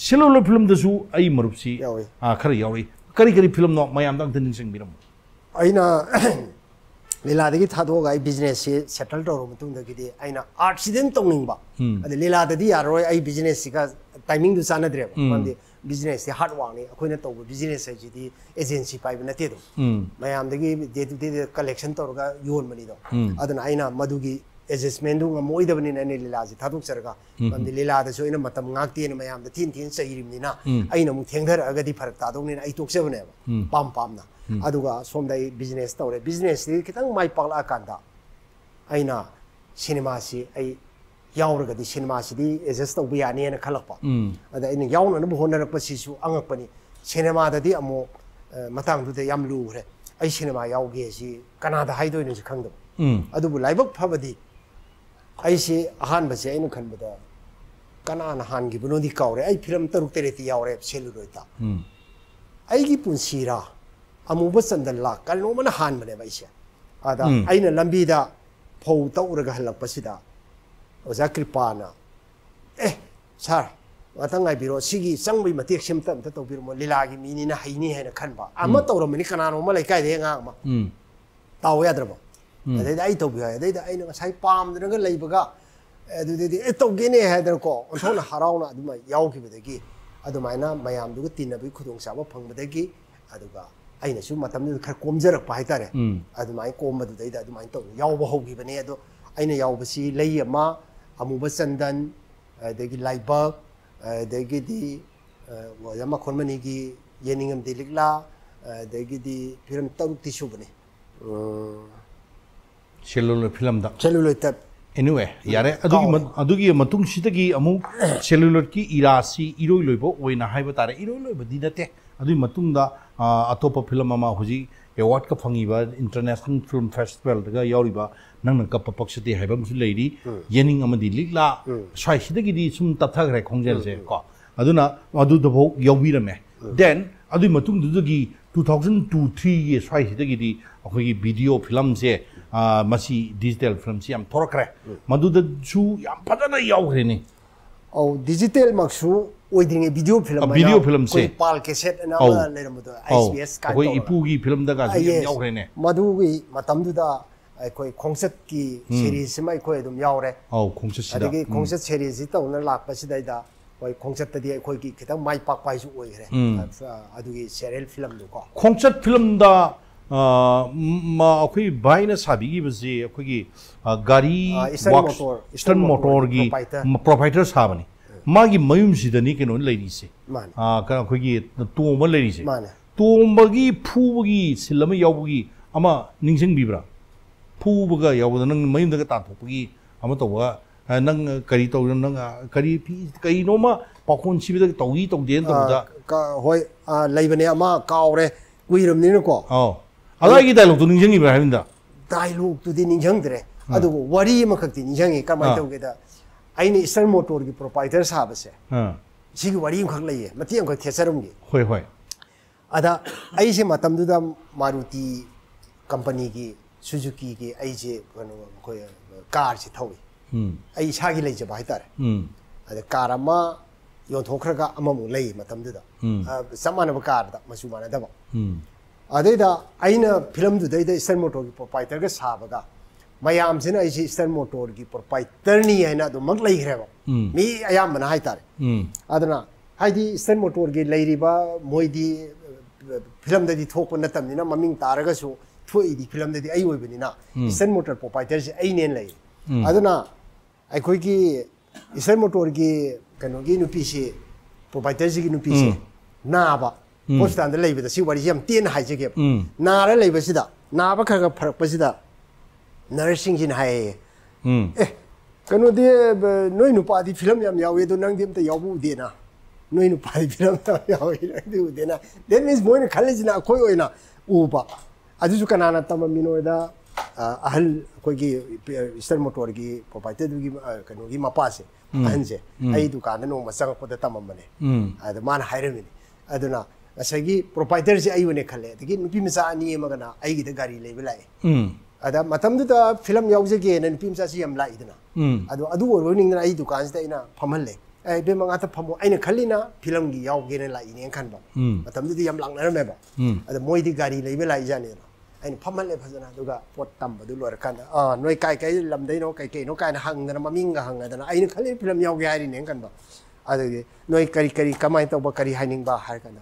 ꯁꯦꯂꯨꯂꯔ ꯐꯤꯂꯝꯗꯁꯨ ꯑꯩ ꯃꯔꯨꯞꯁꯤ ꯌꯥꯎꯏ. 아, ꯈꯔ ꯌꯥꯎꯔꯤ ꯀꯔꯤ ꯀꯔꯤ ꯐꯤꯂꯝꯅꯣ ꯃꯌꯥꯝꯗ ꯑꯝꯇ ꯅꯤꯡꯁꯤꯡꯕꯤꯔꯝꯃꯨ ꯑꯩꯅ ꯂꯤꯂꯥꯗꯒꯤ ꯊꯥꯗꯣꯛꯑꯒ ꯑꯩ ꯕꯤꯖꯤꯅꯦꯁꯁꯤ ꯁꯦꯇꯜ ꯇꯧꯔꯕ ꯃꯇꯨꯡꯗꯒꯤꯗꯤ ꯑꯩꯅ ꯑꯥꯔꯠꯁꯤꯗꯪ ꯇꯧꯅꯤꯡꯕ ꯑꯗ ꯂꯤꯂꯥꯗꯗꯤ ꯌꯥꯔꯔꯣꯏ ꯑꯩ ꯕꯤꯖꯤꯅꯦꯁꯁꯤꯒ ꯇꯥꯏꯃꯤꯡꯗꯨ ꯆꯥꯟꯅꯗ꯭ꯔꯦꯕ ꯃꯔꯝꯗꯤ ꯕꯤꯖꯤꯅꯦꯁꯁꯤ ꯍꯥꯔꯠ ꯋꯥꯔꯛꯅꯤ ꯑꯩꯈꯣꯏꯅ ꯇꯧꯕ ꯕꯤꯖꯤꯅꯦꯁ ꯍꯥꯏꯁꯤꯗꯤ ꯑꯦꯖꯦꯟꯁꯤ ꯄꯥꯏꯕ ꯅꯠꯇꯦ ꯑꯗꯨꯝ ꯃꯌꯥꯝꯗꯒꯤ ꯗꯦ ꯇꯨ ꯗꯦ ꯀꯂꯦꯛꯁꯟ ꯇꯧꯔꯒ ꯌꯣꯟꯕꯅꯤꯗꯣ ꯑꯗꯨꯅ ꯑꯩꯅ ꯃꯗꯨꯒꯤ ꯑꯦꯗꯖꯁꯃꯦꯟꯗꯨ ꯉꯝꯃꯣꯏꯗꯕꯅꯤꯅ ꯑꯩꯅ ꯂꯤꯂꯥꯁꯤ ꯊꯥꯗꯣꯛꯆꯔꯒ ꯃꯔꯝꯗꯤ ꯂꯤꯂꯥꯗꯁꯨ ꯑꯩꯅ ꯃꯇꯝ ꯉꯥꯛꯇꯦꯅ ꯃꯌꯥꯝꯗ ꯊꯤꯅ ꯊꯤꯅ ꯆꯩꯔꯤꯕꯅꯤꯅ ꯑꯩꯅ ꯑꯃꯨꯛ ꯊꯦꯡꯊꯔꯛꯑꯒꯗꯤ ꯐꯔꯛ ꯇꯥꯗꯧꯅꯤꯅ ꯑꯩ ꯇꯣꯛꯆꯕꯅꯦꯕ ꯄꯥꯝ ꯄꯥꯝꯅ ꯑꯗꯨꯒ ꯁꯣꯝꯗ ꯑꯩ ꯕꯤꯖꯤꯅꯦꯁ ꯇꯧꯔꯦ ꯕꯤꯖꯤꯅꯦꯁꯁꯤ ꯈꯤꯇꯪ ꯃꯥꯏ ꯄꯥꯛꯂꯛꯑꯀꯥꯟꯗ ꯑꯩꯅ ꯁꯤꯅꯦꯃꯥꯁꯤ ꯑꯩ ꯌꯥꯎꯔꯒꯗꯤ ꯁꯤꯅꯦꯃꯥꯁꯤꯗꯤ ꯑꯦꯗꯖꯁ ꯇꯧꯕ ꯌꯥꯅꯤꯅ ꯈꯜꯂꯛꯄ ꯑꯗ ꯑꯩꯅ ꯌꯥꯎꯅꯅꯕ ꯍꯣꯠꯅꯔꯛꯄꯁꯤꯁꯨ ꯑꯉꯛꯄꯅꯤ ꯁꯤꯅꯦꯃꯥꯗꯗꯤ ꯑꯃꯨꯛ ꯃꯇꯥꯡꯗꯨꯗ ꯌꯥꯝ ꯂꯨꯈ꯭ꯔꯦ ꯑꯩ ꯁꯤꯅꯦꯃꯥ ꯌꯥꯎꯒꯦꯁꯤ ꯀꯅꯥꯗ ꯍꯥꯏꯗꯣꯏꯅꯣꯁꯨ ꯈꯪꯗꯕ ꯑꯗꯨꯕꯨ ꯂꯥꯏꯕꯛ ꯐꯕꯗꯤ ꯑꯩꯁꯤ ꯑꯍꯥꯟꯕꯁꯦ ꯑꯩꯅ ꯈꯟꯕꯗ ꯀꯅꯥꯅ ꯍꯥꯟꯈꯤꯕꯅꯣꯗꯤ ꯀꯥꯎꯔꯦ ꯑꯩ ꯐꯤꯂꯝ ꯇꯔꯨꯛ ꯇꯔꯦꯠꯇꯤ ꯌꯥꯎꯔꯦ ꯁꯦꯜꯂꯨꯔꯣꯏꯗ ꯑꯩꯒꯤ ꯄꯨꯟꯁꯤꯔꯥ ꯑꯃꯨꯕ ꯆꯟꯗꯟ ꯂꯥꯛ ꯀꯩꯅꯣꯝꯃꯅ ꯍꯥꯟꯕꯅꯦꯕ ꯑꯩꯁꯦ ꯑꯗ ꯑꯩꯅ ꯂꯝꯕꯤꯗ ꯐꯧ ꯇꯧꯔꯒ ꯍꯜꯂꯛꯄꯁꯤꯗ ꯑꯣꯖꯥ ꯀ꯭ꯔꯤꯄꯥꯅ ꯑꯦ ꯁꯥꯔ ꯉꯥꯛꯇꯪ ꯉꯥꯏꯕꯤꯔꯣ ꯁꯤꯒꯤ ꯆꯪꯕꯒꯤ ꯃꯇꯦꯛꯁꯤ ꯑꯝꯇ ꯑꯝꯇ ꯇꯧꯕꯤꯔꯝꯃꯣ ꯂꯤꯂꯥꯒꯤ ꯃꯤꯅꯤꯅ ꯍꯩꯅꯤ ꯍꯥꯏꯅ ꯈꯟꯕ ꯑꯃ ꯇꯧꯔꯝꯕꯅꯤ ꯀꯅꯥꯅꯣꯃ ꯂꯩꯀꯥꯏꯗꯒꯤ ꯑꯉꯥꯡ ꯑꯃ ꯇꯥꯎ ꯌꯥꯗ꯭ꯔꯕ ꯑꯗꯩꯗ ꯑꯩ ꯇꯧꯕꯤꯌꯨ ꯍꯥꯏ ꯑꯗꯩꯗ ꯑꯩꯅ ꯉꯁꯥꯏ ꯄꯥꯝꯗꯅꯒ ꯂꯩꯕꯒ ꯑꯦ ꯑꯗꯨꯗꯗꯤ ꯑꯦ ꯇꯧꯒꯦꯅꯦ ꯍꯥꯏꯗꯅꯀꯣ ꯑꯣꯟꯊꯣꯛꯅ ꯍꯔꯥꯎꯅ ꯑꯗꯨꯃꯥꯏꯅ ꯌꯥꯎꯈꯤꯕꯗꯒꯤ ꯑꯗꯨꯃꯥꯏꯅ ꯃꯌꯥꯝꯗꯨꯒ ꯇꯤꯟꯅꯕꯒꯤ ꯈꯨꯗꯣꯡꯆꯥꯕ ꯐꯪꯕꯗꯒꯤ ꯑꯗꯨꯒ ꯑꯩꯅꯁꯨ ꯃꯇꯝꯗꯨꯗ ꯈꯔ ꯀꯣꯝꯖꯔꯛꯄ ꯍꯥꯏꯇꯥꯔꯦ ꯑꯗꯨꯃꯥꯏꯅ ꯀꯣꯝꯕꯗꯨꯗꯩꯗ ꯑꯗꯨꯃꯥꯏꯅ ꯇꯧ ꯌꯥꯎꯕ ꯍꯧꯈꯤꯕꯅꯦ ꯑꯗꯣ ꯑꯩꯅ ꯌꯥꯎꯕꯁꯤ ꯂꯩ ꯑꯃ ꯑꯃꯨꯕ ꯆꯟꯗꯟ ꯑꯗꯒꯤ ꯂꯥꯏꯕꯛ ꯑꯗꯒꯤꯗꯤ ꯑꯣꯖꯥ ꯃꯈꯣꯟ ꯃꯅꯤꯒꯤ ꯌꯦꯅꯤꯡꯉꯝꯗꯤ ꯂꯤꯛꯂꯥ ꯑꯗꯒꯤꯗꯤ ꯐꯤꯂꯝ ꯇꯔꯨꯛꯇꯤ ꯁꯨꯕꯅꯤ ꯁꯦꯂꯨꯂꯔ ꯐꯤꯂꯝꯗ ꯁꯦꯂꯨꯂꯣꯏꯗ ꯑꯦꯅꯤꯋꯦ ꯌꯥꯔꯦ ꯑꯗꯨꯒꯤ ꯃ- ꯑꯗꯨꯒꯤ ꯃꯇꯨꯡꯁꯤꯗꯒꯤ ꯑꯃꯨꯛ ꯁꯦꯂꯨꯂꯔꯀꯤ ꯏꯔꯥꯁꯤ ꯏꯔꯣꯏ ꯂꯣꯏꯕ ꯑꯣꯏꯅ ꯍꯥꯏꯕ ꯇꯥꯔꯦ ꯏꯔꯣꯏ ꯂꯣꯏꯕꯗꯤ ꯅꯠꯇꯦ ꯑꯗꯨꯒꯤ ꯃꯇꯨꯡꯗ 아, ꯑꯇꯣꯞꯄ ꯐꯤꯂꯝ ꯑꯃ ꯍꯧꯖꯤꯛ ꯑꯦꯋꯥꯔꯗꯀ ꯐꯪꯉꯤꯕ ꯏꯟꯇꯔꯅꯦꯁꯅꯦꯜ ꯐꯤꯂꯝ ꯐꯦꯁꯇꯤꯚꯦꯜꯗꯒ ꯌꯥꯎꯔꯤꯕ ꯅꯪꯅ ꯀꯞꯄ ꯄꯛꯁꯗꯦ ꯍꯥꯏꯕ ꯑꯃꯁꯨ ꯂꯩꯔꯤ ꯌꯦꯅꯤꯡ ꯑꯃꯗꯤ ꯂꯤꯛꯂꯥ ꯁ꯭ꯋꯥꯏꯁꯤꯗꯒꯤꯗꯤ ꯁꯨꯝ ꯇꯞꯊꯈ꯭ꯔꯦ ꯈꯣꯡꯖꯦꯜꯁꯦ ꯀꯣ ꯑꯗꯨꯅ ꯑꯗꯨꯗꯐꯥꯎ ꯌꯥꯎꯕꯤꯔꯝꯃꯦ ꯗꯦꯟ ꯑꯗꯨꯒꯤ ꯃꯇꯨꯡꯗꯨꯗꯒꯤ ꯇꯨ ꯊꯥꯎꯖꯟ ꯇꯨ ꯊ꯭ꯔꯤꯒꯤ ꯁ꯭ꯋꯥꯏꯁꯤꯗꯒꯤꯗꯤ ꯑꯩꯈꯣꯏꯒꯤ ꯚꯤꯗꯤꯑꯣ ꯐꯤꯂꯝꯁꯦ 아, ꯃꯁꯤ ꯗꯤꯖꯤꯇꯦꯜ ꯐꯤꯂꯝꯁꯤ ꯌꯥꯝ ꯊꯣꯔꯛꯈ꯭ꯔꯦ ꯃꯗꯨꯗꯁꯨ ꯌꯥꯝ ꯐꯖꯅ ꯌꯥꯎꯈ꯭ꯔꯦꯅꯦ ꯑꯧ ꯗꯤꯖꯤꯇꯦꯜꯃꯛꯁꯨ ꯑꯣꯏꯗ꯭ꯔꯤꯉꯩ ꯚꯤꯗꯤꯑꯣ ꯐꯤꯂꯝ ꯑ, ꯚꯤꯗꯤꯑꯣ ꯐꯤꯂꯝꯁꯦ. ꯑꯩꯈꯣꯏ ꯄꯥꯜ ꯀꯦꯁꯦꯠ ꯑꯅ ꯑꯧ. ꯑꯃ ꯂꯩꯔꯝꯕꯗꯣ ꯑꯧ ꯑꯩꯆ ꯕꯤ ꯑꯦꯁ ꯑꯩꯈꯣꯏ ꯏꯄꯨꯒꯤ ꯐꯤꯂꯝꯗꯒꯁꯨ ꯌꯥꯝ ꯌꯥꯎꯈ꯭ꯔꯦꯅꯦ ꯃꯗꯨꯒꯤ ꯃꯇꯝꯗꯨꯗ ꯑꯩꯈꯣꯏ ꯈꯣꯡꯆꯠꯀꯤ ꯁꯦꯔꯤꯁ ꯑꯃ ꯑꯩꯈꯣꯏ ꯑꯗꯨꯝ ꯌꯥꯎꯔꯦ ꯑꯧ ꯈꯣꯡꯆꯠꯁꯤꯗ ꯑꯗꯒꯤ ꯈꯣꯡꯆꯠ ꯁꯦꯔꯤꯁꯁꯤ ꯇꯧꯅ ꯂꯥꯛꯄꯁꯤꯗꯩꯗ ꯍꯣꯏ ꯈꯣꯡꯆꯠꯇꯗꯤ ꯑꯩꯈꯣꯏꯒꯤ ꯈꯤꯇꯪ ꯃꯥꯏ ꯄꯥꯛꯄ ꯍꯥꯏꯁꯨ ꯑꯣꯏꯈ꯭ꯔꯦ ꯑ- ꯑꯗꯨꯒꯤ ꯁꯦꯔꯤꯌꯦꯜ ꯐꯤꯂꯝꯗꯨꯀꯣ ꯈꯣꯡꯆꯠ ꯐꯤꯂꯝꯗ 아, ꯃ- ꯑꯩꯈꯣꯏ ꯚꯥꯏꯅ ꯁꯥꯕꯤꯈꯤꯕꯁꯤ ꯑꯩꯈꯣꯏꯒꯤ 아, ꯒꯥꯔꯤ 아, Eastern wax- Motor, eastern Eastern ꯃꯣꯇꯣꯔꯒꯤ Motor proprietor. Provider ꯁꯥꯕꯅꯤ ꯃꯥꯒꯤ ꯃꯌꯨꯝꯁꯤꯗꯅꯤ ꯀꯩꯅꯣ ꯂꯩꯔꯤꯁꯦ ꯃꯥꯅꯦ. 아, ꯀꯩꯅꯣ ꯑꯩꯈꯣꯏꯒꯤ ꯇꯣꯝꯕ ꯂꯩꯔꯤꯁꯦ ꯃꯥꯅꯦ. ꯇꯣꯝꯕꯒꯤ ꯐꯨꯕꯒꯤ ꯁꯤꯜ ꯑꯃ ꯌꯥꯎꯕꯒꯤ ꯑꯃ ꯅꯤꯡꯁꯤꯡꯕꯤꯕ꯭ꯔꯥ ꯐꯨꯕꯒ ꯌꯥꯎꯕꯗ ꯅꯪ ꯃꯌꯨꯝꯗꯒ ꯇꯥꯟꯊꯣꯛꯄꯒꯤ ꯑꯃ ꯇꯧꯕ 아, ꯅꯪ ꯀꯔꯤ ꯇꯧ ꯅꯪ 아, ꯀꯔꯤ ꯐꯤ- ꯀꯩꯅꯣꯃ ꯄꯥꯈꯣꯟ ꯁꯤꯕꯗ ꯇꯧꯏ ꯇꯧꯗꯦꯅ ꯇꯧꯕꯗ 아, ꯀ- ꯍꯣꯏ 아, ꯂꯩꯕꯅꯦ ꯑꯃ ꯀꯥꯎꯔꯦ ꯀꯨꯏꯔꯕꯅꯤꯅꯀꯣ ꯑꯧ ꯑꯗꯨꯋꯥꯏꯒꯤ ꯗꯥꯏꯂꯣꯛꯇꯣ ꯅꯤꯡꯁꯤꯡꯉꯤꯕ꯭ꯔꯥ ꯍꯥꯏꯕꯅꯤꯗ ꯗꯥꯏꯂꯣꯛꯇꯨꯗꯤ ꯅꯤꯡꯁꯤꯡꯗ꯭ꯔꯦ ꯑꯗꯨꯕꯨ ꯋꯥꯔꯤ ꯑꯃꯈꯛꯇꯤ ꯅꯤꯡꯁꯤꯡꯉꯤ ꯀꯃꯥꯏꯅ ꯑꯥ. ꯇꯧꯒꯦꯗ ꯑꯩꯅ ꯏꯁꯇꯔꯟ ꯃꯣꯇꯣꯔꯒꯤ ꯄ꯭ꯔꯣꯄꯥꯏꯇꯔ ꯁꯥꯕꯁꯦ ꯑꯥ ꯁꯤꯒꯤ ꯋꯥꯔꯤ ꯑꯃꯈꯛ ꯂꯩꯌꯦ ꯃꯇꯦꯛ ꯑꯃꯈꯛ ꯊꯦꯠꯆꯔꯝꯒꯦ ꯍꯣꯏ ꯍꯣꯏ ꯑꯗ ꯑꯩꯁꯦ ꯃꯇꯝꯗꯨꯗ ꯃꯥꯔꯨꯇꯤ ꯀꯝꯄꯅꯤꯒꯤ ꯁꯨꯖꯨꯀꯤꯒꯤ ꯑꯩꯁꯦ ꯀꯩꯅꯣ ꯑꯩꯈꯣꯏ ꯀꯥꯔꯁꯦ ꯊꯧꯏ ꯎꯝ ꯑꯩ ꯏꯁꯥꯒꯤ ꯂꯩꯖꯕ ꯍꯥꯏꯇꯥꯔꯦ ꯎꯝ ꯑꯗ ꯀꯥꯔ ꯑꯃ ꯌꯣꯟꯊꯣꯛꯈ꯭ꯔꯒ ꯑꯃꯃꯨꯛ ꯂꯩ ꯃꯇꯝꯗꯨꯗ ꯎꯝ. ꯑ, ꯆꯞ ꯃꯥꯟꯅꯕ ꯀꯥꯔꯗ ꯃꯆꯨ ꯃꯥꯟꯅꯗꯕ अदैदा अन फिल्मदुदैदा स्टर्न मोटोर की प्रोपाइटर साबगा ꯃꯌꯥꯝꯁꯤꯅ ꯑꯩꯁꯤ ꯏꯁꯇꯔꯟ ꯃꯣꯇꯣꯔꯒꯤ ꯄ꯭ꯔꯣꯄꯥꯏꯇꯔꯅꯤ ꯍꯥꯏꯅ ꯑꯗꯨꯃꯛ ꯂꯩꯈ꯭ꯔꯦꯕ ꯃꯤ ꯑꯌꯥꯝꯕꯅ ꯍꯥꯏꯇꯥꯔꯦ ꯑꯗꯨꯅ ꯍꯥꯏꯗꯤ ꯏꯁꯇꯔꯟ ꯃꯣꯇꯣꯔꯒꯤ ꯂꯩꯔꯤꯕ ꯃꯣꯏꯗꯤ ꯐꯤꯂꯝꯗꯗꯤ ꯊꯣꯛꯄ ꯅꯠꯇꯕꯅꯤꯅ ꯃꯃꯤꯡ ꯇꯥꯔꯒꯁꯨ ꯊꯣꯛꯏꯗꯤ ꯐꯤꯂꯝꯗꯗꯤ ꯑꯩ ꯑꯣꯏꯕꯅꯤꯅ ꯏꯁꯇꯔꯟ ꯃꯣꯇꯣꯔ ꯄ꯭ꯔꯣꯄꯥꯏꯇꯔꯁꯦ ꯑꯩꯅꯦꯅ ꯂꯩ ꯑꯗꯨꯅ ꯑꯩꯈꯣꯏꯒꯤ ꯏꯁꯇꯔꯟ ꯃꯣꯇꯣꯔꯒꯤ ꯀꯩꯅꯣꯒꯤ ꯅꯨꯄꯤꯁꯤ ꯄ꯭ꯔꯣꯄꯥꯏꯇꯔꯁꯤꯒꯤ ꯅꯨꯄꯤꯁꯤ ꯅꯥꯕ ꯍꯣꯁꯄꯤꯇꯥꯜꯗ ꯂꯩꯕꯗ ꯁꯤ ꯋꯥꯔꯤꯁꯤ ꯌꯥꯝ ꯇꯦꯟꯅ ꯍꯥꯏꯖꯒꯦꯕ ꯎꯝ. ꯅꯥꯔ ꯂꯩꯕꯁꯤꯗ ꯅꯥꯕ ꯈꯔ ꯈꯔ ꯐꯔꯛꯄꯁꯤꯗ ꯅꯔꯁꯁꯤꯡꯁꯤꯅ ꯍꯥꯏꯌꯦ 음. ꯑꯦ ꯀꯩꯅꯣꯗꯤ ꯕ- ꯅꯣꯏ ꯅꯨꯄꯥꯗꯤ ꯐꯤꯂꯝ ꯌꯥꯝ ꯌꯥꯎꯋꯤ ꯑꯗꯣ ꯅꯪꯗꯤ ꯑꯝꯇ ꯌꯥꯎꯕ ꯎꯗꯦꯅ ꯅꯣꯏ ꯅꯨꯄꯥꯗꯤ ꯐꯤꯂꯝ ꯌꯥꯝ ꯌꯥꯎꯋꯤ ꯅꯪꯗꯤ ꯎꯗꯦꯅ ꯗꯦꯠ ꯃꯤꯟꯁ ꯃꯣꯏꯅ ꯈꯜꯂꯤꯁꯤꯅ ꯑꯩꯈꯣꯏ ꯑꯣꯏꯅ ꯎꯕ ꯑꯗꯨꯁꯨ ꯀꯅꯥꯅ ꯇꯝꯃꯝꯃꯤꯅꯣꯗ ꯑ, ꯑꯍꯜ ꯑꯩꯈꯣꯏꯒꯤ ꯏꯁꯇꯔꯟ ꯃꯣꯇꯣꯔꯒꯤ ꯄ꯭ꯔꯣꯄꯥꯏꯇꯔꯗꯨꯒꯤ ꯑ, ꯀꯩꯅꯣꯒꯤ ꯃꯄꯥꯁꯦ ꯑꯍꯟꯁꯦ ꯑꯩ ꯗꯨꯀꯥꯟꯗ ꯅꯣꯡꯃ ꯆꯪꯉꯛꯄꯗ ꯇꯝꯃꯝꯕꯅꯦ 음. ꯑꯗ ꯃꯥꯅ ꯍꯥꯏꯔꯝꯃꯤꯅꯤ ꯑꯗꯨꯅ ꯉꯁꯥꯏꯒꯤ ꯄ꯭ꯔꯣꯄꯥꯏꯇꯔꯁꯦ ꯑꯩꯕꯨꯅꯦ ꯈꯜꯂꯦ ꯑꯗꯒꯤ ꯅꯨꯄꯤ ꯃꯆꯥ ꯑꯅꯤ ꯑꯃꯒꯅ ꯑꯩꯒꯤꯗ ꯒꯥꯔꯤ ꯂꯩꯕ ꯂꯥꯛꯑꯦ ꯑꯗ ꯃꯇꯝꯗꯨꯗ ꯐꯤꯂꯝ ꯌꯥꯎꯖꯒꯦꯅ ꯅꯨꯄꯤ ꯃꯆꯥꯁꯤ ꯌꯥꯝ ꯂꯥꯛꯏꯗꯅ ꯑꯗꯣ ꯑꯗꯨ ꯑꯣꯏꯕꯅꯤꯅ ꯑꯩ ꯗꯨꯀꯥꯟꯁꯤꯗ ꯑꯩꯅ ꯐꯝꯍꯜꯂꯦ ꯑꯦ ꯏꯕꯦꯝꯃ ꯉꯥꯛꯇ ꯐꯝꯃꯣ ꯑꯩꯅ ꯈꯜꯂꯤꯅ ꯐꯤꯂꯝꯒꯤ ꯌꯥꯎꯒꯦꯅ ꯂꯥꯛꯏꯅꯦꯅ ꯈꯟꯕ ꯃꯇꯝꯗꯨꯗꯤ ꯌꯥꯝ ꯂꯥꯛꯅꯔꯝꯃꯦꯕ ꯑꯗ ꯃꯣꯏꯗꯤ ꯒꯥꯔꯤ ꯂꯩꯕ ꯂꯥꯛꯏꯖꯥꯠꯅꯦꯅ ꯑꯩꯅ ꯐꯝꯍꯜꯂꯦ ꯐꯖꯅ ꯑꯗꯨꯒ ꯄꯣꯠ ꯇꯝꯕꯗꯨ ꯂꯣꯏꯔꯀꯥꯟꯗ ꯑꯥ ꯅꯣꯏ ꯀꯥꯏ ꯀꯥꯏ ꯂꯝꯗꯩꯅꯣ ꯀꯩ ꯀꯩꯅꯣ ꯀꯥꯏꯅ ꯍꯪꯗꯅ ꯃꯃꯤꯡꯒ ꯍꯪꯉꯗꯅ ꯑꯩꯅ ꯈꯜꯂꯤ ꯐꯤꯂꯝ ꯌꯥꯎꯒꯦ ꯍꯥꯏꯔꯤꯅꯦꯅ ꯈꯟꯕ ꯑꯗꯨꯗꯤ ꯅꯣꯏ ꯀꯔꯤ ꯀꯔꯤ ꯀꯃꯥꯏꯅ ꯇꯧꯕ ꯀꯔꯤ ꯍꯥꯏꯅꯤꯡꯕ ꯍꯥꯏꯔ ꯀꯥꯟꯗ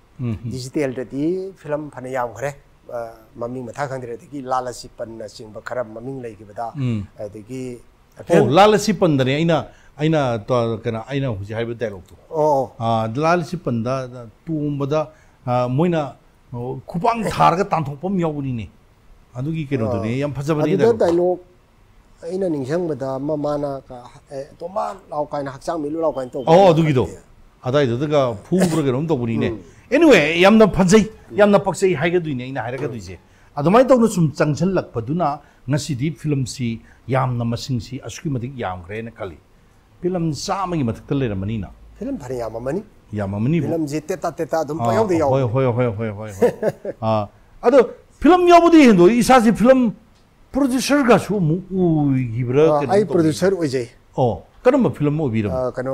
n i s i t e l da di film pana yam khare maming mata kang de gi lalasi panna sing bakara maming lai gi bada de gi oh lala si pan dani aina aina to kana aina hu ji haiba dialogue to oh ah lalasi panda tum bada moina kupang tar ga tan thong pom yaw ni ni adugi kero dani yam phaja bani dialogue aina ning sang bada ma mana ka to ma lau kai na hak sang mi lu lau kain to oh adugi to adai do ga phu bro kero m to buni ne anyway yamna phajai yamna paksai haigadu ina haigadu je adumai tawna sum changchal lakpaduna ngasidi film si yamna masing si asuki madik yamgre na kali film sama gi matak tale ramani na film bhari yamamani yamamani film je teta teta adum payau de yau hoy hoy hoy hoy hoy ah ado film yabudi hindu isa si film producer ga su mu u gibra ai producer ojai oh ꯀꯔꯝꯕ film ꯑꯣꯏꯕꯤꯔꯕ ꯀꯩꯅꯣ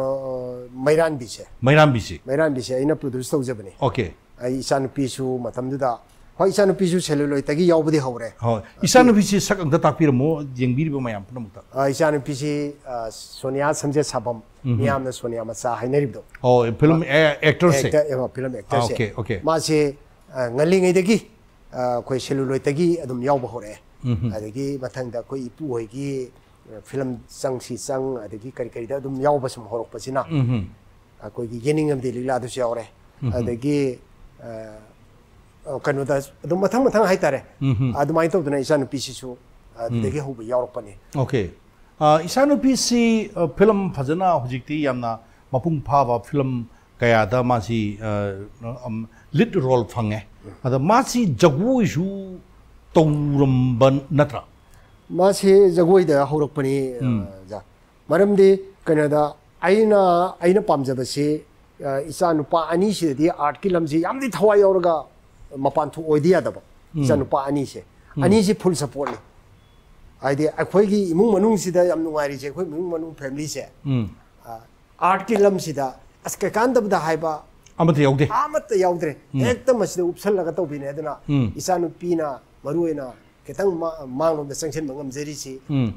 ꯃꯩꯔꯥꯟꯕꯤꯁꯦ ꯃꯩꯔꯥꯟꯕꯤꯁꯦ ꯃꯩꯔꯥꯟꯕꯤꯁꯦ ꯑꯩꯅ produce ꯇꯧꯖꯕꯅꯦ okay ꯑꯩ ꯏꯆꯥꯅꯨꯄꯤꯁꯨ ꯃꯇꯝꯗꯨꯗ ꯍꯣꯏ ꯏꯆꯥꯅꯨꯄꯤꯁꯨ ꯁꯦꯂꯨꯂꯣꯏꯗꯒꯤ ꯌꯥꯎꯕꯗꯤ ꯍꯧꯔꯦ ꯍꯣꯏ ꯏꯆꯥꯅꯨꯄꯤꯁꯤ ꯁꯛ ꯑꯝꯇ ꯇꯥꯛꯄꯤꯔꯝꯃꯣ ꯌꯦꯡꯕꯤꯔꯤꯕ ꯃꯌꯥꯝ ꯄꯨꯝꯅꯃꯛꯇ ꯏꯆꯥꯅꯨꯄꯤꯁꯤ ꯁꯣꯅꯤꯌꯥ ꯁꯝꯖꯦꯠ ꯁꯥꯕꯝ ꯃꯤꯌꯥꯝꯅ ꯁꯣꯅꯤꯌꯥ ꯃꯆꯥ ꯍꯥꯏꯅꯔꯤꯕꯗꯣ ꯑꯣ ꯐꯤꯂꯝ ꯑꯦꯛꯇꯔꯁꯦ ꯐꯤꯂꯝ ꯑꯦꯛꯇꯔꯁꯦ ꯑꯣꯀꯦ ꯑꯣꯀꯦ ꯃꯥꯁꯦ ꯉꯜꯂꯤꯉꯩꯗꯒꯤ ꯑꯩꯈꯣꯏ ꯁꯦꯂꯨꯂꯣꯏꯗꯒꯤ ꯑꯗꯨꯝ ꯌꯥꯎꯕ ꯍꯧꯔꯛꯑꯦ ꯑꯗꯒꯤ ꯃꯊꯪꯗ ꯑꯩꯈꯣꯏ ꯏꯄꯨ ꯍꯣꯏꯒꯤ ꯐꯤꯂꯝ ꯆꯪꯁꯤ ꯆꯪ ꯑꯗꯒꯤ ꯀꯔꯤ ꯀꯔꯤꯗ ꯑꯗꯨꯝ ꯌꯥꯎꯕ ꯁꯨꯝ ꯍꯧꯔꯛꯄꯁꯤꯅ ꯑꯩꯈꯣꯏꯒꯤ ꯌꯦꯅꯤꯡꯉꯝꯗꯤ ꯂꯤꯛꯂꯥꯗꯨꯁꯨ ꯌꯥꯎꯔꯦ ꯑꯗꯒꯤ ꯀꯩꯅꯣꯗ ꯑꯗꯨꯝ ꯃꯊꯪ ꯃꯊꯪ ꯍꯥꯏꯇꯥꯔꯦ ꯑꯗꯨꯃꯥꯏꯅ ꯇꯧꯗꯅ ꯏꯆꯥ ꯅꯨꯄꯤꯁꯤꯁꯨ ꯑꯗꯨꯗꯒꯤ ꯍꯧꯕ ꯌꯥꯎꯔꯛꯄꯅꯤ ꯑꯣꯀꯦ ꯏꯆꯥ ꯅꯨꯄꯤꯁꯤ ꯐꯤꯂꯝ ꯐꯖꯅ ꯍꯧꯖꯤꯛꯇꯤ ꯌꯥꯝꯅ ꯃꯄꯨꯡ ꯐꯥꯕ ꯐꯤꯂꯝ ꯀꯌꯥꯗ ꯃꯥꯁꯤ ꯂꯤꯗ ꯔꯣꯜ ꯐꯪꯉꯦ ꯑꯗ ꯃꯥꯁꯤ ꯖꯒꯣꯏꯁꯨ ꯇꯧꯔꯝꯕ ꯅꯠꯇ꯭ꯔꯥ ꯃꯥꯁꯤ ꯖꯒꯣꯏꯗ ꯍꯧꯔꯛꯄꯅꯤ ꯑꯣꯖꯥ ꯃꯔꯝꯗꯤ ꯀꯩꯅꯣꯗ ꯑꯩꯅ ꯑꯩꯅ ꯄꯥꯝꯖꯕꯁꯤ ꯏꯆꯥ ꯅꯨꯄꯥ ꯑꯅꯤꯁꯤꯗꯗꯤ ꯑꯥꯔꯠꯀꯤ ꯂꯝꯁꯤ ꯌꯥꯝꯗꯤ ꯊꯋꯥꯏ ꯌꯥꯎꯔꯒ ꯃꯄꯥꯟ ꯊꯣꯛꯑꯣꯏꯗꯤ ꯌꯥꯗꯕ ꯏꯆꯥ ꯅꯨꯄꯥ ꯑꯅꯤꯁꯦ ꯑꯅꯤꯁꯤ ꯐꯨꯜ ꯁꯞꯄꯣꯔꯠꯅꯤ ꯍꯥꯏꯗꯤ ꯑꯩꯈꯣꯏꯒꯤ ꯏꯃꯨꯡ ꯃꯅꯨꯡꯁꯤꯗ ꯌꯥꯝ ꯅꯨꯡꯉꯥꯏꯔꯤꯁꯦ ꯑꯩꯈꯣꯏ ꯏꯃꯨꯡ ꯃꯅꯨꯡ ꯐꯦꯃꯤꯂꯤꯁꯦ ꯑꯥꯔꯠꯀꯤ ꯂꯝꯁꯤꯗ ꯑꯁ ꯀꯩꯀꯥꯟꯗꯕꯗ ꯍꯥꯏꯕ ꯑꯃꯠꯇ ꯌꯥꯎꯗꯦ ꯑꯃꯠꯇ ꯌꯥꯎꯗ꯭ꯔꯦ ꯍꯦꯛꯇ ꯃꯁꯤꯗ ꯎꯞꯁꯜꯂꯒ ꯇꯧꯕꯤꯅꯦ ꯑꯗꯨꯅ ꯏꯆꯥꯅꯨꯄꯤꯅ ꯃꯔꯨꯑꯣꯏꯅ kitang ma lo me sang chen ngam zeri chi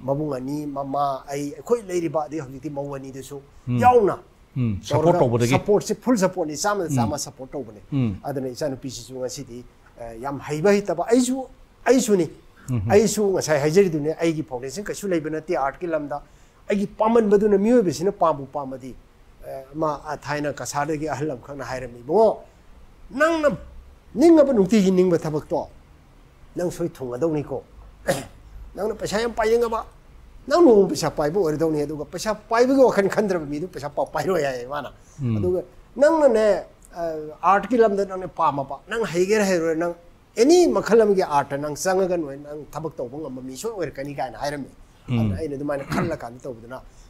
mabung ani mama ai khoi le ri ba de hojik ti ma wa ni de su yau na support to bode support si full support ni sam sam support to bone adane chan pi si su nga si di yam hai ba hi ta ba ai su ai su ni ai su nga sai hai jeri du ne ai gi foundation ka su le bena ti art ki lam da ai gi paman ba du na miyo be si na pa bu pa ma di ma a thai na ka sa de gi ahlam khang na hai ram ni bo nang na ning ba nu ti gi ning ba thabak to aduga paisa pai bo khan khan dra mi du paisa pa pai ro ya mana aduga nang na ne art की नंग पामबा नंग हैगेर हैरो नंग any मखल अमगे art नंग वे नंग थबक तौब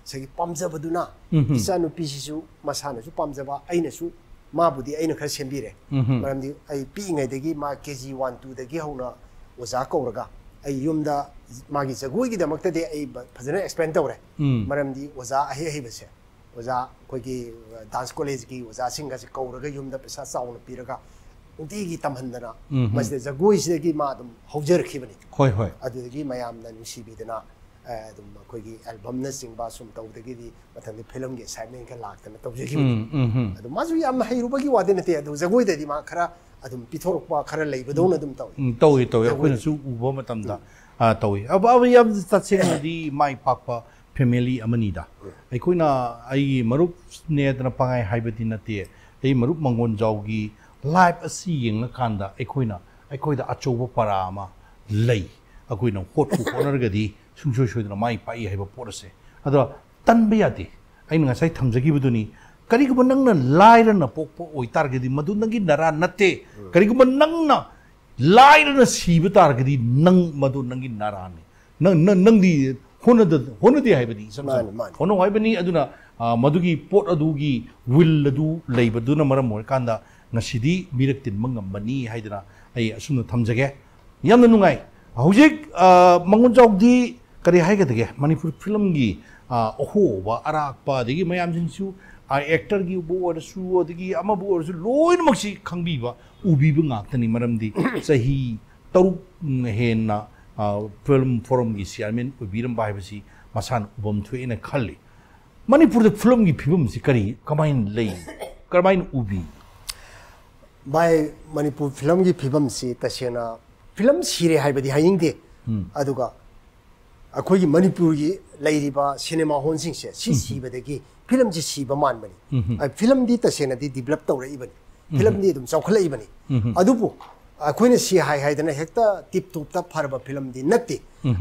sagi pamjabaduna isa nu pi su masana su pamjaba aina su ma budi aina khar sembire maramdi ai pi ngai dagi ma kg 1 2 dagi hauna oza kauraga ai yumda magi jagoi gi damakta de ai phajana explain tawre maramdi oza ahi ahi base oza koigi dance college gi oza singa se kauraga yumda pesa sauna piraga ꯅꯨꯡꯇꯤꯒꯤ ꯇꯝꯍꯟꯗꯅ ꯃꯁꯤꯗ ꯖꯒꯣꯏꯁꯤꯗꯒꯤ ꯃꯥ ꯑꯗꯨꯝ ꯍꯧꯖꯔꯛꯈꯤꯕꯅꯤ ꯍꯣꯏ ꯍꯣꯏ ꯑꯗꯨꯗꯒꯤ ꯃꯌꯥꯝꯅ ꯅꯨꯡꯁꯤꯕꯤꯗꯅ ꯑꯗꯨꯝ ꯑꯩꯈꯣꯏꯒꯤ ꯑꯦꯜꯕꯝꯅꯆꯤꯡꯕ ꯁꯨꯝ ꯇꯧꯕꯗꯒꯤꯗꯤ ꯃꯊꯪꯗ ꯐꯤꯂꯝꯒꯤ ꯑꯦꯁꯥꯏꯟꯃꯦꯟ ꯈꯔ ꯂꯥꯛꯇꯅ ꯇꯧꯖꯈꯤꯕꯅꯤ ꯑꯗꯨ ꯃꯥꯁꯨ ꯌꯥꯝꯅ ꯍꯩꯔꯨꯕꯒꯤ ꯋꯥꯗꯤ ꯅꯠꯇꯦ ꯑꯗꯨ ꯖꯒꯣꯏꯗꯗꯤ ꯃꯥ ꯈꯔ ꯑꯗꯨꯝ ꯄꯤꯊꯣꯔꯛꯄ ꯈꯔ ꯂꯩꯕꯗꯧꯅ ꯑꯗꯨꯝ ꯇꯧꯏ ꯇꯧꯏ ꯇꯧꯏ ꯑꯩꯈꯣꯏꯅꯁꯨ ꯎꯕ ꯃꯇꯝꯗ ꯇꯧꯏ ꯌꯥꯝ ꯇꯁꯦꯡꯅꯗꯤ ꯃꯥꯏ ꯄꯥꯛꯄ ꯐꯦꯃꯤꯂꯤ ꯑꯃꯅꯤꯗ ꯑꯩꯈꯣꯏꯅ ꯑꯩꯒꯤ ꯃꯔꯨꯞꯅꯦꯗꯅ ꯄꯪꯉꯥꯏ ꯍꯥꯏꯕꯗꯤ ꯅꯠꯇꯦ ꯑꯩ ꯃꯔꯨꯞ ꯃꯪꯒꯣꯟꯖꯥꯎꯒꯤ ꯂꯥꯏꯐ ꯑꯁꯤ ꯌꯦꯡꯂꯀꯥꯟꯗ ꯑꯩꯈꯣꯏꯅ ꯑꯩꯈꯣꯏꯗ ꯑꯆꯧꯕ ꯄꯔꯥ ꯑꯃ ꯂꯩ ꯑꯩꯈꯣꯏꯅ ꯍꯣꯠꯄꯨ ꯍꯣꯠꯅꯔꯒꯗꯤ ꯁꯨꯡꯁꯣꯏ ꯁꯣꯏꯗꯅ ꯃꯥꯏ ꯄꯥꯛꯏ ꯍꯥꯏꯕ ꯄꯣꯠ ꯑꯁꯦ ꯑꯗꯣ ꯇꯟꯕ ꯌꯥꯗꯦ ꯑꯩꯅ ꯉꯁꯥꯏ ꯊꯝꯖꯈꯤꯕꯗꯨꯅꯤ ꯀꯔꯤꯒꯨꯝꯕ ꯅꯪꯅ ꯂꯥꯏꯔꯅ ꯄꯣꯛꯄ ꯑꯣꯏꯇꯥꯔꯒꯗꯤ ꯃꯗꯨ ꯅꯪꯒꯤ ꯅꯔꯥ ꯅꯠꯇꯦ ꯀꯔꯤꯒꯨꯝꯕ ꯅꯪꯅ ꯂꯥꯏꯔꯅ ꯁꯤꯕ ꯇꯥꯔꯒꯗꯤ ꯅꯪ ꯃꯗꯨ ꯅꯪꯒꯤ ꯅꯔꯥꯅꯤ ꯅꯪꯗꯤ ꯍꯣꯠꯅꯗꯦ ꯍꯥꯏꯕꯗꯤ ꯏꯁꯝ ꯁꯝꯅ ꯍꯣꯠꯅꯧ ꯍꯥꯏꯕꯅꯤ ꯑꯗꯨꯅ ꯃꯗꯨꯒꯤ ꯄꯣꯠ ꯑꯗꯨꯒꯤ ꯋꯤꯜ ꯑꯗꯨ ꯂꯩꯕꯗꯨꯅ ꯃꯔꯝ ꯑꯣꯏꯔꯀꯥꯟꯗ ꯉꯁꯤꯗꯤ ꯃꯤꯔꯛ ꯇꯤꯟꯕ ꯉꯝꯕꯅꯤ ꯍꯥꯏꯗꯅ ꯑꯩ ꯑꯁꯨꯝꯅ ꯊꯝꯖꯒꯦ ꯌꯥꯝꯅ ꯅꯨꯡꯉꯥꯏ ꯍꯧꯖꯤꯛ ꯃꯉꯣꯟꯖꯥꯎꯗꯤ ꯀꯔꯤ ꯍꯥꯏꯒꯗꯒꯦ ꯃꯅꯤꯄꯨꯔ ꯐꯤꯂꯝꯒꯤ ꯑꯍꯣꯕ ꯑꯔꯥꯛꯄ ꯑꯗꯒꯤ ꯃꯌꯥꯝꯁꯤꯡꯁꯨ ꯑꯦꯛꯇꯔꯒꯤꯕꯨ ꯑꯣꯏꯔꯁꯨ ꯑꯗꯒꯤ ꯑꯃꯕꯨ ꯑꯣꯏꯔꯁꯨ ꯂꯣꯏꯅꯃꯛꯁꯤ ꯈꯪꯕꯤꯕ ꯎꯕꯤꯕ ꯉꯥꯛꯇꯅꯤ ꯃꯔꯝꯗꯤ ꯆꯍꯤ ꯇꯔꯨꯛ ꯍꯦꯟꯅ ꯐꯤꯂꯝ ꯐꯣꯔꯝꯒꯤ ꯆꯤꯌꯥꯔꯃꯦꯟ ꯑꯣꯏꯕꯤꯔꯝꯕ ꯍꯥꯏꯕꯁꯤ ꯃꯁꯥꯅ ꯎꯐꯝ ꯊꯣꯛꯑꯦꯅ ꯈꯜꯂꯤ ꯃꯅꯤꯄꯨꯔꯗ ꯐꯤꯂꯝꯒꯤ ꯐꯤꯕꯝꯁꯤ ꯀꯔꯤ ꯀꯃꯥꯏꯅ ꯂꯩ ꯀꯔꯝꯍꯥꯏꯅ ꯎꯕꯤ ꯚꯥꯏ ꯃꯅꯤꯄꯨꯔ ꯐꯤꯂꯝꯒꯤ ꯐꯤꯕꯝꯁꯤ ꯇꯁꯦꯡꯅ ꯐꯤꯂꯝ ꯁꯤꯔꯦ ꯍꯥꯏꯕꯗꯤ ꯍꯥꯏꯅꯤꯡꯗꯦ ꯑꯗꯨꯒ ꯑꯩꯈꯣꯏꯒꯤ ꯃꯅꯤꯄꯨꯔꯒꯤ ꯂꯩꯔꯤꯕ ꯁꯤꯅꯦꯃꯥ ꯍꯣꯜꯁꯤꯡꯁꯦ ꯁꯤ ꯁꯤꯕꯗꯒꯤ ꯐꯤꯂꯝꯁꯤ ꯁꯤꯕ ꯃꯥꯟꯕꯅꯤ ꯐꯤꯂꯝꯗꯤ ꯇꯁꯦꯡꯅꯗꯤ ꯗꯤꯕꯂꯞ ꯇꯧꯔꯛꯏꯕꯅꯤ ꯐꯤꯂꯝꯗꯤ ꯑꯗꯨꯝ ꯆꯥꯎꯈꯠꯂꯛꯏꯕꯅꯤ ꯑꯗꯨꯕꯨ ꯑꯩꯈꯣꯏꯅ ꯁꯤ ꯍꯥꯏ ꯍꯥꯏꯗꯅ ꯍꯦꯛꯇ ꯇꯤꯞ ꯇꯣꯞꯇ ꯐꯔꯕ ꯐꯤꯂꯝꯗꯤ ꯅꯠꯇꯦ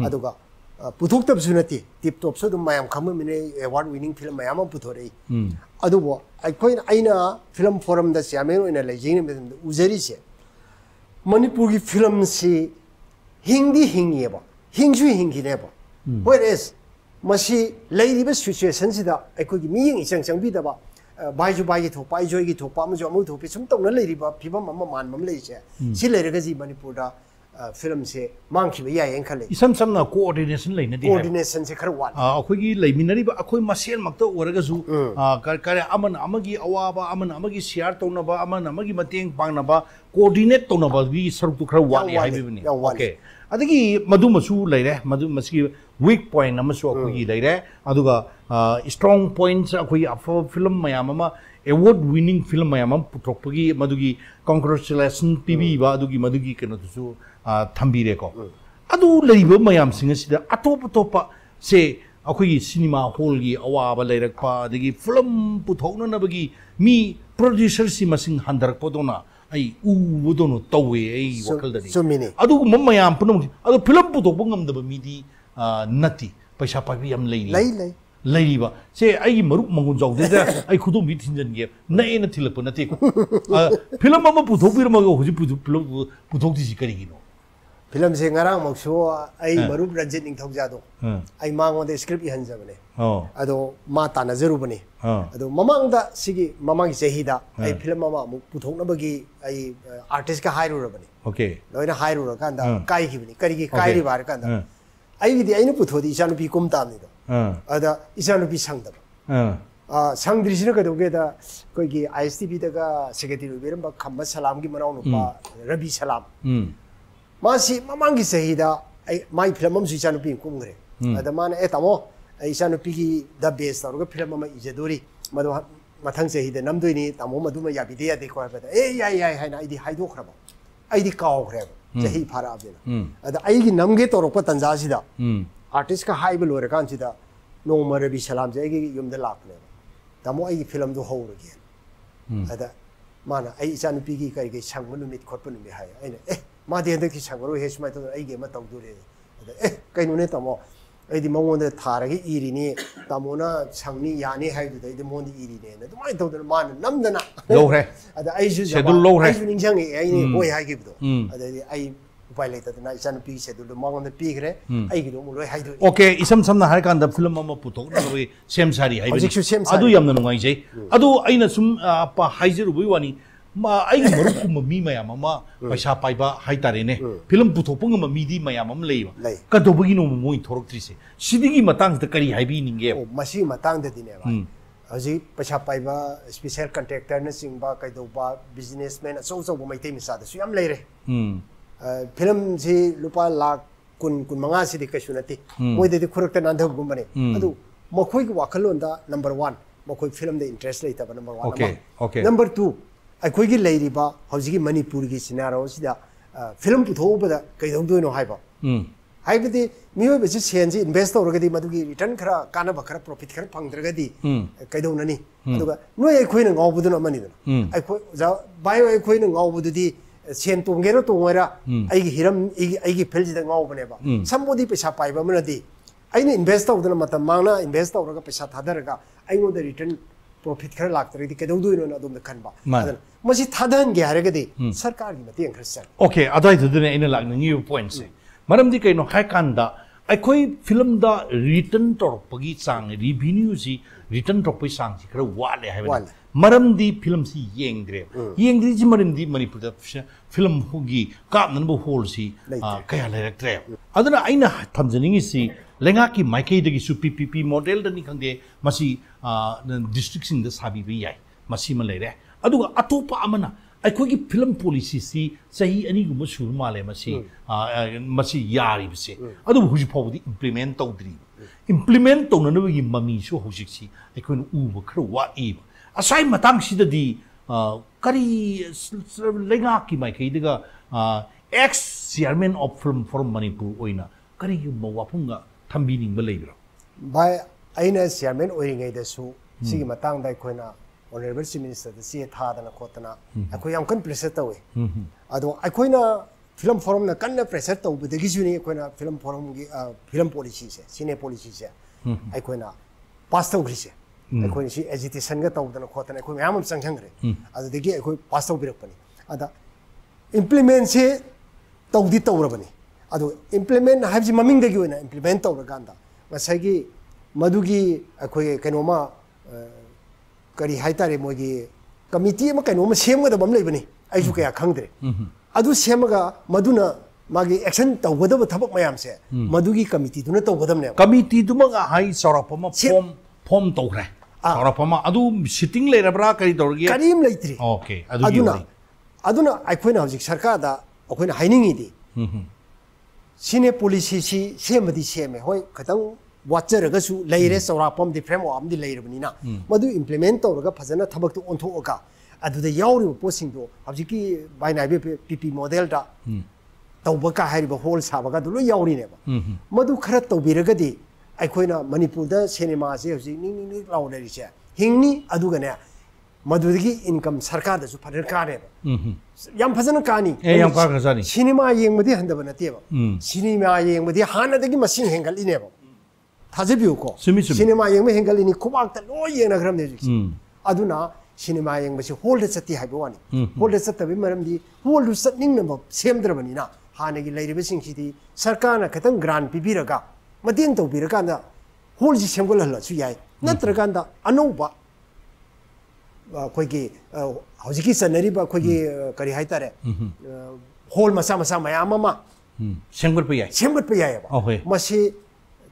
ꯑꯗꯨꯒ ꯄꯨꯊꯣꯛꯇꯕꯁꯨ ꯅꯠꯇꯦ ꯇꯤꯞ ꯇꯣꯞꯁꯨ ꯑꯗꯨꯝ ꯃꯌꯥꯝ ꯈꯪꯕꯃꯤꯅ ꯑꯦꯋꯥꯔꯗ ꯋꯤꯅꯤꯡ ꯐꯤꯂꯝ ꯃꯌꯥꯝ ꯑꯃ ꯄꯨꯊꯣꯔꯛꯏ ꯑꯗꯨꯕꯨ ꯑꯩꯈꯣꯏꯅ ꯑꯩꯅ ꯐꯤꯂꯝ ꯐꯣꯔꯝꯗ ꯆꯤꯌꯥꯔꯃꯦꯟ ꯑꯣꯏꯅ ꯂꯩꯖꯔꯤꯉꯩ ꯃꯇꯝꯗ ꯎꯖꯔꯤꯁꯦ ꯃꯅꯤꯄꯨꯔꯒꯤ ꯐꯤꯂꯝꯁꯤ ꯍꯤꯡꯗꯤ ꯍꯤꯡꯉꯦꯕ ꯍꯤꯡꯁꯨ ꯍꯤꯡꯈꯤꯅꯦꯕ ꯋꯦꯔꯦꯁ ꯃꯁꯤ ꯂꯩꯔꯤꯕ ꯁꯤꯆꯨꯋꯦꯁꯟꯁꯤꯗ ꯑꯩꯈꯣꯏꯒꯤ ꯃꯤꯠꯌꯦꯡ 이장 ꯆꯪꯕꯤꯗꯕ ꯚꯥꯏꯁꯨ ꯚꯥꯏꯒꯤ ꯊꯣꯛꯄ ꯑꯩꯁꯨ ꯑꯩꯒꯤ ꯊꯣꯛꯄ ꯑꯃꯁꯨ ꯑꯃꯁꯨ ꯊꯣꯛꯄ ꯁꯨꯝ ꯇꯧꯅ ꯂꯩꯔꯤꯕ ꯐꯤꯕꯝ ꯑꯃ ꯃꯥꯟꯕ ꯑꯃ ꯂꯩꯔꯤꯁꯦ ꯁꯤ ꯂꯩꯔꯒꯗꯤ ꯃꯅꯤꯄꯨꯔꯗ ꯐꯤꯂꯝꯁꯦ ꯃꯥꯡꯈꯤꯕ ꯌꯥꯏꯌꯦꯅ ꯈꯜꯂꯤ ꯏꯁꯝ ꯁꯝꯅ ꯀꯣꯑꯣꯔꯗꯤꯅꯦꯁꯟ ꯂꯩꯅꯗꯦ ꯀꯣꯑꯣꯔꯗꯤꯅꯦꯁꯟꯁꯦ ꯈꯔ ꯋꯥꯠꯂꯤ ꯑꯩꯈꯣꯏꯒꯤ ꯂꯩꯃꯤꯟꯅꯔꯤꯕ ꯑꯩꯈꯣꯏ ꯃꯁꯦꯟꯃꯛꯇ ꯑꯣꯏꯔꯒꯁꯨ ꯀꯔꯤ ꯑꯃꯅ ꯑꯃꯒꯤ ꯑꯋꯥꯕ ꯑꯃꯅ ꯑꯃꯒꯤ ꯁꯤꯌꯥꯔ ꯇꯧꯅꯕ ꯑꯃꯅ ꯑꯃꯒꯤ ꯃꯇꯦꯡ ꯄꯥꯡꯅꯕ ꯀꯣꯑꯣꯔꯗꯤꯅꯦꯠ ꯇꯧꯅꯕꯒꯤ ꯁꯔꯨꯛꯇꯨ ꯈꯔ ꯋꯥꯠꯂꯤ ꯍꯥꯏꯕꯤꯕꯅꯤ ꯑꯣꯀꯦ ꯑꯗꯒꯤ ꯃꯗꯨꯃꯁꯨ ꯂꯩꯔꯦ ꯃꯗꯨ ꯃꯁꯤꯒꯤ ꯋꯤꯛ ꯄꯣꯏꯟ ꯑꯃꯁꯨ ꯑꯩꯈꯣꯏꯒꯤ ꯂꯩꯔꯦ ꯑꯗꯨꯒ ꯁ꯭ꯇ꯭ꯔꯣꯡ ꯄꯣꯏꯟꯠꯁ ꯑꯩꯈꯣꯏꯒꯤ ꯑꯐꯕ ꯐꯤꯂꯝ ꯃꯌꯥꯝ ꯑꯃ ꯑꯦꯋꯥꯔꯗ ꯋꯤꯅꯤꯡ ꯐꯤꯂꯝ ꯃꯌꯥꯝ ꯑꯃ ꯄꯨꯊꯣꯛꯄꯒꯤ ꯃꯗꯨꯒꯤ ꯀꯣꯡꯒ꯭ꯔꯦꯆꯨꯂꯦꯁꯟ ꯄꯤꯕꯤꯕ ꯑꯗꯨꯒꯤ ꯃꯗꯨꯒꯤ ꯀꯩꯅꯣꯗꯨꯁꯨ ꯊꯝꯕꯤꯔꯦꯀꯣ ꯑꯗꯨ ꯂꯩꯔꯤꯕ ꯃꯌꯥꯝꯁꯤꯡ ꯑꯁꯤꯗ ꯑꯇꯣꯞ ꯑꯇꯣꯞꯄ ꯁꯦ ꯑꯩꯈꯣꯏꯒꯤ ꯁꯤꯅꯦꯃꯥ ꯍꯣꯜꯒꯤ ꯑꯋꯥꯕ ꯂꯩꯔꯛꯄ ꯑꯗꯒꯤ ꯐꯤꯂꯝ नति पैसा पाइबी यम ले ले ले लेरीबा से आई मरुप मंगुन जाउ दे दे आई खुदो मी थिंजन गे नए न थिलप नते को फ़िल्म मम पुथोक बिर मगो हुजि पुथोक दिसि करिगि नो फ़िल्म से ngara mok so ai marup ranjit ning thok jado ai mango de script ihan jabane ado ma ta na zeru bane ado mamang da sigi mamang jehi da ai film ma mu puthok na bagi ai artist ka hairu ra bane okay loina hairu ra kan da kai gi bane kari gi kai ri bar kan da ꯑꯩꯒꯤꯗꯤ ꯑꯩꯅ ꯄꯨꯊꯣꯛꯑꯗꯤ ꯏꯆꯥꯅꯨꯄꯤ ꯀꯨꯝ ꯇꯥꯕꯅꯤꯗꯣ ꯑꯗ ꯏꯆꯥꯅꯨꯄꯤ ꯁꯪꯗꯕ ꯁꯪꯗ꯭ꯔꯤꯁꯤꯅ ꯀꯩꯗꯧꯒꯦꯗ ꯑꯩꯈꯣꯏꯒꯤ ꯑꯥꯏ ꯑꯦꯁ ꯇꯤ ꯚꯤꯗꯒ ꯁꯦꯀ꯭ꯔꯦꯇꯔꯤ ꯑꯣꯏꯕꯤꯔꯝꯕ ꯈꯝꯕ ꯁꯂꯥꯝꯒꯤ ꯃꯅꯥꯎꯅꯨꯄꯥ ꯔꯕꯤ ꯁꯂꯥꯝ ꯃꯥꯁꯤ ꯃꯃꯥꯡꯒꯤ ꯆꯍꯤꯗ ꯑꯩ ꯃꯥꯒꯤ ꯐꯤꯂꯝ ꯑꯃꯁꯨ ꯏꯆꯥꯅꯨꯄꯤ ꯀꯨꯝꯈ꯭ꯔꯦ ꯑꯗ ꯃꯥꯅ ꯑꯦ ꯇꯥꯃꯣ ꯑꯩ ꯏꯆꯥꯅꯨꯄꯤꯒꯤ ꯗ ꯕꯦꯁ ꯇꯧꯔꯒ ꯐꯤꯂꯝ ꯑꯃ ꯏꯖꯗꯣꯔꯤ ꯃꯗꯨ ꯃꯊꯪ ꯆꯍꯤꯗ ꯅꯝꯗꯣꯏꯅꯤ ꯇꯥꯃꯣ ꯃꯗꯨꯃ ꯌꯥꯕꯤꯗꯦ ꯌꯥꯗꯦꯀꯣ ꯍꯥꯏꯕꯗ ꯑꯦ ꯌꯥꯏ ꯌꯥꯏ ꯍꯥꯏꯅ ꯑꯩꯗꯤ ꯍꯥꯏꯗꯣꯛꯈ꯭ꯔꯕ ꯑꯩꯗꯤ ꯀꯥꯎꯈ꯭ꯔꯦꯕ ꯆꯍꯤ ꯐꯥꯔꯛꯑꯕꯅꯤꯅ ꯑꯗ ꯑꯩꯒꯤ ꯅꯝꯒꯦ ꯇꯧꯔꯛꯄ ꯇꯟꯖꯥꯁꯤꯗ ꯑꯥꯔꯇꯤꯁꯀ ꯍꯥꯏꯕ ꯂꯣꯏꯔꯀꯥꯟꯁꯤꯗ ꯅꯣꯡꯃ ꯔꯕꯤ ꯁꯂꯥꯝꯁꯦ ꯑꯩꯒꯤ ꯌꯨꯝꯗ ꯂꯥꯛꯄꯅꯦꯕ ꯇꯥꯃꯣ ꯑꯩꯒꯤ ꯐꯤꯂꯝꯗꯨ ꯍꯧꯔꯒꯦꯅ ꯑꯗ ꯃꯥꯅ ꯑꯩ ꯏꯆꯥꯅꯨꯄꯤꯒꯤ ꯀꯔꯤ ꯀꯔꯤ ꯁꯪꯕ ꯅꯨꯃꯤꯠ ꯈꯣꯠꯄ ꯅꯨꯃꯤꯠ ꯍꯥꯏ ꯑꯩꯅ ꯑꯦ ꯃꯥꯗꯤ ꯍꯟꯗꯛꯇꯤ ꯁꯪꯉꯔꯣꯏꯍꯦ ꯁꯨꯃꯥꯏꯅ ꯇꯧꯗꯅ ꯑꯩꯒꯤ ꯑꯃ ꯇꯧꯗꯣꯔꯦ ꯑꯗ ꯑꯦ ꯀꯩꯅꯣꯅꯦ ꯇꯥꯃꯣ ꯑꯩꯗꯤ ꯃꯉꯣꯟꯗ ꯊꯥꯔꯒ ꯏꯔꯤꯅꯤ ꯇꯥꯃꯣꯅ ꯁꯪꯅꯤ ꯌꯥꯅꯤ ꯍꯥꯏꯕꯗꯨꯗ ꯑꯩꯗꯤ ꯃꯉꯣꯟꯗ ꯏꯔꯤꯅꯦꯅ ꯑꯗꯨꯃꯥꯏꯅ ꯇꯧꯗꯅ ꯃꯥꯅ ꯅꯝꯗꯅ ꯂꯧꯈ꯭ꯔꯦ ꯑꯗ ꯑꯩꯁꯨ Schedule ꯂꯧꯈ꯭ꯔꯦ. ꯑꯩꯁꯨ ꯅꯤꯡꯁꯤꯡꯉꯛꯑꯦ ꯑꯩꯅ ꯎꯝ. ꯍꯣꯏ ꯍꯥꯏꯈꯤꯕꯗꯣ ꯎꯝ. ꯑꯗꯩꯗꯤ ꯑꯩ ꯎꯄꯥꯏ ꯂꯩꯇꯗꯅ ꯏꯆꯥꯅꯨꯄꯤꯒꯤ ꯁꯦꯗꯨꯜꯗꯣ ꯃꯉꯣꯟꯗ ꯄꯤꯈ꯭ꯔꯦ ꯑꯩꯒꯤꯗꯣ ꯑꯃꯨꯛ ꯂꯣꯏ ꯍꯥꯏꯗꯣꯛꯏ ꯑꯣꯀꯦ ꯏꯁꯝ ꯁꯝꯅ ꯍꯥꯏꯔꯀꯥꯟꯗ ꯐꯤꯂꯝ ꯑꯃ ꯄꯨꯊꯣꯛꯅꯕꯒꯤ ꯁꯦꯝ ꯁꯥꯔꯤ ꯍꯥꯏꯕꯅꯤ ꯍꯧꯖꯤꯛꯁꯨ ꯁꯦꯝ ꯁꯥꯔꯤ. ꯑꯗꯨ ꯌꯥꯝꯅ ꯅꯨꯡꯉꯥꯏꯖꯩ ꯑꯗꯨ ꯑꯩꯅ ꯁꯨꯝ ꯑ, ꯄ- ꯍꯥꯏꯖꯔꯨꯕꯒꯤ ꯋꯥꯅꯤ ꯃꯥ ꯑꯩꯒꯤ ꯃꯔꯨꯞꯀꯨꯝꯕ ꯃꯤ ꯃꯌꯥꯝ ꯑꯃ ꯄꯩꯁꯥ ꯄꯥꯏꯕ ꯍꯥꯏꯇꯥꯔꯦꯅꯦ ꯐꯤꯂꯝ ꯄꯨꯊꯣꯛꯄ ꯉꯝꯕ ꯃꯤꯗꯤ ꯃꯌꯥꯝ ꯑꯃ ꯂꯩꯕ ꯂꯩ. ꯀꯩꯗꯧꯕꯒꯤꯅꯣ ꯃꯣꯏ ꯊꯣꯔꯛꯇ꯭ꯔꯤꯁꯦ ꯁꯤꯗꯒꯤ ꯃꯇꯥꯡꯁꯤꯗ ꯀꯔꯤ ꯍꯥꯏꯕꯤꯅꯤꯡꯒꯦ ꯑꯣ ꯃꯁꯤꯒꯤ ꯃꯇꯥꯡꯗꯗꯤꯅꯦꯕ ꯎꯝ. ꯍꯧꯖꯤꯛ ꯄꯩꯁꯥ ꯄꯥꯏꯕ ꯏꯁꯄꯤꯁꯦꯜ ꯀꯟꯇ꯭ꯔꯦꯛꯇꯔꯅꯆꯤꯡꯕ ꯀꯩꯗꯧꯕ ꯕꯤꯖꯤꯅꯦꯁꯃꯦꯟ ꯑꯆꯧ ꯑꯆꯧꯕ ꯃꯩꯇꯩ ꯃꯆꯥꯗꯁꯨ ꯌꯥꯝ ꯂꯩꯔꯦ ꯎꯝ Uh, ꯐꯤꯂꯝꯁꯤ ꯂꯨꯄꯥ ꯂꯥꯛ ꯀꯨꯟ ꯀꯨꯟ ꯃꯉꯥꯁꯤꯗꯤ ꯀꯩꯁꯨ ꯅꯠꯇꯦ ꯃꯣꯏꯗꯗꯤ ꯈꯨꯔꯛꯇ ꯅꯥꯟꯊꯕꯒꯨꯝꯕꯅꯦ ꯑꯗꯨ ꯃꯈꯣꯏꯒꯤ ꯋꯥꯈꯜꯂꯣꯟꯗ ꯅꯝꯕꯔ ꯋꯥꯟ ꯃꯈꯣꯏ ꯐꯤꯂꯝꯗ ꯏꯟꯇꯔꯦꯁ ꯂꯩꯇꯕ number one Okay, okay. Number two ꯑꯩꯈꯣꯏꯒꯤ ꯂꯩꯔꯤꯕ ꯍꯧꯖꯤꯛꯀꯤ ꯃꯅꯤꯄꯨꯔꯒꯤ ꯁꯤꯅꯥꯔꯣꯁꯤꯗ uh, ꯐꯤꯂꯝ ꯄꯨꯊꯣꯛꯎꯕꯗ ꯀꯩꯗꯧꯗꯣꯏꯅꯣ ꯍꯥꯏꯕ ꯎꯝ ꯍꯥꯏꯕꯗꯤ ꯃꯤꯑꯣꯏꯕꯁꯤ ꯁꯦꯟꯁꯤ ꯏꯟꯚꯦꯁ ꯇꯧꯔꯒꯗꯤ ꯃꯗꯨꯒꯤ ꯔꯤꯇꯔꯟ ꯈꯔ ꯀꯥꯟꯅꯕ ꯈꯔ ꯄ꯭ꯔꯣꯐꯤꯠ ꯈꯔ ꯐꯪꯗ꯭ꯔꯒꯗꯤ ꯀꯩꯗꯧꯅꯅꯤ ꯑꯗꯨꯒ ꯅꯣꯏ ꯑꯩꯈꯣꯏꯅ ꯉꯥꯎꯕꯗꯨꯅ ꯑꯃꯅꯤꯗꯅ ꯑꯩꯈꯣꯏ ꯑꯣꯖꯥ ꯚꯥꯏ ꯍꯣꯏ ꯑꯩꯈꯣꯏꯅ ꯉꯥꯎꯕꯗꯨꯗꯤ ꯁꯦꯟ ꯇꯣꯡꯒꯦꯔꯥ ꯇꯣꯡꯉꯣꯏꯔꯥ ꯑꯩꯒꯤ ꯍꯤꯔꯝ ꯑꯩꯒꯤ ꯑꯩꯒꯤ ꯐꯤꯜꯁꯤꯗ ꯉꯥꯎꯕꯅꯦꯕ ꯁꯝꯕꯨꯗꯤ ꯄꯩꯁꯥ ꯄꯥꯏꯕ ꯑꯃꯅꯗꯤ ꯑꯩꯅ ꯏꯟꯚꯦꯁ ꯇꯧꯗꯅ ꯃꯇꯝ ꯃꯥꯡꯅ ꯏꯟꯚꯦꯁ ꯇꯧꯔꯒ ꯄꯩꯁꯥ ꯊꯥꯗꯔꯒ ꯑꯩꯉꯣꯟꯗ ꯔꯤꯇꯔꯟ ꯄ꯭ꯔꯣꯐꯤꯠ ꯈꯔ ꯂꯥꯛꯇ꯭ꯔꯒꯗꯤ ꯀꯩꯗꯧꯗꯣꯏꯅꯣꯅ ꯑꯗꯣꯝꯗ ꯈꯟꯕ ꯃꯥꯅꯦ. ꯑꯗꯨꯅ ꯃꯁꯤ ꯊꯥꯗꯍꯟꯒꯦ ꯍꯥꯏꯔꯒꯗꯤ ꯁꯔꯀꯥꯔꯒꯤ ꯃꯇꯦꯡ ꯈꯔ ꯆꯪꯉꯤ ꯑꯣꯀꯦ ꯑꯗꯨꯋꯥꯏꯗꯨꯗꯅꯦ ꯑꯩꯅ ꯂꯥꯛꯅꯤꯡꯉꯤꯕ ꯄꯣꯏꯟꯠꯁꯦ ꯃꯔꯝꯗꯤ ꯀꯩꯅꯣ ꯍꯥꯏꯀꯥꯟꯗ ꯑꯩꯈꯣꯏ ꯐꯤꯂꯝꯗ ꯔꯤꯇꯔꯟ ꯇꯧꯔꯛꯄꯒꯤ ꯆꯥꯡ ꯔꯤꯚꯤꯅ꯭ꯌꯨꯁꯤ ꯔꯤꯇꯔꯟ ꯇꯧꯔꯛꯄꯒꯤ ꯆꯥꯡꯁꯤ ꯈꯔ ꯋꯥꯠꯂꯦ ꯍꯥꯏꯕꯅꯤ ꯋꯥꯠꯂꯦ. ꯃꯔꯝꯗꯤ ꯐꯤꯂꯝꯁꯤ ꯌꯦꯡꯗ꯭ꯔꯦꯕ ꯌꯦꯡꯗ꯭ꯔꯤꯁꯤ ꯃꯔꯝꯗꯤ ꯃꯅꯤꯄꯨꯔꯗ ꯐꯤ- ꯐꯤꯂꯝꯒꯤ ꯀꯥꯞꯅꯅꯕ ꯍꯣꯜꯁꯤ ꯂꯩꯇ꯭ꯔꯦ. ꯑꯥ, ꯀꯌꯥ ꯂꯩꯔꯛꯇ꯭ꯔꯦꯕ ꯑꯗꯨꯅ ꯑꯩꯅ ꯊꯝꯖꯅꯤꯡꯉꯤꯁꯤ ꯂꯩꯉꯥꯛꯀꯤ ꯃꯥꯏꯀꯩꯗꯒꯤꯁꯨ ꯄꯤ ꯄꯤ ꯄꯤ ꯃꯣꯗꯦꯜꯗꯅꯤ ꯈꯪꯗꯦ ꯃꯁꯤ ꯗꯤꯁꯇ꯭ꯔꯤꯛꯁꯤꯡꯗ ꯁꯥꯕꯤꯕ ꯌꯥꯏ ꯃꯁꯤꯃ ꯂꯩꯔꯦ ꯑꯗꯨꯒ ꯑꯇꯣꯞꯄ ꯑꯃꯅ ꯑꯩꯈꯣꯏꯒꯤ ꯐꯤꯂꯝ ꯄꯣꯂꯤꯁꯤꯁꯤ ꯆꯍꯤ ꯑꯅꯤꯒꯨꯝꯕ ꯁꯨꯔ ꯃꯥꯜꯂꯦ ꯃꯁꯤ ꯑꯥ, ꯑꯥ, ꯃꯁꯤ ꯌꯥꯔꯤꯕꯁꯦ ꯑꯗꯨꯕꯨ ꯍꯧꯖꯤꯛ ꯐꯥꯎꯕꯗꯤ ꯏꯝꯄ꯭ꯂꯤꯃꯦꯟ ꯇꯧꯗ꯭ꯔꯤꯕ ꯏꯝꯄ꯭ꯂꯤꯃꯦꯟ ꯇꯧꯅꯅꯕꯒꯤ ꯃꯃꯤꯁꯨ ꯍꯧꯖꯤꯛꯁꯤ ꯑꯩꯈꯣꯏꯅ ꯎꯕ ꯈꯔ ꯋꯥꯠꯂꯤꯕ ꯑꯁꯥꯏ ꯃꯇꯥꯡꯁꯤꯗꯗꯤ ꯑꯥ, ꯀꯔꯤ ꯁ- ꯁ- ꯂꯩꯉꯥꯛꯀꯤ ꯃꯥꯏꯀꯩꯗꯒ X chairman of film form Manipur ꯑꯣꯏꯅ ꯀꯔꯤꯒꯨꯝꯕ ꯋꯥꯐꯝꯒ ꯊꯝꯕꯤꯅꯤꯡꯕ ꯂꯩꯕ꯭ꯔꯥ ꯚꯥꯏ ꯑꯩꯅ ꯆꯤꯌꯔꯃꯦꯟ ꯑꯣꯏꯔꯤꯉꯩꯗꯁꯨ ꯁꯤꯒꯤ ꯃꯇꯥꯡꯗ ꯑꯩꯈꯣꯏꯅ ꯑꯣꯅꯔꯦꯕꯜ ꯆꯤꯐ ꯃꯤꯅꯤꯁꯇꯔꯗ ꯆꯦ ꯊꯥꯗꯅ ꯈꯣꯠꯇꯅ ꯑꯩꯈꯣꯏ ꯌꯥꯝ ꯀꯟꯅ ꯄ꯭ꯔꯦꯁꯔ ꯇꯧꯋꯤ ꯑꯗꯣ ꯑꯩꯈꯣꯏꯅ ꯐꯤꯂꯝ ꯐꯣꯔꯝꯅ ꯀꯟꯅ ꯄ꯭ꯔꯦꯁꯔ ꯇꯧꯕꯗꯒꯤꯁꯨꯅꯤ ꯑꯩꯈꯣꯏꯅ ꯐꯤꯂꯝ ꯐꯣꯔꯝꯒꯤ ꯑ, ꯐꯤꯂꯝ ꯄꯣꯂꯤꯁꯤꯁꯦ ꯁꯤꯅꯦ ꯄꯣꯂꯤꯁꯤꯁꯦ ꯑꯩꯈꯣꯏꯅ ꯄꯥꯁ ꯇꯧꯈ꯭ꯔꯤꯁꯦ ꯑꯩꯈꯣꯏꯅ ꯁꯤ ꯑꯦꯖꯤꯇꯦꯁꯟꯒ ꯇꯧꯗꯅ ꯈꯣꯠꯇꯅ ꯑꯩꯈꯣꯏ ꯃꯌꯥꯝ ꯑꯃ ꯆꯪꯁꯟꯈ꯭ꯔꯦ ꯑꯗꯨꯗꯒꯤ ꯑꯩꯈꯣꯏ ꯄꯥꯁ ꯇꯧꯕꯤꯔꯛꯄꯅꯤ ꯑꯗ ꯏꯝꯄ꯭ꯂꯤꯃꯦꯟꯁꯦ ꯇꯧꯗꯤ ꯇꯧꯔꯕꯅꯤ ꯑꯗꯣ ꯏꯝꯄ꯭ꯂꯤꯃꯦꯟ ꯍꯥꯏꯕꯁꯤ ꯃꯃꯤꯡꯗꯒꯤ ꯑꯣꯏꯅ ꯏꯝꯄ꯭ꯂꯤꯃꯦꯟ ꯇꯧꯔꯀꯥꯟꯗ ꯉꯁꯥꯏꯒꯤ मधुगी अखोई कनोमा करी हाइतारे मोगी कमिटी में कनोमा सेम गदब हम लेबनी आइसु क्या खंगदरे अदु सेमगा मधुना मागी एक्शन तौगदब थबक मयाम से मधुगी कमिटी दुना तौगदमने कमिटी दुमगा हाई सौरपम फॉर्म फॉर्म तौरे सौरपम अदु सिटिंग लेरबरा करी तौरगे करीम लेत्री ओके अदुना अदुना आइखोइना हजिक सरकारदा अखोइना हाइनिंगिदी सिने पॉलिसी सी सेमदी सेमे होय खतंग ꯋꯥꯠꯆꯔꯒꯁꯨ ꯂꯩꯔꯦ ꯆꯥꯎꯔꯥꯛꯄ ꯑꯃꯗꯤ ꯐ꯭ꯔꯦꯝꯋꯥꯔꯛ ꯑꯃꯗꯤ ꯂꯩꯔꯕꯅꯤꯅ ꯃꯗꯨ ꯏꯝꯄ꯭ꯂꯤꯃꯦꯟ ꯇꯧꯔꯒ ꯐꯖꯅ ꯊꯕꯛꯇꯨ ꯑꯣꯟꯊꯣꯛꯑꯒ ꯑꯗꯨꯗ ꯌꯥꯎꯔꯤꯕ ꯄꯣꯠꯁꯤꯡꯗꯣ ꯍꯧꯖꯤꯛꯀꯤ ꯚꯥꯏꯅ ꯍꯥꯏꯕ ꯄꯤ ꯄꯤ ꯃꯣꯗꯦꯜꯗ ꯇꯧꯕꯒ ꯍꯥꯏꯔꯤꯕ ꯍꯣꯜ ꯁꯥꯕꯒ ꯑꯗꯨ ꯂꯣꯏ ꯌꯥꯎꯔꯤꯅꯦꯕ ꯃꯗꯨ ꯈꯔ ꯇꯧꯕꯤꯔꯒꯗꯤ ꯑꯩꯈꯣꯏꯅ ꯃꯅꯤꯄꯨꯔꯗ ꯁꯤꯅꯦꯃꯥꯁꯦ ꯍꯧꯖꯤꯛ ꯅꯤꯡ ꯅꯤꯡ ꯅꯤꯡ ꯂꯥꯎ ꯂꯩꯔꯤꯁꯦ ꯍꯤꯡꯅꯤ ꯑꯗꯨꯒꯅꯦ ꯃꯗꯨꯗꯒꯤ ꯏꯟꯀꯝ ꯁꯔꯀꯥꯔꯗꯁꯨ ꯐꯖꯅ ꯀꯥꯅꯦꯕ ꯌꯥꯝ ꯐꯖꯅ ꯀꯥꯅꯤ ꯑꯦ, ꯌꯥꯝ ꯀꯥꯈ꯭ꯔꯖꯥꯠꯅꯤ. ꯁꯤꯅꯦꯃꯥ ꯌꯦꯡꯕꯗꯤ ꯍꯟꯊꯕ ꯅꯠꯇꯦꯕ ꯎꯝ. ꯁꯤꯅꯦꯃꯥ ꯌꯦꯡꯕꯗꯤ ꯍꯥꯟꯅꯗꯒꯤ ꯃꯁꯤꯡ ꯍꯦꯟꯒꯠꯂꯤꯅꯦꯕ 다시 비우고 시네마 영매 행갈리니 고막다. 로이에나 그럼 내주지. 음. 아두나 시네마 영매시 홀드서 띠 하고 와니. 홀드서 띠 말음디 홀드서 닝는 법 셈들어버니나 하네기 레이브 싱시디 ಸರ್ಕಾರನ 그던 그란 비비러가 ಮದೇನ್ ತೌಬಿರಕಂದ 홀지 셈걸 흘러 주야이. 나트르간다. 안오바 거기 어, 허지기 선내리바 거기 거리 하이타레 홀 마사 마사 마야마마. 셈걸 뿌야이. 셈걸 뿌야이 봐. 마시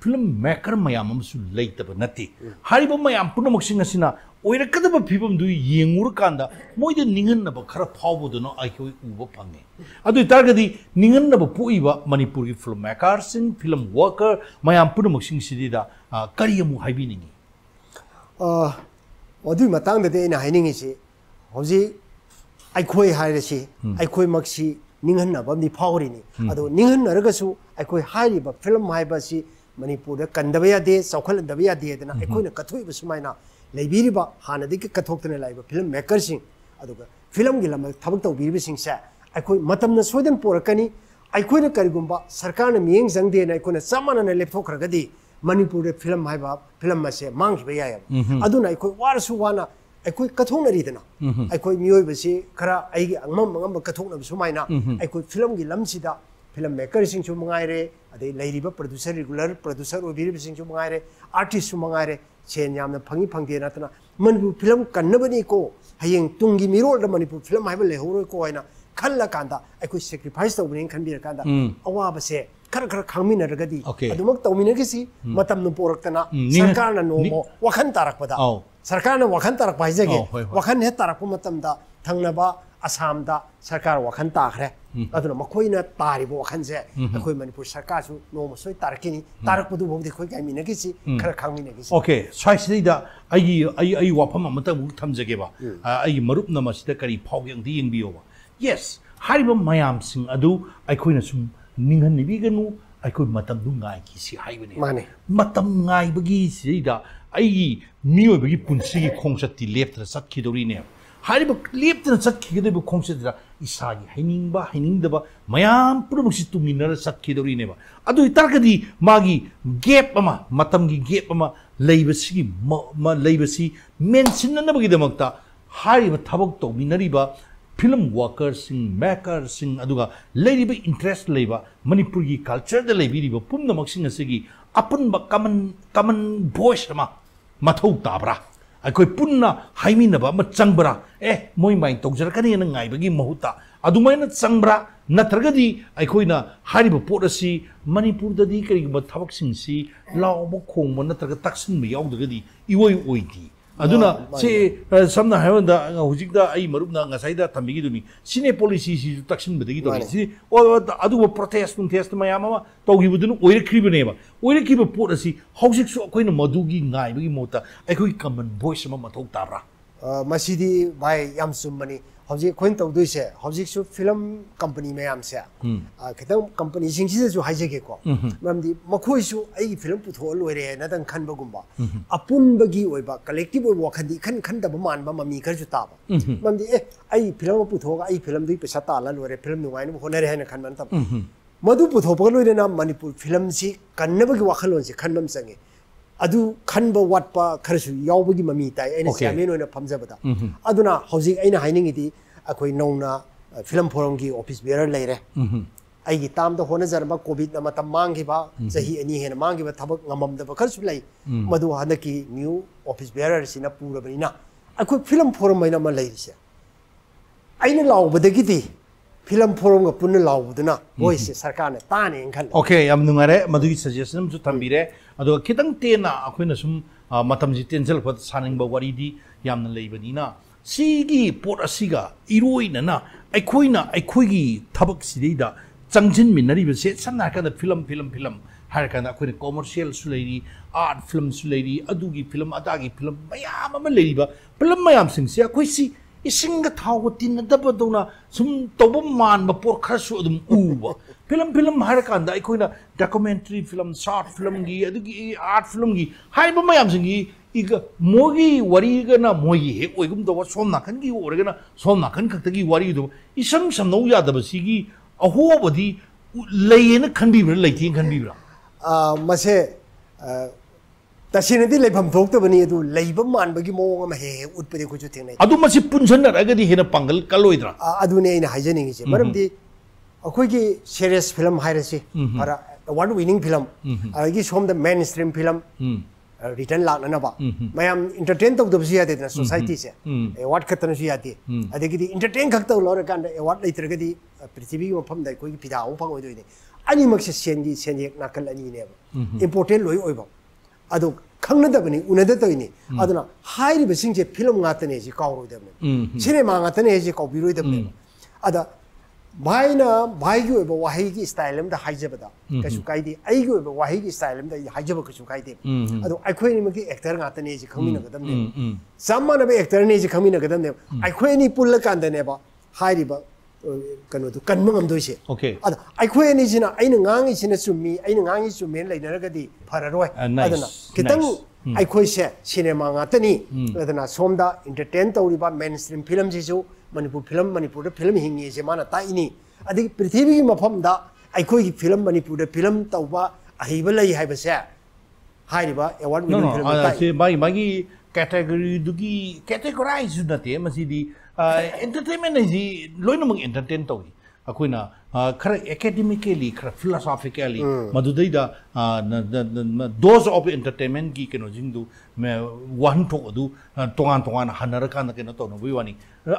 film maker mayam amsu leitaba nati hariba mayam punamuk sing asina oirakadaba phibam du yengur kanda moida ningan naba khara phawu du no ai hoi uba phange adu targadi ningan naba poiba manipur gi film maker sing film worker mayam punamuk sing sidi da kariyamu haibi ningi ah adu matang de na hainingi si hoji ai khoi haire si ai khoi mak si ningan naba ni phawri ni adu ningan naraga su ai khoi hairi ba film haiba si ꯃꯅꯤꯄꯨꯔꯗ ꯀꯟꯗꯕ ꯌꯥꯗꯦ ꯆꯥꯎꯈꯠꯍꯟꯗꯕ ꯌꯥꯗꯦ ꯑꯗꯨꯅ ꯑꯩꯈꯣꯏꯅ ꯀꯠꯊꯣꯛꯏꯕ ꯁꯨꯃꯥꯏꯅ ꯂꯩꯕꯤꯔꯤꯕ ꯍꯥꯟꯅꯗꯒꯤ ꯀꯠꯊꯣꯛꯇꯨꯅ ꯂꯥꯛꯏꯕ film ꯃꯦꯀꯔꯁꯤꯡ ꯑꯗꯨꯒ ꯐꯤꯂꯝꯒꯤ ꯂꯝꯗ ꯊꯕꯛ ꯇꯧꯕꯤꯔꯤꯕꯁꯤꯡꯁꯦ ꯑꯩꯈꯣꯏ ꯃꯇꯝꯅ ꯁꯣꯏꯗꯅ ꯄꯣꯔꯛꯀꯅꯤ ꯑꯩꯈꯣꯏꯅ ꯀꯔꯤꯒꯨꯝꯕ ꯁꯔꯀꯥꯔꯅ ꯃꯤꯠꯌꯦꯡ ꯆꯪꯗꯦꯅ ꯑꯩꯈꯣꯏꯅ ꯆꯞ ꯃꯥꯟꯅꯅ ꯂꯦꯞꯊꯣꯛꯈ꯭ꯔꯒꯗꯤ ꯃꯅꯤꯄꯨꯔꯗ ꯐꯤꯂꯝ ꯍꯥꯏꯕ ꯐꯤꯂꯝ ꯑꯁꯦ ꯃꯥꯡꯈꯤꯕ ꯌꯥꯏꯑꯕ ꯑꯗꯨꯅ ꯑꯩꯈꯣꯏ ꯋꯥꯔꯁꯨ ꯋꯥꯅ ꯑꯩꯈꯣꯏ ꯀꯠꯊꯣꯛꯅꯔꯤꯗꯅ ꯑꯩꯈꯣꯏ ꯃꯤꯑꯣꯏꯕꯁꯤ ꯈꯔ ꯑꯩꯒꯤ ꯑꯉꯝ ꯑꯉꯝꯕ ꯀꯠꯊꯣꯛꯅꯕ ꯁꯨꯃꯥꯏꯅ ꯑꯩꯈꯣꯏ ꯐꯤꯂꯝꯒꯤ ꯂꯝꯁꯤꯗ ꯐꯤꯂꯝ ꯃꯦꯀꯔꯁꯤꯡꯁꯨ ꯃꯉꯥꯏꯔꯦ ꯑꯗꯩ ꯂꯩꯔꯤꯕ ꯄ꯭ꯔꯗꯨꯁꯔ ꯔꯤꯒꯨꯂꯔ ꯄ꯭ꯔꯗꯨꯁꯔ ꯑꯣꯏꯕꯤꯔꯤꯕꯁꯤꯡꯁꯨ ꯃꯉꯥꯏꯔꯦ ꯑꯥꯔꯇꯤꯁꯁꯨ ꯃꯉꯥꯏꯔꯦ ꯁꯦꯟ ꯌꯥꯝꯅ ꯐꯪꯉꯤ ꯐꯪꯗꯦ ꯅꯠꯇꯅ ꯃꯅꯤꯄꯨꯔ ꯐꯤꯂꯝ ꯀꯟꯅꯕꯅꯤꯀꯣ ꯍꯌꯦꯡ ꯇꯨꯡꯒꯤ 미로를 머니푸 필름 하이브 레호로이고 하이나 칼라 간다 아이쿠 sacrifice 더브린 칸비르 간다 아와바세 카르카르 강민어르가디 아두막 떠미네기시 마탐노 포럭타나 서카르나 노모 와칸 따락바다 서카르나 와칸 따락바 이제게 와칸 해 따락고 마탐다 당나바 아삼다 서카르 와칸 따그래 ꯑꯗꯨꯅ ꯃꯈꯣꯏꯅ ꯇꯥꯔꯤꯕ ꯋꯥꯈꯜꯁꯦ ꯑꯩꯈꯣꯏ ꯃꯅꯤꯄꯨꯔ ꯁꯔꯀꯥꯔꯁꯨ ꯅꯣꯡꯃ ꯁꯣꯏ ꯇꯥꯔꯛꯈꯤꯅꯤ ꯇꯥꯔꯛꯄꯗꯨꯐꯥꯎꯗꯤ ꯑꯩꯈꯣꯏ ꯉꯥꯏꯃꯤꯟꯅꯈꯤꯁꯤ ꯈꯔ ꯈꯪꯃꯤꯟꯅꯈꯤꯁꯤ ꯑꯣꯀꯦ ꯁ꯭ꯋꯥꯏꯁꯤꯗꯩꯗ ꯑꯩꯒꯤ ꯑꯩ ꯑꯩ ꯋꯥꯐꯝ ꯑꯃꯇꯪꯕꯨ ꯊꯝꯖꯒꯦꯕ ꯑꯥ, ꯑꯩꯒꯤ ꯃꯔꯨꯞꯅ ꯃꯁꯤꯗ ꯀꯔꯤ ꯐꯥꯎꯒꯦ ꯑꯝꯇ ꯌꯦꯡꯕꯤꯌꯣꯕ ꯌꯦꯁ ꯍꯥꯏꯔꯤꯕ ꯃꯌꯥꯝꯁꯤꯡ ꯑꯗꯨ ꯑꯩꯈꯣꯏꯅ ꯁꯨꯝ ꯅꯤꯡꯍꯟꯅꯕꯤꯒꯅꯨ ꯑꯩꯈꯣꯏ ꯃꯇꯝꯗꯨ ꯉꯥꯏꯈꯤꯁꯤ ꯍꯥꯏꯕꯅꯦ ꯃꯥꯅꯦ. ꯃꯇꯝ ꯉꯥꯏꯕꯒꯤ ꯁꯤꯗꯩꯗ ꯑꯩꯒꯤ ꯃꯤꯑꯣꯏꯕꯒꯤ ꯄꯨꯟꯁꯤꯒꯤ ꯈꯣꯡꯆꯠꯇꯤ ꯂꯦꯞꯇꯅ ꯆꯠꯈꯤꯗꯧꯔꯤꯅꯦꯕ ꯍꯥꯏꯔꯤꯕ ꯂꯦꯞꯇꯅ ꯆꯠꯈꯤꯒꯗꯧꯔꯤꯕ ꯈꯣꯡꯆꯠꯁꯤꯗ ꯏꯁꯥꯒꯤ ꯍꯩꯅꯤꯡꯕ ꯍꯩꯅꯤꯡꯗꯕ ꯃꯌꯥꯝ ꯄꯨꯝꯅꯃꯛꯁꯤ ꯇꯨꯡꯃꯤꯟꯅꯔ ꯆꯠꯈꯤꯗꯧꯔꯤꯅꯦꯕ ꯑꯗꯨ ꯑꯣꯏꯇꯥꯔꯒꯗꯤ ꯃꯥꯒꯤ ꯒꯦꯞ ꯑꯃ ꯃꯇꯝꯒꯤ ꯒꯦꯞ ꯑꯃ ꯂꯩꯕꯁꯤꯒꯤ ꯃ- ꯃ- ꯂꯩꯕꯁꯤ ꯃꯦꯟꯁꯤꯟꯅꯅꯕꯒꯤꯗꯃꯛꯇ ꯍꯥꯏꯔꯤꯕ ꯊꯕꯛ ꯇꯧꯃꯤꯟꯅꯔꯤꯕ ꯐꯤꯂꯝ ꯋꯥꯀꯔꯁꯤꯡ ꯃꯦꯀꯔꯁꯤꯡ ꯑꯗꯨꯒ ꯂꯩꯔꯤꯕ ꯏꯟꯇꯔꯦꯁ ꯂꯩꯕ ꯃꯅꯤꯄꯨꯔꯒꯤ ꯀꯜꯆꯔꯗ ꯂꯩꯕꯤꯔꯤꯕ ꯄꯨꯝꯅꯃꯛꯁꯤꯡ ꯑꯁꯤꯒꯤ ꯑꯄꯨꯟꯕ ꯀꯃꯟ ꯀꯃꯟ ꯚꯣꯏꯁ ꯑꯃ ꯃꯊꯧ ꯇꯥꯕ꯭ꯔꯥ ꯑꯩꯈꯣꯏ ꯄꯨꯟꯅ ꯍꯥꯏꯃꯤꯟꯅꯕ ꯑꯃ ꯆꯪꯕ꯭ꯔꯥ ꯑꯦ ꯃꯣꯏ ꯃꯥꯏꯅ ꯇꯧꯖꯔꯛꯀꯅꯤꯅ ꯉꯥꯏꯕꯒꯤ ꯃꯍꯨꯠꯇ ꯑꯗꯨꯃꯥꯏꯅ ꯆꯪꯕ꯭ꯔꯥ ꯅꯠꯇ꯭ꯔꯒꯗꯤ ꯑꯩꯈꯣꯏꯅ ꯍꯥꯏꯔꯤꯕ ꯄꯣꯠ ꯑꯁꯤ ꯃꯅꯤꯄꯨꯔꯗꯗꯤ ꯀꯔꯤꯒꯨꯝꯕ ꯊꯕꯛꯁꯤꯡꯁꯤ ꯂꯥꯎꯕ ꯈꯣꯡꯕ ꯅꯠꯇ꯭ꯔꯒ ꯇꯛꯁꯤꯟꯕ ꯌꯥꯎꯗ꯭ꯔꯒꯗꯤꯏꯑꯣꯏ ꯑꯣꯏꯗꯦ ꯑꯗꯨꯅ ꯁꯤ ꯑ, ꯁꯝꯅ ꯍꯥꯏꯔꯕꯗ ꯍꯧꯖꯤꯛꯇ ꯑꯩ ꯃꯔꯨꯞꯅ ꯉꯁꯥꯏꯗ ꯊꯝꯕꯤꯈꯤꯗꯨꯅꯤ ꯁꯤꯅꯦ ꯄꯣꯂꯤꯁꯤꯁꯤꯁꯨ ꯇꯛꯁꯤꯟꯕꯗꯒꯤ ꯇꯧꯔꯤ ꯃꯥꯅꯦ. ꯁꯤ ꯑꯣ, ꯑꯣ, ꯑꯗꯨꯒ ꯄ꯭ꯔꯣꯇꯦꯁ ꯅꯨꯡꯇꯦꯁ ꯃꯌꯥꯝ ꯑꯃ ꯇꯧꯈꯤꯕꯗꯨꯅ ꯑꯣꯏꯔꯛꯈꯤꯕꯅꯦꯕ ꯑꯣꯏꯔꯛꯈꯤꯕ ꯄꯣꯠ ꯑꯁꯤ ꯍꯧꯖꯤꯛꯁꯨ ꯑꯩꯈꯣꯏꯅ ꯃꯗꯨꯒꯤ ꯉꯥꯏꯕꯒꯤ ꯃꯍꯨꯠꯇ ꯑꯩꯈꯣꯏꯒꯤ ꯀꯃꯟ ꯚꯣꯏꯁ ꯑꯃ ꯃꯊꯧ ꯇꯥꯕ꯭ꯔꯥ ꯑ, ꯃꯁꯤꯗꯤ ꯚꯥꯏ ꯌꯥꯝ ꯆꯨꯝꯕꯅꯤ ꯍꯧꯖꯤꯛ ꯑꯩꯈꯣꯏꯅ ꯇꯧꯗꯣꯏꯁꯦ ꯍꯧꯖꯤꯛꯁꯨ ꯐꯤꯂꯝ ꯀꯝꯄꯅꯤ ꯃꯌꯥꯝꯁꯦ ꯑ, ꯈꯤꯇꯪ ꯀꯝꯄꯅꯤꯁꯤꯡꯁꯤꯗꯁꯨ ꯍꯥꯏꯖꯒꯦꯀꯣ ꯃꯔꯝꯗꯤ ꯃꯈꯣꯏꯁꯨ ꯑꯩꯒꯤ ꯐꯤꯂꯝ ꯄꯨꯊꯣꯛꯑ ꯂꯣꯏꯔꯦ ꯅꯇꯪ ꯈꯟꯕꯒꯨꯝꯕ ꯑꯄꯨꯟꯕꯒꯤ ꯑꯣꯏꯕ ꯀꯂꯦꯛꯇꯤꯕ ꯑꯣꯏꯕ ꯋꯥꯈꯟꯗꯤ ꯏꯈꯟ ꯈꯟꯗꯕ ꯃꯥꯟꯕ ꯃꯃꯤ ꯈꯔꯁꯨ ꯇꯥꯕ ꯃꯔꯝꯗꯤ ꯑꯦ ꯑꯩ ꯐꯤꯂꯝ ꯑꯃ ꯄꯨꯊꯣꯛꯑꯒ ꯑꯩ ꯐꯤꯂꯝꯗꯨꯒꯤ ꯄꯩꯁꯥ ꯇꯥꯜꯂ ꯂꯣꯏꯔꯦ ꯐꯤꯂꯝ ꯅꯨꯡꯉꯥꯏꯅꯕ ꯍꯣꯠꯅꯔꯦ ꯍꯥꯏꯅ ꯈꯟꯕ ꯅꯠꯇꯕ ꯃꯗꯨ ꯄꯨꯊꯣꯛꯄꯒ ꯂꯣꯏꯅꯅ ꯃꯅꯤꯄꯨꯔ ꯐꯤꯂꯝꯁꯤ ꯀꯟꯅꯕꯒꯤ ꯋꯥꯈꯜꯂꯣꯟꯁꯤ ꯈꯟꯕ ꯑꯃ ꯆꯪꯉꯤ ꯑꯗꯨ ꯈꯟꯕ ꯋꯥꯠꯄ ꯈꯔꯁꯨ ꯌꯥꯎꯕꯒꯤ ꯃꯃꯤ ꯇꯥꯏ ꯑꯩꯅ Okay. ꯆꯤꯌꯔꯃꯦꯟ ꯑꯣꯏꯅ ꯐꯝꯖꯕꯗ ꯑꯗꯨꯅ ꯍꯧꯖꯤꯛ ꯑꯩꯅ ꯍꯥꯏꯅꯤꯡꯉꯤꯗꯤ ꯑꯩꯈꯣꯏ ꯅꯧꯅ ꯑ, ꯐꯤꯂꯝ ꯐꯣꯔꯝꯒꯤ ꯑꯣꯐꯤꯁ ꯕꯤꯌꯔ ꯂꯩꯔꯦ ꯑꯩꯒꯤ ꯇꯥꯝꯗ ꯍꯣꯠꯅꯖꯔꯝꯕ ꯀꯣꯚꯤꯗꯅ ꯃꯇꯝ ꯃꯥꯡꯈꯤꯕ ꯆꯍꯤ ꯑꯅꯤ ꯍꯦꯟꯅ ꯃꯥꯡꯈꯤꯕ ꯊꯕꯛ ꯉꯝꯃꯝꯗꯕ ꯈꯔꯁꯨ ꯂꯩ ꯃꯗꯨ ꯍꯟꯗꯛꯀꯤ ꯅ꯭ꯌꯨ ꯑꯣꯐꯤꯁ ꯕꯤꯌꯔꯁꯤꯅ ꯄꯨꯔꯕꯅꯤꯅ ꯑꯩꯈꯣꯏ ꯐꯤꯂꯝ ꯐꯣꯔꯝ ꯍꯥꯏꯅ ꯑꯃ ꯂꯩꯔꯤꯁꯦ ꯑꯩꯅ ꯂꯥꯎꯕꯗꯒꯤꯗꯤ फ़िल्म फोरम का पुनः लाउदना वोइसे सरकार ने ताने इन खल ओके हम नुंगारे मधुगी सजेशन जो थंबीरे अदो खितंग तेना अखोइन सुम मतम जि टेंजल फत सानिंग बवारी दी याम न लेबनीना सीगी पोट असीगा इरोइनना अखोइना अखोइगी थबक सिदेदा चंगजिन मिनरीबसे सन्ना कदा फ़िल्म फ़िल्म फ़िल्म हर कदा अखोइन कमर्शियल सुलेरी आर्ट फ़िल्म सुलेरी अदुगी फ़िल्म अदागी फ़िल्म मयाम म लेरीबा फ़िल्म मयाम सिंगसे अखोइसी ꯏꯁꯤꯡꯒ ꯊꯥꯎꯒ ꯇꯤꯟꯅꯗꯕꯗꯧꯅ ꯁꯨꯝ ꯇꯧꯕ ꯃꯥꯟꯕ ꯄꯣꯠ ꯈꯔꯁꯨ ꯑꯗꯨꯝ ꯎꯕ ꯐꯤꯂꯝ ꯐꯤꯂꯝ ꯍꯥꯏꯔꯀꯥꯟꯗ ꯑꯩꯈꯣꯏꯅ ꯗꯣꯀꯨꯃꯦꯟꯇꯔꯤ ꯐꯤꯂꯝ ꯁꯥꯔꯠ ꯐꯤꯂꯝꯒꯤ ꯑꯗꯨꯒꯤ ꯑꯥꯔꯠ ꯐꯤꯂꯝꯒꯤ ꯍꯥꯏꯔꯤꯕ ꯃꯌꯥꯝꯁꯤꯡꯒꯤ ꯏꯒ ꯃꯣꯏꯒꯤ ꯋꯥꯔꯤꯒꯅ ꯃꯣꯏꯒꯤ ꯍꯦꯛ ꯑꯣꯏꯒꯨꯝꯇꯧꯕ ꯁꯣꯝ ꯅꯥꯀꯟꯒꯤ ꯑꯣꯏꯔꯒꯅ ꯁꯣꯝ ꯅꯥꯀꯟ ꯈꯛꯇꯒꯤ ꯋꯥꯔꯤꯗꯨ ꯏꯁꯝ ꯁꯝꯅꯧ ꯌꯥꯗꯕꯁꯤꯒꯤ ꯑꯍꯣꯕꯗꯤ ꯎ- ꯂꯩꯌꯦꯅ तसीनदी लेफम थोक्तबनी अदु लेब मानबगी मोंग म हे उतपदे कुछु थेने अदु मसी पुंजन रगदी हेन पंगल कलोइद्रा अदुने इन हाइजनिंग इसे मरमदी अखोइगी सीरियस फ़िल्म हाइरसी फरा वन विनिंग फ़िल्म अगी सोम the mainstream film return लाननबा मयाम एंटरटेन तौदबसी यादे न सोसाइटी से अवार्ड खतनसी यादे अदगी एंटरटेन खक्त लौर कांद अवार्ड लेत्रगदी पृथ्वी की मफम द अखोइगी पिदा ओ पंग नाकल अनीने इम्पोर्टेंट ꯑꯗꯨ ꯈꯪꯅꯗꯕꯅꯤ ꯎꯅꯗꯕꯅꯤ ꯑꯗꯨꯅ ꯍꯥꯏꯔꯤꯕꯁꯤꯡꯁꯦ ꯐꯤꯂꯝ ꯉꯥꯛꯇꯅꯦ ꯁꯤ ꯀꯥꯎꯔꯣꯏꯗꯕꯅꯤ ꯁꯤꯅꯦꯃꯥ ꯉꯥꯛꯇꯅꯦ ꯁꯤ ꯀꯥꯎꯕꯤꯔꯣꯏꯗꯕꯅꯦꯕ ꯑꯗ ꯚꯥꯏꯅ ꯚꯥꯏꯒꯤ ꯑꯣꯏꯕ ꯋꯥꯍꯩꯒꯤ ꯁ꯭ꯇꯥꯏꯜ ꯑꯃꯗ ꯍꯥꯏꯖꯕꯗ ꯀꯩꯁꯨ ꯀꯥꯏꯗꯦ ꯑꯩꯒꯤ ꯑꯣꯏꯕ ꯋꯥꯍꯩꯒꯤ ꯁ꯭ꯇꯥꯏꯜ ꯑꯃꯗ ꯑꯩ ꯍꯥꯏꯖꯕ ꯀꯩꯁꯨ ꯀꯥꯏꯗꯦ ꯑꯗꯣ ꯑꯩꯈꯣꯏ ꯑꯅꯤꯃꯛꯀꯤ ꯑꯦꯛꯇꯔ ꯉꯥꯛꯇꯅꯦ ꯁꯤ ꯈꯪꯃꯤꯟꯅꯒꯗꯕꯅꯦꯕ ꯆꯞ ꯃꯥꯟꯅꯕ ꯑꯦꯛꯇꯔꯅꯦ ꯁꯤ ꯈꯪꯃꯤꯟꯅꯒꯗꯕꯅꯦꯕ ꯑꯩꯈꯣꯏ ꯑꯅꯤ ꯄꯨꯜꯂꯀꯥꯟꯗꯅꯦꯕ ꯍꯥꯏꯔꯤꯕ ꯀꯩꯅꯣꯗꯨ ꯀꯟꯕ ꯉꯝꯗꯣꯏꯁꯦ Okay. ꯑꯗ ꯑꯩꯈꯣꯏ ꯑꯅꯤꯁꯤꯅ ꯑꯩꯅ ꯉꯥꯡꯉꯤꯁꯤꯅ ꯆꯨꯝꯃꯤ ꯑꯩꯅ ꯉꯥꯡꯉꯤ ꯆꯨꯝꯃꯦꯅ ꯂꯩꯅꯔꯒꯗꯤ ꯐꯔꯔꯣꯏ Uh, nice, ꯑꯗꯨꯅ ꯈꯤꯇꯪ nice. ꯑꯩꯈꯣꯏꯁꯦ ꯁꯤꯅꯦꯃꯥ ꯉꯥꯛꯇꯅꯤ ꯑꯗꯨꯅ ꯁꯣꯝꯗ ꯏꯟꯇꯔꯇꯦꯟ ꯇꯧꯔꯤꯕ ꯃꯦꯟ ꯁ꯭ꯇ꯭ꯔꯤꯝ ꯐꯤꯂꯝꯁꯤꯁꯨ ꯃꯅꯤꯄꯨꯔ ꯐꯤꯂꯝ ꯃꯅꯤꯄꯨꯔꯗ ꯐꯤꯂꯝ ꯍꯤꯡꯉꯤꯁꯦ ꯃꯥꯅ ꯇꯥꯛꯏꯅꯤ ꯑꯗꯒꯤ ꯄ꯭ꯔꯤꯊꯤꯕꯤꯒꯤ ꯃꯐꯝꯗ ꯑꯩꯈꯣꯏꯒꯤ ꯐꯤꯂꯝ ꯃꯅꯤꯄꯨꯔꯗ ꯐꯤꯂꯝ ꯇꯧꯕ ꯑꯍꯩꯕ ꯂꯩ ꯍꯥꯏꯕꯁꯦ ꯍꯥꯏꯔꯤꯕ award no winning no film uh, ꯇꯥꯛꯏ si magi magi category dugi categorize nate masidi uh, entertainment is loinamang entertain tawi akoina uh, khara academically khara philosophically madudaida uh, na, na, na, na, dose of entertainment gi keno jingdu me one to adu uh, tongan tongan hanara kana keno to no wani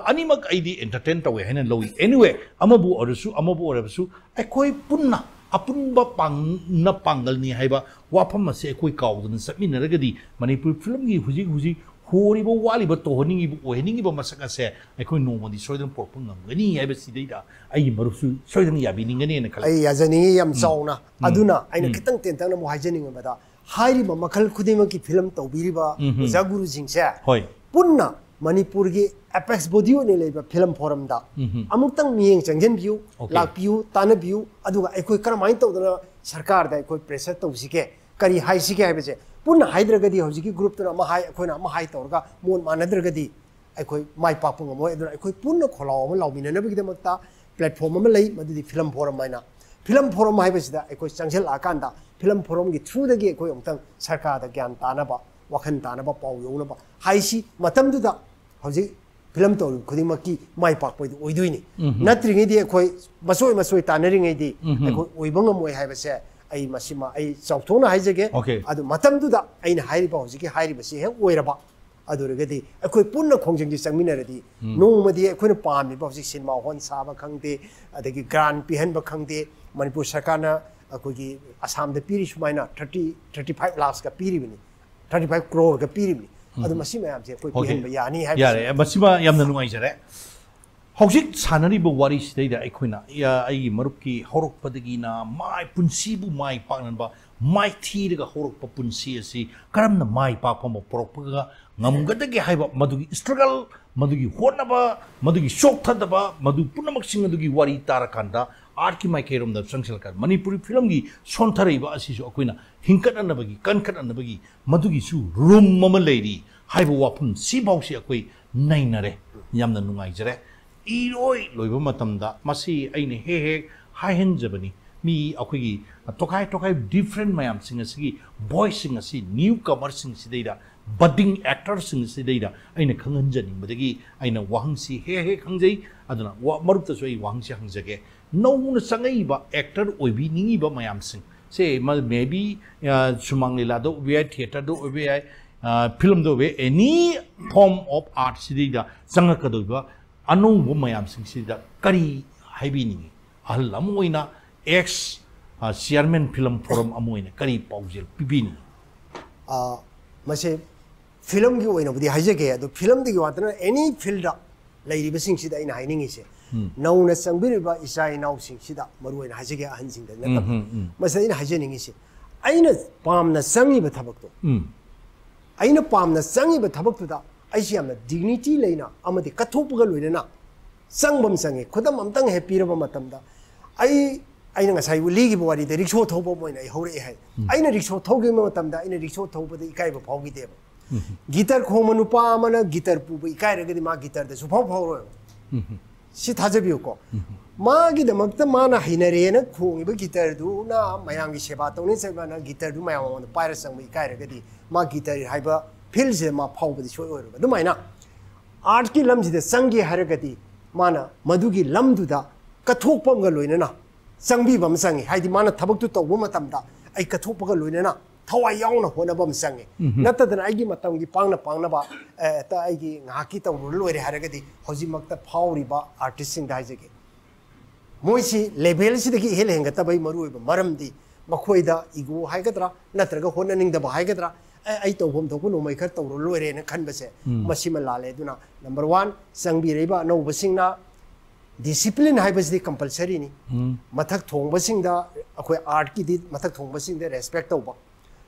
ani mag aidi entertain tawi hena lowi anyway amabu orasu amabu orasu akoi punna ꯑꯄꯨꯟꯕ ꯄꯥꯡꯅ ꯄꯥꯡꯒꯜꯅꯤ ꯍꯥꯏꯕ ꯋꯥꯐꯝ ꯑꯁꯤ ꯑꯩꯈꯣꯏ ꯀꯥꯎꯗꯅ ꯆꯠꯃꯤꯟꯅꯔꯒꯗꯤ ꯃꯅꯤꯄꯨꯔ ꯐꯤꯂꯝꯒꯤ ꯍꯧꯖꯤꯛ ꯍꯧꯖꯤꯛ ꯍꯣꯔꯤꯕ ꯋꯥꯠꯂꯤꯕ ꯇꯧꯍꯟꯅꯤꯡꯉꯤꯕ ꯑꯣꯏꯍꯟꯅꯤꯡꯉꯤꯕ ꯃꯁꯛ ꯑꯁꯦ ꯑꯩꯈꯣꯏ ꯅꯣꯡꯃꯗꯤ ꯁꯣꯏꯗꯅ ꯄꯣꯔꯛꯄ ꯉꯝꯒꯅꯤ ꯍꯥꯏꯕꯁꯤꯗꯩꯗ ꯑꯩꯒꯤ ꯃꯔꯨꯞꯁꯨ ꯁꯣꯏꯗꯅ ꯌꯥꯕꯤꯅꯤꯡꯒꯅꯤꯅ ꯈꯜꯂꯤ ꯑꯩ ꯌꯥꯖꯅꯤꯡꯉꯤ ꯌꯥꯝ ꯆꯥꯎꯅ ꯑꯗꯨꯅ ꯑꯩꯅ ꯈꯤꯇꯪ ꯇꯦꯟꯇꯛꯅ ꯑꯃꯨꯛ ꯍꯥꯏꯖꯅꯤꯡꯕꯗ ꯍꯥꯏꯔꯤꯕ ꯃꯈꯜ ꯈꯨꯗꯤꯡꯃꯛꯀꯤ ꯐꯤꯂꯝ ꯇꯧꯕꯤꯔꯤꯕ ꯑꯣꯖꯥ ꯒꯨꯔꯨꯁꯤꯡꯁꯦ ꯍꯣꯏ ꯄꯨꯟꯅ ꯃꯅꯤꯄꯨꯔꯒꯤ ꯑꯦꯄꯦꯛꯁ ꯕꯣꯗꯤ ꯑꯣꯏꯅ ꯂꯩꯕ ꯐꯤꯂꯝ ꯐꯣꯔꯝꯗ ꯑꯃꯨꯛꯇꯪ ꯃꯤꯠꯌꯦꯡ ꯆꯪꯁꯤꯟꯕꯤꯌꯨ Okay. ꯂꯥꯛꯄꯤꯌꯨ ꯇꯥꯟꯅꯕꯤꯌꯨ ꯑꯗꯨꯒ ꯑꯩꯈꯣꯏ ꯀꯔꯝꯍꯥꯏꯅ ꯇꯧꯗꯅ ꯁꯔꯀꯥꯔꯗ ꯑꯩꯈꯣꯏ ꯄ꯭ꯔꯦꯁꯔ ꯇꯧꯁꯤꯒꯦ ꯀꯔꯤ ꯍꯥꯏꯁꯤꯒꯦ ꯍꯥꯏꯕꯁꯦ पुनः हाइद्रगदी हजिकी ग्रुप तो अमा हाय अखोना अमा हाय मोन मानद्रगदी अखोय माय पाप गमो एदन अखोय पुनः खोलाव अमा लाउमिननबगी दमक्ता प्लेटफॉर्म फ़िल्म फोरम माइना फ़िल्म फोरम हाइबसिदा अखोय चंगसेल आकांदा फ़िल्म फोरम की थ्रूद दगी सरकार दा ताब वखन तानाबा पा योनबा फ़िल्म तौर खुद की पाकपयदि ओइदुइनि नत्रिङेदि अखोय मसोय मसोय तानरिङेदि अखोय ꯑꯩ ꯃꯁꯤꯃ ꯑꯩ ꯆꯥꯎꯊꯣꯛꯅ ꯍꯥꯏꯖꯒꯦ Okay. ꯑꯗꯨ ꯃꯇꯝꯗꯨꯗ ꯑꯩꯅ ꯍꯥꯏꯔꯤꯕ ꯍꯧꯖꯤꯛꯀꯤ ꯍꯥꯏꯔꯤꯕꯁꯤ ꯍꯦꯛ ꯑꯣꯏꯔꯕ ꯑꯗꯨ ꯑꯣꯏꯔꯒꯗꯤ ꯑꯩꯈꯣꯏ ꯄꯨꯟꯅ ꯈꯣꯡꯖꯪꯁꯤ ꯆꯪꯃꯤꯟꯅꯔꯗꯤ ꯅꯣꯡꯃꯗꯤ ꯑꯩꯈꯣꯏꯅ ꯄꯥꯝꯃꯤꯕ ꯍꯧꯖꯤꯛ ꯁꯤꯅꯦꯃꯥ ꯍꯣꯜ ꯁꯥꯕ ꯈꯪꯗꯦ ꯑꯗꯒꯤ ꯒ꯭ꯔꯥꯟ ꯄꯤꯍꯟꯕ ꯈꯪꯗꯦ ꯃꯅꯤꯄꯨꯔ ꯁꯔꯀꯥꯔꯅ ꯑꯩꯈꯣꯏꯒꯤ ꯑꯁꯥꯝꯗ ꯄꯤꯔꯤ ꯁꯨꯃꯥꯏꯅ ꯊꯥꯔꯇꯤ ꯊꯥꯔꯇꯤ ꯐꯥꯏꯚ ꯂꯥꯛꯁꯀ ꯄꯤꯔꯤꯕꯅꯤ ꯊꯥꯔꯇꯤ ꯐꯥꯏꯚ ꯀ꯭ꯔꯣꯔꯒ ꯄꯤꯔꯤꯕꯅꯤ ꯑꯗꯨ ꯃꯁꯤ ꯃꯌꯥꯝꯁꯦ ꯑꯩꯈꯣꯏ ꯄꯤꯍꯟꯕ ꯌꯥꯅꯤ ꯍꯥꯏꯕꯁꯤ ꯌꯥꯔꯦ ꯃꯁꯤꯃ ꯌꯥꯝꯅ ꯅꯨꯡꯉꯥꯏꯖꯔꯦ ꯍꯧꯖꯤꯛ ꯁꯥꯟꯅꯔꯤꯕ ꯋꯥꯔꯤꯁꯤꯗꯩꯗ ꯑꯩꯈꯣꯏꯅ ꯌꯥ- ꯑꯩꯒꯤ ꯃꯔꯨꯞꯀꯤ ꯍꯧꯔꯛꯄꯗꯒꯤꯅ ꯃꯥꯏ ꯄꯨꯟꯁꯤꯕꯨ ꯃꯥꯏ ꯄꯥꯛꯅꯕ ꯃꯥꯏ ꯊꯤꯔꯒ ꯍꯧꯔꯛꯄ ꯄꯨꯟꯁꯤ ꯑꯁꯤ ꯀꯔꯝꯅ ꯃꯥꯏ ꯄꯥꯛꯄ ꯑꯃ ꯄꯨꯔꯛꯄꯒ ꯉꯝꯒꯗꯒꯦ ꯍꯥꯏꯕ ꯃꯗꯨꯒꯤ ꯏꯁꯇ꯭ꯔꯒꯜ ꯃꯗꯨꯒꯤ ꯍꯣꯠꯅꯕ ꯃꯗꯨꯒꯤ ꯆꯣꯛꯊꯗꯕ ꯃꯗꯨ ꯄꯨꯝꯅꯃꯛꯁꯤꯡ ꯑꯗꯨꯒꯤ ꯋꯥꯔꯤ ꯇꯥꯔꯀꯥꯟꯗ ꯑꯥꯔꯠꯀꯤ ꯃꯥꯏꯀꯩꯔꯣꯝꯗ ꯆꯪꯁꯤꯜꯂꯀꯥꯟꯗ ꯃꯅꯤꯄꯨꯔꯤ ꯐꯤꯂꯝꯒꯤ ꯁꯣꯟꯊꯔꯛꯏꯕ ꯑꯁꯤꯁꯨ ꯑꯩꯈꯣꯏꯅ ꯍꯤꯡꯀꯠꯅꯅꯕꯒꯤ ꯀꯟꯈꯠꯅꯅꯕꯒꯤ ꯃꯗꯨꯒꯤꯁꯨ ꯔꯨꯝ ꯑꯃ ꯂꯩꯔꯤ ꯍꯥꯏꯕ ꯋꯥꯐꯝ ꯁꯤꯐꯥꯎꯁꯤ ꯑꯩꯈꯣꯏ ꯅꯩꯅꯔꯦ ꯌꯥꯝꯅ ꯅꯨꯡꯉꯥꯏꯖꯔꯦ ꯏꯔꯣꯏ ꯂꯣꯏꯕ ꯃꯇꯝꯗ ꯃꯁꯤ ꯑꯩꯅ ꯍꯦꯛ ꯍꯦꯛ ꯍꯥꯏꯍꯟꯖꯕꯅꯤ ꯃꯤ ꯑꯩꯈꯣꯏꯒꯤ ꯇꯣꯈꯥꯏ ꯇꯣꯈꯥꯏ ꯗꯤꯐ꯭ꯔꯦꯟ ꯃꯌꯥꯝꯁꯤꯡ ꯑꯁꯤꯒꯤ ꯚꯣꯏꯁꯁꯤꯡ ꯑꯁꯤ ꯅ꯭ꯌꯨ ꯀꯃꯔꯁꯤꯡꯁꯤꯗꯩꯗ ꯕꯗꯤꯡ ꯑꯦꯛꯇꯔꯁꯤꯡꯁꯤꯗꯩꯗ ꯑꯩꯅ ꯈꯪꯍꯟꯖꯅꯤꯡꯕꯗꯒꯤ ꯑꯩꯅ ꯋꯥꯍꯪꯁꯤ ꯍꯦꯛ ꯍꯦꯛ ꯍꯪꯖꯩ ꯑꯗꯨꯅ wa- ꯃꯔꯨꯞꯇꯁꯨ ꯑꯩ ꯋꯥꯍꯪꯁꯤ ꯍꯪꯖꯒꯦ ꯅꯧꯅ ꯆꯪꯉꯛꯏꯕ ꯑꯦꯛꯇꯔ ꯑꯣꯏꯕꯤꯅꯤꯡꯉꯤꯕ ꯃꯌꯥꯝꯁꯤꯡ ꯁꯦ ꯃꯦ ꯕꯤ ꯁꯨꯃꯥꯡ ꯂꯤꯂꯥꯗ ꯑꯣꯏꯕ ꯌꯥꯏ ꯊꯤꯌꯦꯇꯔꯗ ꯑꯣꯏꯕ ꯌꯥꯏ ꯐꯤꯂꯝꯗ ꯑꯣꯏꯕ ꯌꯥꯏ ꯑꯦꯅꯤ ꯐꯣꯔꯝ ꯑꯣꯐ ꯑꯥꯔꯠꯁꯤꯗꯩꯗ ꯆꯪꯉꯛꯀꯗꯧꯔꯤꯕ anung bu mayam sing si da kari haibi ni al amoi na ex siar men film forum amoi na kari paujel pibi ni आ मसे फिल्म की ओइना बुदी हाइजे के तो फिल्म दिगी वातन एनी फील्ड लेरी बसिंग सिदा इन हाइनिंग इसे नौने संबिरबा इसा इनाउ सिंग सिदा मरुइन हाइजे के हन सिंग दन मसे इन हाइजे निंग इसे आइना पामना संगी बथबक तो आइना पामना संगी बथबक तो दा ꯑꯩꯁꯤ ꯌꯥꯝꯅ ꯗꯤꯒꯅꯤꯇꯤ ꯂꯩꯅ ꯑꯃꯗꯤ ꯀꯠꯊꯣꯛꯄꯒ ꯂꯣꯏꯅꯅ ꯆꯪꯕ ꯑꯃ ꯆꯪꯉꯦ ꯈꯨꯗꯝ ꯑꯃꯇꯪ ꯍꯦꯛ ꯄꯤꯔꯕ ꯃꯇꯝꯗ ꯑꯩ ꯑꯩꯅ ꯉꯁꯥꯏ ꯂꯤꯈꯤꯕ ꯋꯥꯔꯤꯗ ꯔꯤꯛꯁꯣ ꯊꯧꯕ ꯑꯃ ꯑꯣꯏꯅ ꯑꯩ ꯍꯧꯔꯛꯑꯦ ꯍꯥꯏ ꯑꯩꯅ ꯔꯤꯛꯁꯣ ꯊꯧꯈꯤꯕ ꯃꯇꯝꯗ ꯑꯩꯅ ꯔꯤꯛꯁꯣ ꯊꯧꯕꯗ ꯏꯀꯥꯏꯕ ꯐꯥꯎꯈꯤꯗꯦꯕ ꯒꯤꯇꯔ ꯈꯣꯡꯕ ꯅꯨꯄꯥ ꯑꯃꯅ ꯒꯤꯇꯔ ꯄꯨꯕ ꯏꯀꯥꯏꯔꯒꯗꯤ ꯃꯥ ꯒꯤꯇꯔꯗ ꯁꯨꯐꯥꯎ ꯐꯥꯎꯔꯣꯏꯕ ꯁꯤ ꯊꯥꯖꯕꯤꯌꯨꯀꯣ ꯃꯥꯒꯤꯗꯃꯛꯇ ꯃꯥꯅ ꯍꯩꯅꯔꯦꯅ ꯈꯣꯡꯉꯤꯕ ꯒꯤꯇꯔꯗꯨꯅ ꯃꯌꯥꯝꯒꯤ ꯁꯦꯕꯥ ꯇꯧꯅꯤ ꯆꯠꯄꯅ ꯒꯤꯇꯔꯗꯨ ꯃꯌꯥꯝ ꯃꯉꯣꯟꯗ ꯄꯥꯏꯔ ꯆꯪꯕ ꯏꯀꯥꯏꯔꯒꯗꯤ ꯃꯥ ꯒꯤꯇꯔ ꯍꯥꯏꯕ ꯐꯤꯜꯁꯤꯗ ꯃꯥ ꯐꯥꯎꯕꯗꯤ ꯁꯣꯏ ꯑꯣꯏꯔꯣꯏꯕ ꯑꯗꯨꯃꯥꯏꯅ ꯑꯥꯔꯠꯀꯤ ꯂꯝꯁꯤꯗ ꯆꯪꯒꯦ ꯍꯥꯏꯔꯒꯗꯤ ꯃꯥꯅ ꯃꯗꯨꯒꯤ ꯂꯝꯗꯨꯗ ꯀꯠꯊꯣꯛꯄ ꯑꯃꯒ ꯂꯣꯏꯅꯅ ꯆꯪꯕꯤꯕ ꯑꯃ ꯆꯪꯉꯤ ꯍꯥꯏꯗꯤ ꯃꯥꯅ ꯊꯕꯛꯇꯨ ꯇꯧꯕ ꯃꯇꯝꯗ ꯑꯩ ꯀꯠꯊꯣꯛꯄꯒ ꯂꯣꯏꯅꯅ ꯊꯋꯥꯏ ꯌꯥꯎꯅ ꯍꯣꯠꯅꯕ ꯑꯃ ꯆꯪꯉꯤ ꯅꯠꯇꯗꯅ ꯑꯩꯒꯤ ꯃꯇꯝꯒꯤ ꯄꯥꯡꯅ ꯄꯥꯡꯅꯕ ꯑꯦ, ꯍꯦꯛꯇ ꯑꯩꯒꯤ ꯉꯥꯏꯍꯥꯛꯀꯤ ꯇꯧꯔꯨꯔ ꯂꯣꯏꯔꯦ ꯍꯥꯏꯔꯒꯗꯤ ꯍꯧꯖꯤꯛꯃꯛꯇ ꯐꯥꯎꯔꯤꯕ ꯑꯥꯔꯇꯤꯁꯁꯤꯡꯗ ꯍꯥꯏꯖꯒꯦ ꯃꯣꯏꯁꯤ ꯂꯦꯚꯦꯜꯁꯤꯗꯒꯤ ꯏꯍꯦꯜ ꯍꯦꯟꯒꯠꯇꯕꯒꯤ ꯃꯔꯨꯑꯣꯏꯕ ꯃꯔꯝꯗꯤ ꯃꯈꯣꯏꯗ ꯏꯒꯣ ꯍꯥꯏꯒꯗ꯭ꯔꯥ ꯅꯠꯇ꯭ꯔꯒ ꯍꯣꯠꯅꯅꯤꯡꯗꯕ ꯍꯥꯏꯒꯗ꯭ꯔꯥ ꯑꯦ ꯑꯩ ꯇꯧꯐꯝ ꯊꯣꯛꯄ ꯅꯣꯡꯃꯩ ꯈꯔ ꯇꯧꯔ ꯂꯣꯏꯔꯦꯅ ꯈꯟꯕꯁꯦ ꯃꯁꯤꯃ ꯂꯥꯜꯂꯦ ꯑꯗꯨꯅ ꯅꯝꯕꯔ ꯋꯥꯟ ꯆꯪꯕꯤꯔꯛꯏꯕ ꯑꯅꯧꯕꯁꯤꯡꯅ ꯗꯤꯁꯤꯄ꯭ꯂꯤꯟ ꯍꯥꯏꯕꯁꯤꯗꯤ ꯀꯝꯄꯜꯁꯔꯤꯅꯤ ꯃꯊꯛ ꯊꯣꯡꯕꯁꯤꯡꯗ ꯑꯩꯈꯣꯏ ꯑꯥꯔꯠꯀꯤꯗꯤ ꯃꯊꯛ ꯊꯣꯡꯕꯁꯤꯡꯗ ꯔꯦꯁꯄꯦꯛ ꯇꯧꯕ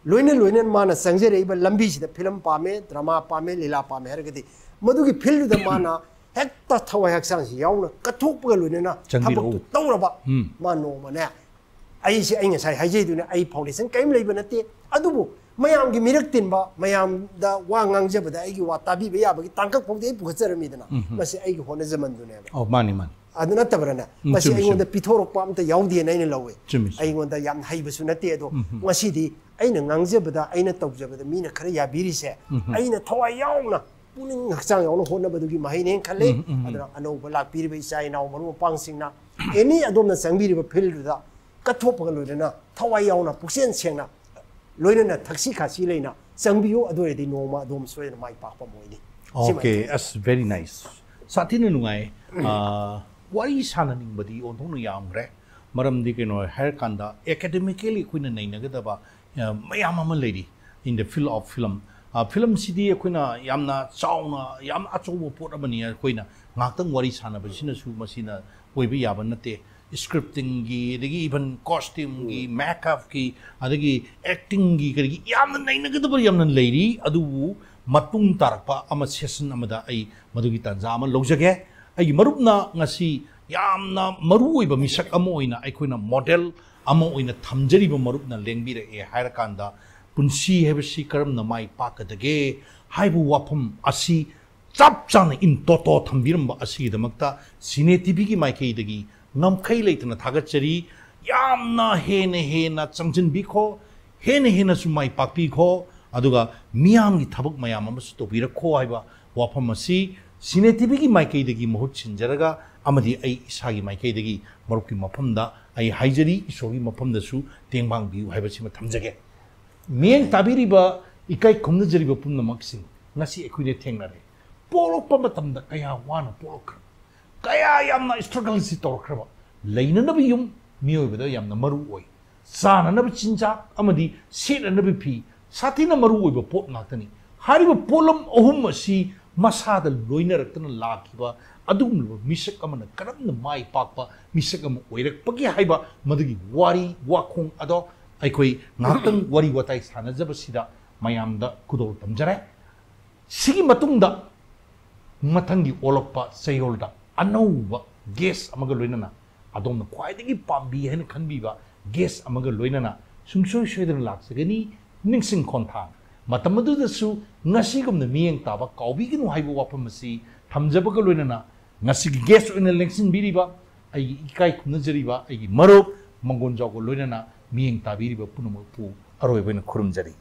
ꯂꯣꯏꯅ ꯂꯣꯏꯅ ꯃꯥꯅ ꯆꯪꯖꯔꯛꯏꯕ ꯂꯝꯕꯤꯁꯤꯗ ꯐꯤꯂꯝ ꯄꯥꯝꯃꯦ ꯗ꯭ꯔꯃꯥ ꯄꯥꯝꯃꯦ ꯂꯤꯂꯥ ꯄꯥꯝꯃꯦ ꯍꯥꯏꯔꯒꯗꯤ ꯃꯗꯨꯒꯤ ꯐꯤꯜꯗꯨꯗ ꯃꯥꯅ ꯍꯦꯛꯇ ꯊꯋꯥꯏ ꯍꯛꯆꯥꯡꯁꯤ ꯌꯥꯎꯅ ꯀꯠꯊꯣꯛꯄꯒ ꯂꯣꯏꯅꯅ ꯆꯪꯕꯤꯔꯛꯎ. ꯊꯕꯛꯇꯨ ꯇꯧꯔꯕ ꯎꯝ. ꯃꯥ ꯅꯣꯡꯃꯅꯦ ꯑꯩꯁꯦ ꯑꯩ ꯉꯁꯥꯏ ꯍꯥꯏꯖꯩꯗꯨꯅꯦ ꯑꯩ ꯐꯥꯎꯟꯗꯦꯁꯟ ꯀꯔꯤꯝ ꯂꯩꯕ ꯅꯠꯇꯦ ꯑꯗꯨꯕꯨ ꯃꯌꯥꯝꯒꯤ ꯃꯤꯔꯛ ꯇꯤꯟꯕ ꯃꯌꯥꯝꯗ ꯋꯥ ꯉꯥꯡꯖꯕꯗ ꯑꯩꯒꯤ ꯋꯥ ꯇꯥꯕꯤꯕ ꯌꯥꯕꯒꯤ ꯇꯥꯡꯀꯛ ꯐꯥꯎꯗꯤ ꯑꯩ ꯄꯨꯈꯠꯆꯔꯝꯃꯤꯗꯅ ꯃꯁꯤ ꯑꯩꯒꯤ ꯍꯣꯠꯅꯖꯃꯟꯗꯨꯅꯦꯕ ꯑꯣ ꯃꯥꯅꯤ ꯃꯥꯅꯤ ꯑꯗꯨ ꯅꯠꯇꯕ꯭ꯔꯅꯦ ꯎꯝ, ꯃꯁꯤ ꯆꯨꯝꯃꯤ, ꯑꯩꯉꯣꯟꯗ ꯄꯤꯊꯣꯔꯛꯄ ꯑꯝꯇ ꯌꯥꯎꯗꯦꯅ ꯑꯩꯅ ꯂꯧꯋꯦ ꯆꯨꯝꯃꯤ, ꯆꯨꯝꯃꯤ. ꯑꯩꯉꯣꯟꯗ ꯌꯥꯝ ꯍꯩꯕꯁꯨ ꯅꯠꯇꯦ ꯑꯗꯣ ꯉꯁꯤꯗꯤ ꯑꯩꯅ ꯉꯥꯡꯖꯕꯗ ꯑꯩꯅ ꯇꯧꯖꯕꯗ ꯃꯤꯅ ꯈꯔ ꯌꯥꯕꯤꯔꯤꯁꯦ ꯑꯩꯅ ꯊꯋꯥꯏ ꯌꯥꯎꯅ ꯄꯨꯛꯅꯤꯡ ꯍꯛꯆꯥꯡ ꯌꯥꯎꯅ ꯍꯣꯠꯅꯕꯗꯨꯒꯤ ꯃꯍꯩꯅꯦꯅ ꯈꯜꯂꯤ ꯑꯗꯨꯅ ꯑꯅꯧꯕ ꯂꯥꯛꯄꯤꯔꯤꯕ ꯏꯆꯥ ꯏꯅꯥꯎ ꯃꯔꯨꯞ ꯃꯄꯥꯡꯁꯤꯡꯅ ꯑꯦꯅꯤ ꯑꯗꯣꯝꯅ ꯆꯪꯕꯤꯔꯤꯕ ꯐꯤꯜꯗꯨꯗ ꯀꯠꯊꯣꯛꯄꯒ ꯂꯣꯏꯅꯅ ꯊꯋꯥꯏ ꯌꯥꯎꯅ ꯄꯨꯛꯆꯦꯟ ꯁꯦꯡꯅ ꯂꯣꯏꯅꯅ ꯊꯛꯁꯤ ꯈꯥꯁꯤ ꯂꯩꯅ ꯆꯪꯕꯤꯌꯨ ꯑꯗꯨ ꯑꯣꯏꯔꯗꯤ ꯅꯣꯡꯃ ꯑꯗꯣꯝ ꯁꯣꯏꯗꯅ ꯃꯥꯏ ꯄꯥꯛꯄ ꯑꯃ ꯑꯣꯏꯅꯤ ꯑꯣꯀꯦ ꯑꯁ ꯚꯦꯔꯤ ꯅꯥꯏꯁ ꯁꯥꯊꯤꯅ ꯅꯨꯡꯉꯥꯏ ꯋꯥꯔꯤ ꯁꯥꯟꯅꯅꯤꯡꯕꯗꯤ ꯑꯣꯟꯊꯣꯛꯅ ꯌꯥꯝꯈ꯭ꯔꯦ ꯃꯔꯝꯗꯤ ꯀꯩꯅꯣ ꯍꯥꯏꯔꯀꯥꯟꯗ ꯑꯦꯀꯥꯗꯦꯃꯤꯀꯦꯂꯤ ꯑꯩꯈꯣꯏꯅ ꯅꯩꯅꯒꯗꯕ ꯑ, ꯃꯌꯥꯝ ꯑꯃ ꯂꯩꯔꯤ ꯏꯟ ꯗ ꯐꯤꯜ ꯑꯣꯐ ꯐꯤꯂꯝ ꯐꯤꯂꯝꯁꯤꯗꯤ ꯑꯩꯈꯣꯏꯅ ꯌꯥꯝꯅ ꯆꯥꯎꯅ ꯌꯥꯝ ꯑꯆꯧꯕ ꯄꯣꯠ ꯑꯃꯅꯤ ꯑꯩꯈꯣꯏꯅ ꯉꯥꯏꯍꯥꯛꯇꯪ ꯋꯥꯔꯤ ꯁꯥꯟꯅꯕꯁꯤꯅꯁꯨ ꯃꯁꯤꯅ ꯑꯣꯏꯕ ꯌꯥꯕ ꯅꯠꯇꯦ स्क्रिप्टिंग इवन कॉस्ट्यूम मैकअप की एक्टिंग नई मtung tarpa ama session amada ai madugi tanza ama logjage ai marupna ngasi yamna maru oiba misak ama oina ai koina model ama oina thamjari ba marupna lengbi re e hair kanda punsi hebsi karam na mai pakadage haibu wapum asi chap chana in toto thambiram ba asi damakta sine tv ki mai kei dagi ꯉꯝꯈꯩ ꯂꯩꯇꯅ ꯊꯥꯒꯠꯆꯔꯤ ꯌꯥꯝꯅ ꯍꯦꯟꯅ ꯍꯦꯟꯅ ꯆꯪꯁꯤꯟꯕꯤꯈꯣ ꯍꯦꯟꯅ ꯍꯦꯟꯅꯁꯨ ꯃꯥꯏ ꯄꯥꯛꯄꯤꯈꯣ ꯑꯗꯨꯒ ꯃꯤꯌꯥꯝꯒꯤ ꯊꯕꯛ ꯃꯌꯥꯝ ꯑꯃꯁꯨ ꯇꯧꯕꯤꯔꯛꯈꯣ ꯍꯥꯏꯕ ꯋꯥꯐꯝ ꯑꯁꯤ ꯁꯤꯅꯦ ꯇꯤꯚꯤꯒꯤ ꯃꯥꯏꯀꯩꯗꯒꯤ ꯃꯍꯨꯠ ꯁꯤꯟꯖꯔꯒ ꯑꯃꯗꯤ ꯑꯩ ꯏꯁꯥꯒꯤ ꯃꯥꯏꯀꯩꯗꯒꯤ ꯃꯔꯨꯞꯀꯤ ꯃꯐꯝꯗ ꯑꯩ ꯍꯥꯏꯖꯔꯤ ꯏꯁꯣꯔꯒꯤ ꯃꯐꯝꯗꯁꯨ ꯇꯦꯡꯕꯥꯡꯕꯤꯌꯨ ꯍꯥꯏꯕꯁꯤꯃ ꯊꯝꯖꯒꯦ ꯃꯤꯠꯌꯦꯡ ꯇꯥꯕꯤꯔꯤꯕ ꯏꯀꯥꯏ ꯈꯨꯝꯅꯖꯔꯤꯕ ꯄꯨꯝꯅꯃꯛꯁꯤꯡ ꯉꯁꯤ ꯑꯩꯈꯣꯏꯅ ꯊꯦꯡꯅꯔꯦ ꯄꯣꯛꯂꯛꯄ ꯃꯇꯝꯗ ꯀꯌా ꯋꯥꯅ ꯄꯣꯛꯂꯛꯈ꯭ꯔꯕ ꯀꯌా ꯌꯥꯝꯅ ꯏꯁꯇ꯭ꯔꯒꯜꯁꯤ ꯇꯧꯔꯛꯈ꯭ꯔꯕ ꯂꯩꯅꯅꯕ ꯌꯨꯝ ꯃꯤꯑꯣꯏꯕꯗ ꯌꯥꯝꯅ ꯃꯔꯨ ꯑꯣꯏ ꯆꯥꯅꯅꯕ ꯆꯤꯟꯖꯥꯛ ꯑꯃꯗꯤ ꯁꯦꯠꯅꯅꯕ ꯐꯤ ꯁꯥꯊꯤꯅ ꯃꯔꯨ ꯑꯣꯏꯕ ꯄꯣꯠ ꯉꯥꯛꯇꯅꯤ ꯍꯥꯏꯔꯤꯕ ꯄꯣꯠꯂꯝ ꯑꯍꯨꯝ ꯑꯁꯤ ꯃꯁꯥꯗ ꯂꯣꯏꯅꯔꯛꯇꯅ ꯂꯥꯛꯈꯤꯕ ꯑꯗꯨꯒꯨꯝꯂꯕ ꯃꯤꯁꯛ ꯑꯃꯅ ꯀꯔꯝꯅ ꯃꯥꯏ ꯄꯥꯛꯄ ꯃꯤꯁꯛ ꯑꯃ ꯑꯣꯏꯔꯛꯄꯒꯦ ꯍꯥꯏꯕ ꯃꯗꯨꯒꯤ ꯋꯥꯔꯤ ꯋꯥꯈꯣꯡ ꯑꯗꯣ ꯑꯩꯈꯣꯏ ꯉꯥꯏꯍꯥꯛꯇꯪ ꯋꯥꯔꯤ ꯋꯥꯇꯥꯏ ꯁꯥꯟꯅꯖꯕꯁꯤꯗ ꯃꯌꯥꯝꯗ ꯈꯨꯗꯣꯜ ꯇꯝꯖꯔꯦ ꯁꯤꯒꯤ ꯃꯇꯨꯡꯗ ꯃꯊꯪꯒꯤ ꯑꯣꯜꯂꯛꯄ ꯆꯌꯣꯜꯗ अनौब गेस लोनना अदोम खाई पाबी है खनबीब गेस लोनना सूसोई सोदन लाचगनी निसिंग खोंथांगसीगम मियें ताब कागनू है वाफम से थमजबग लोनना गेस लेंसीब इकाई खुनजरीब मरुप मंगोन जाग लोनना मियें ताबीब पुनम अरोबन खुरमजरी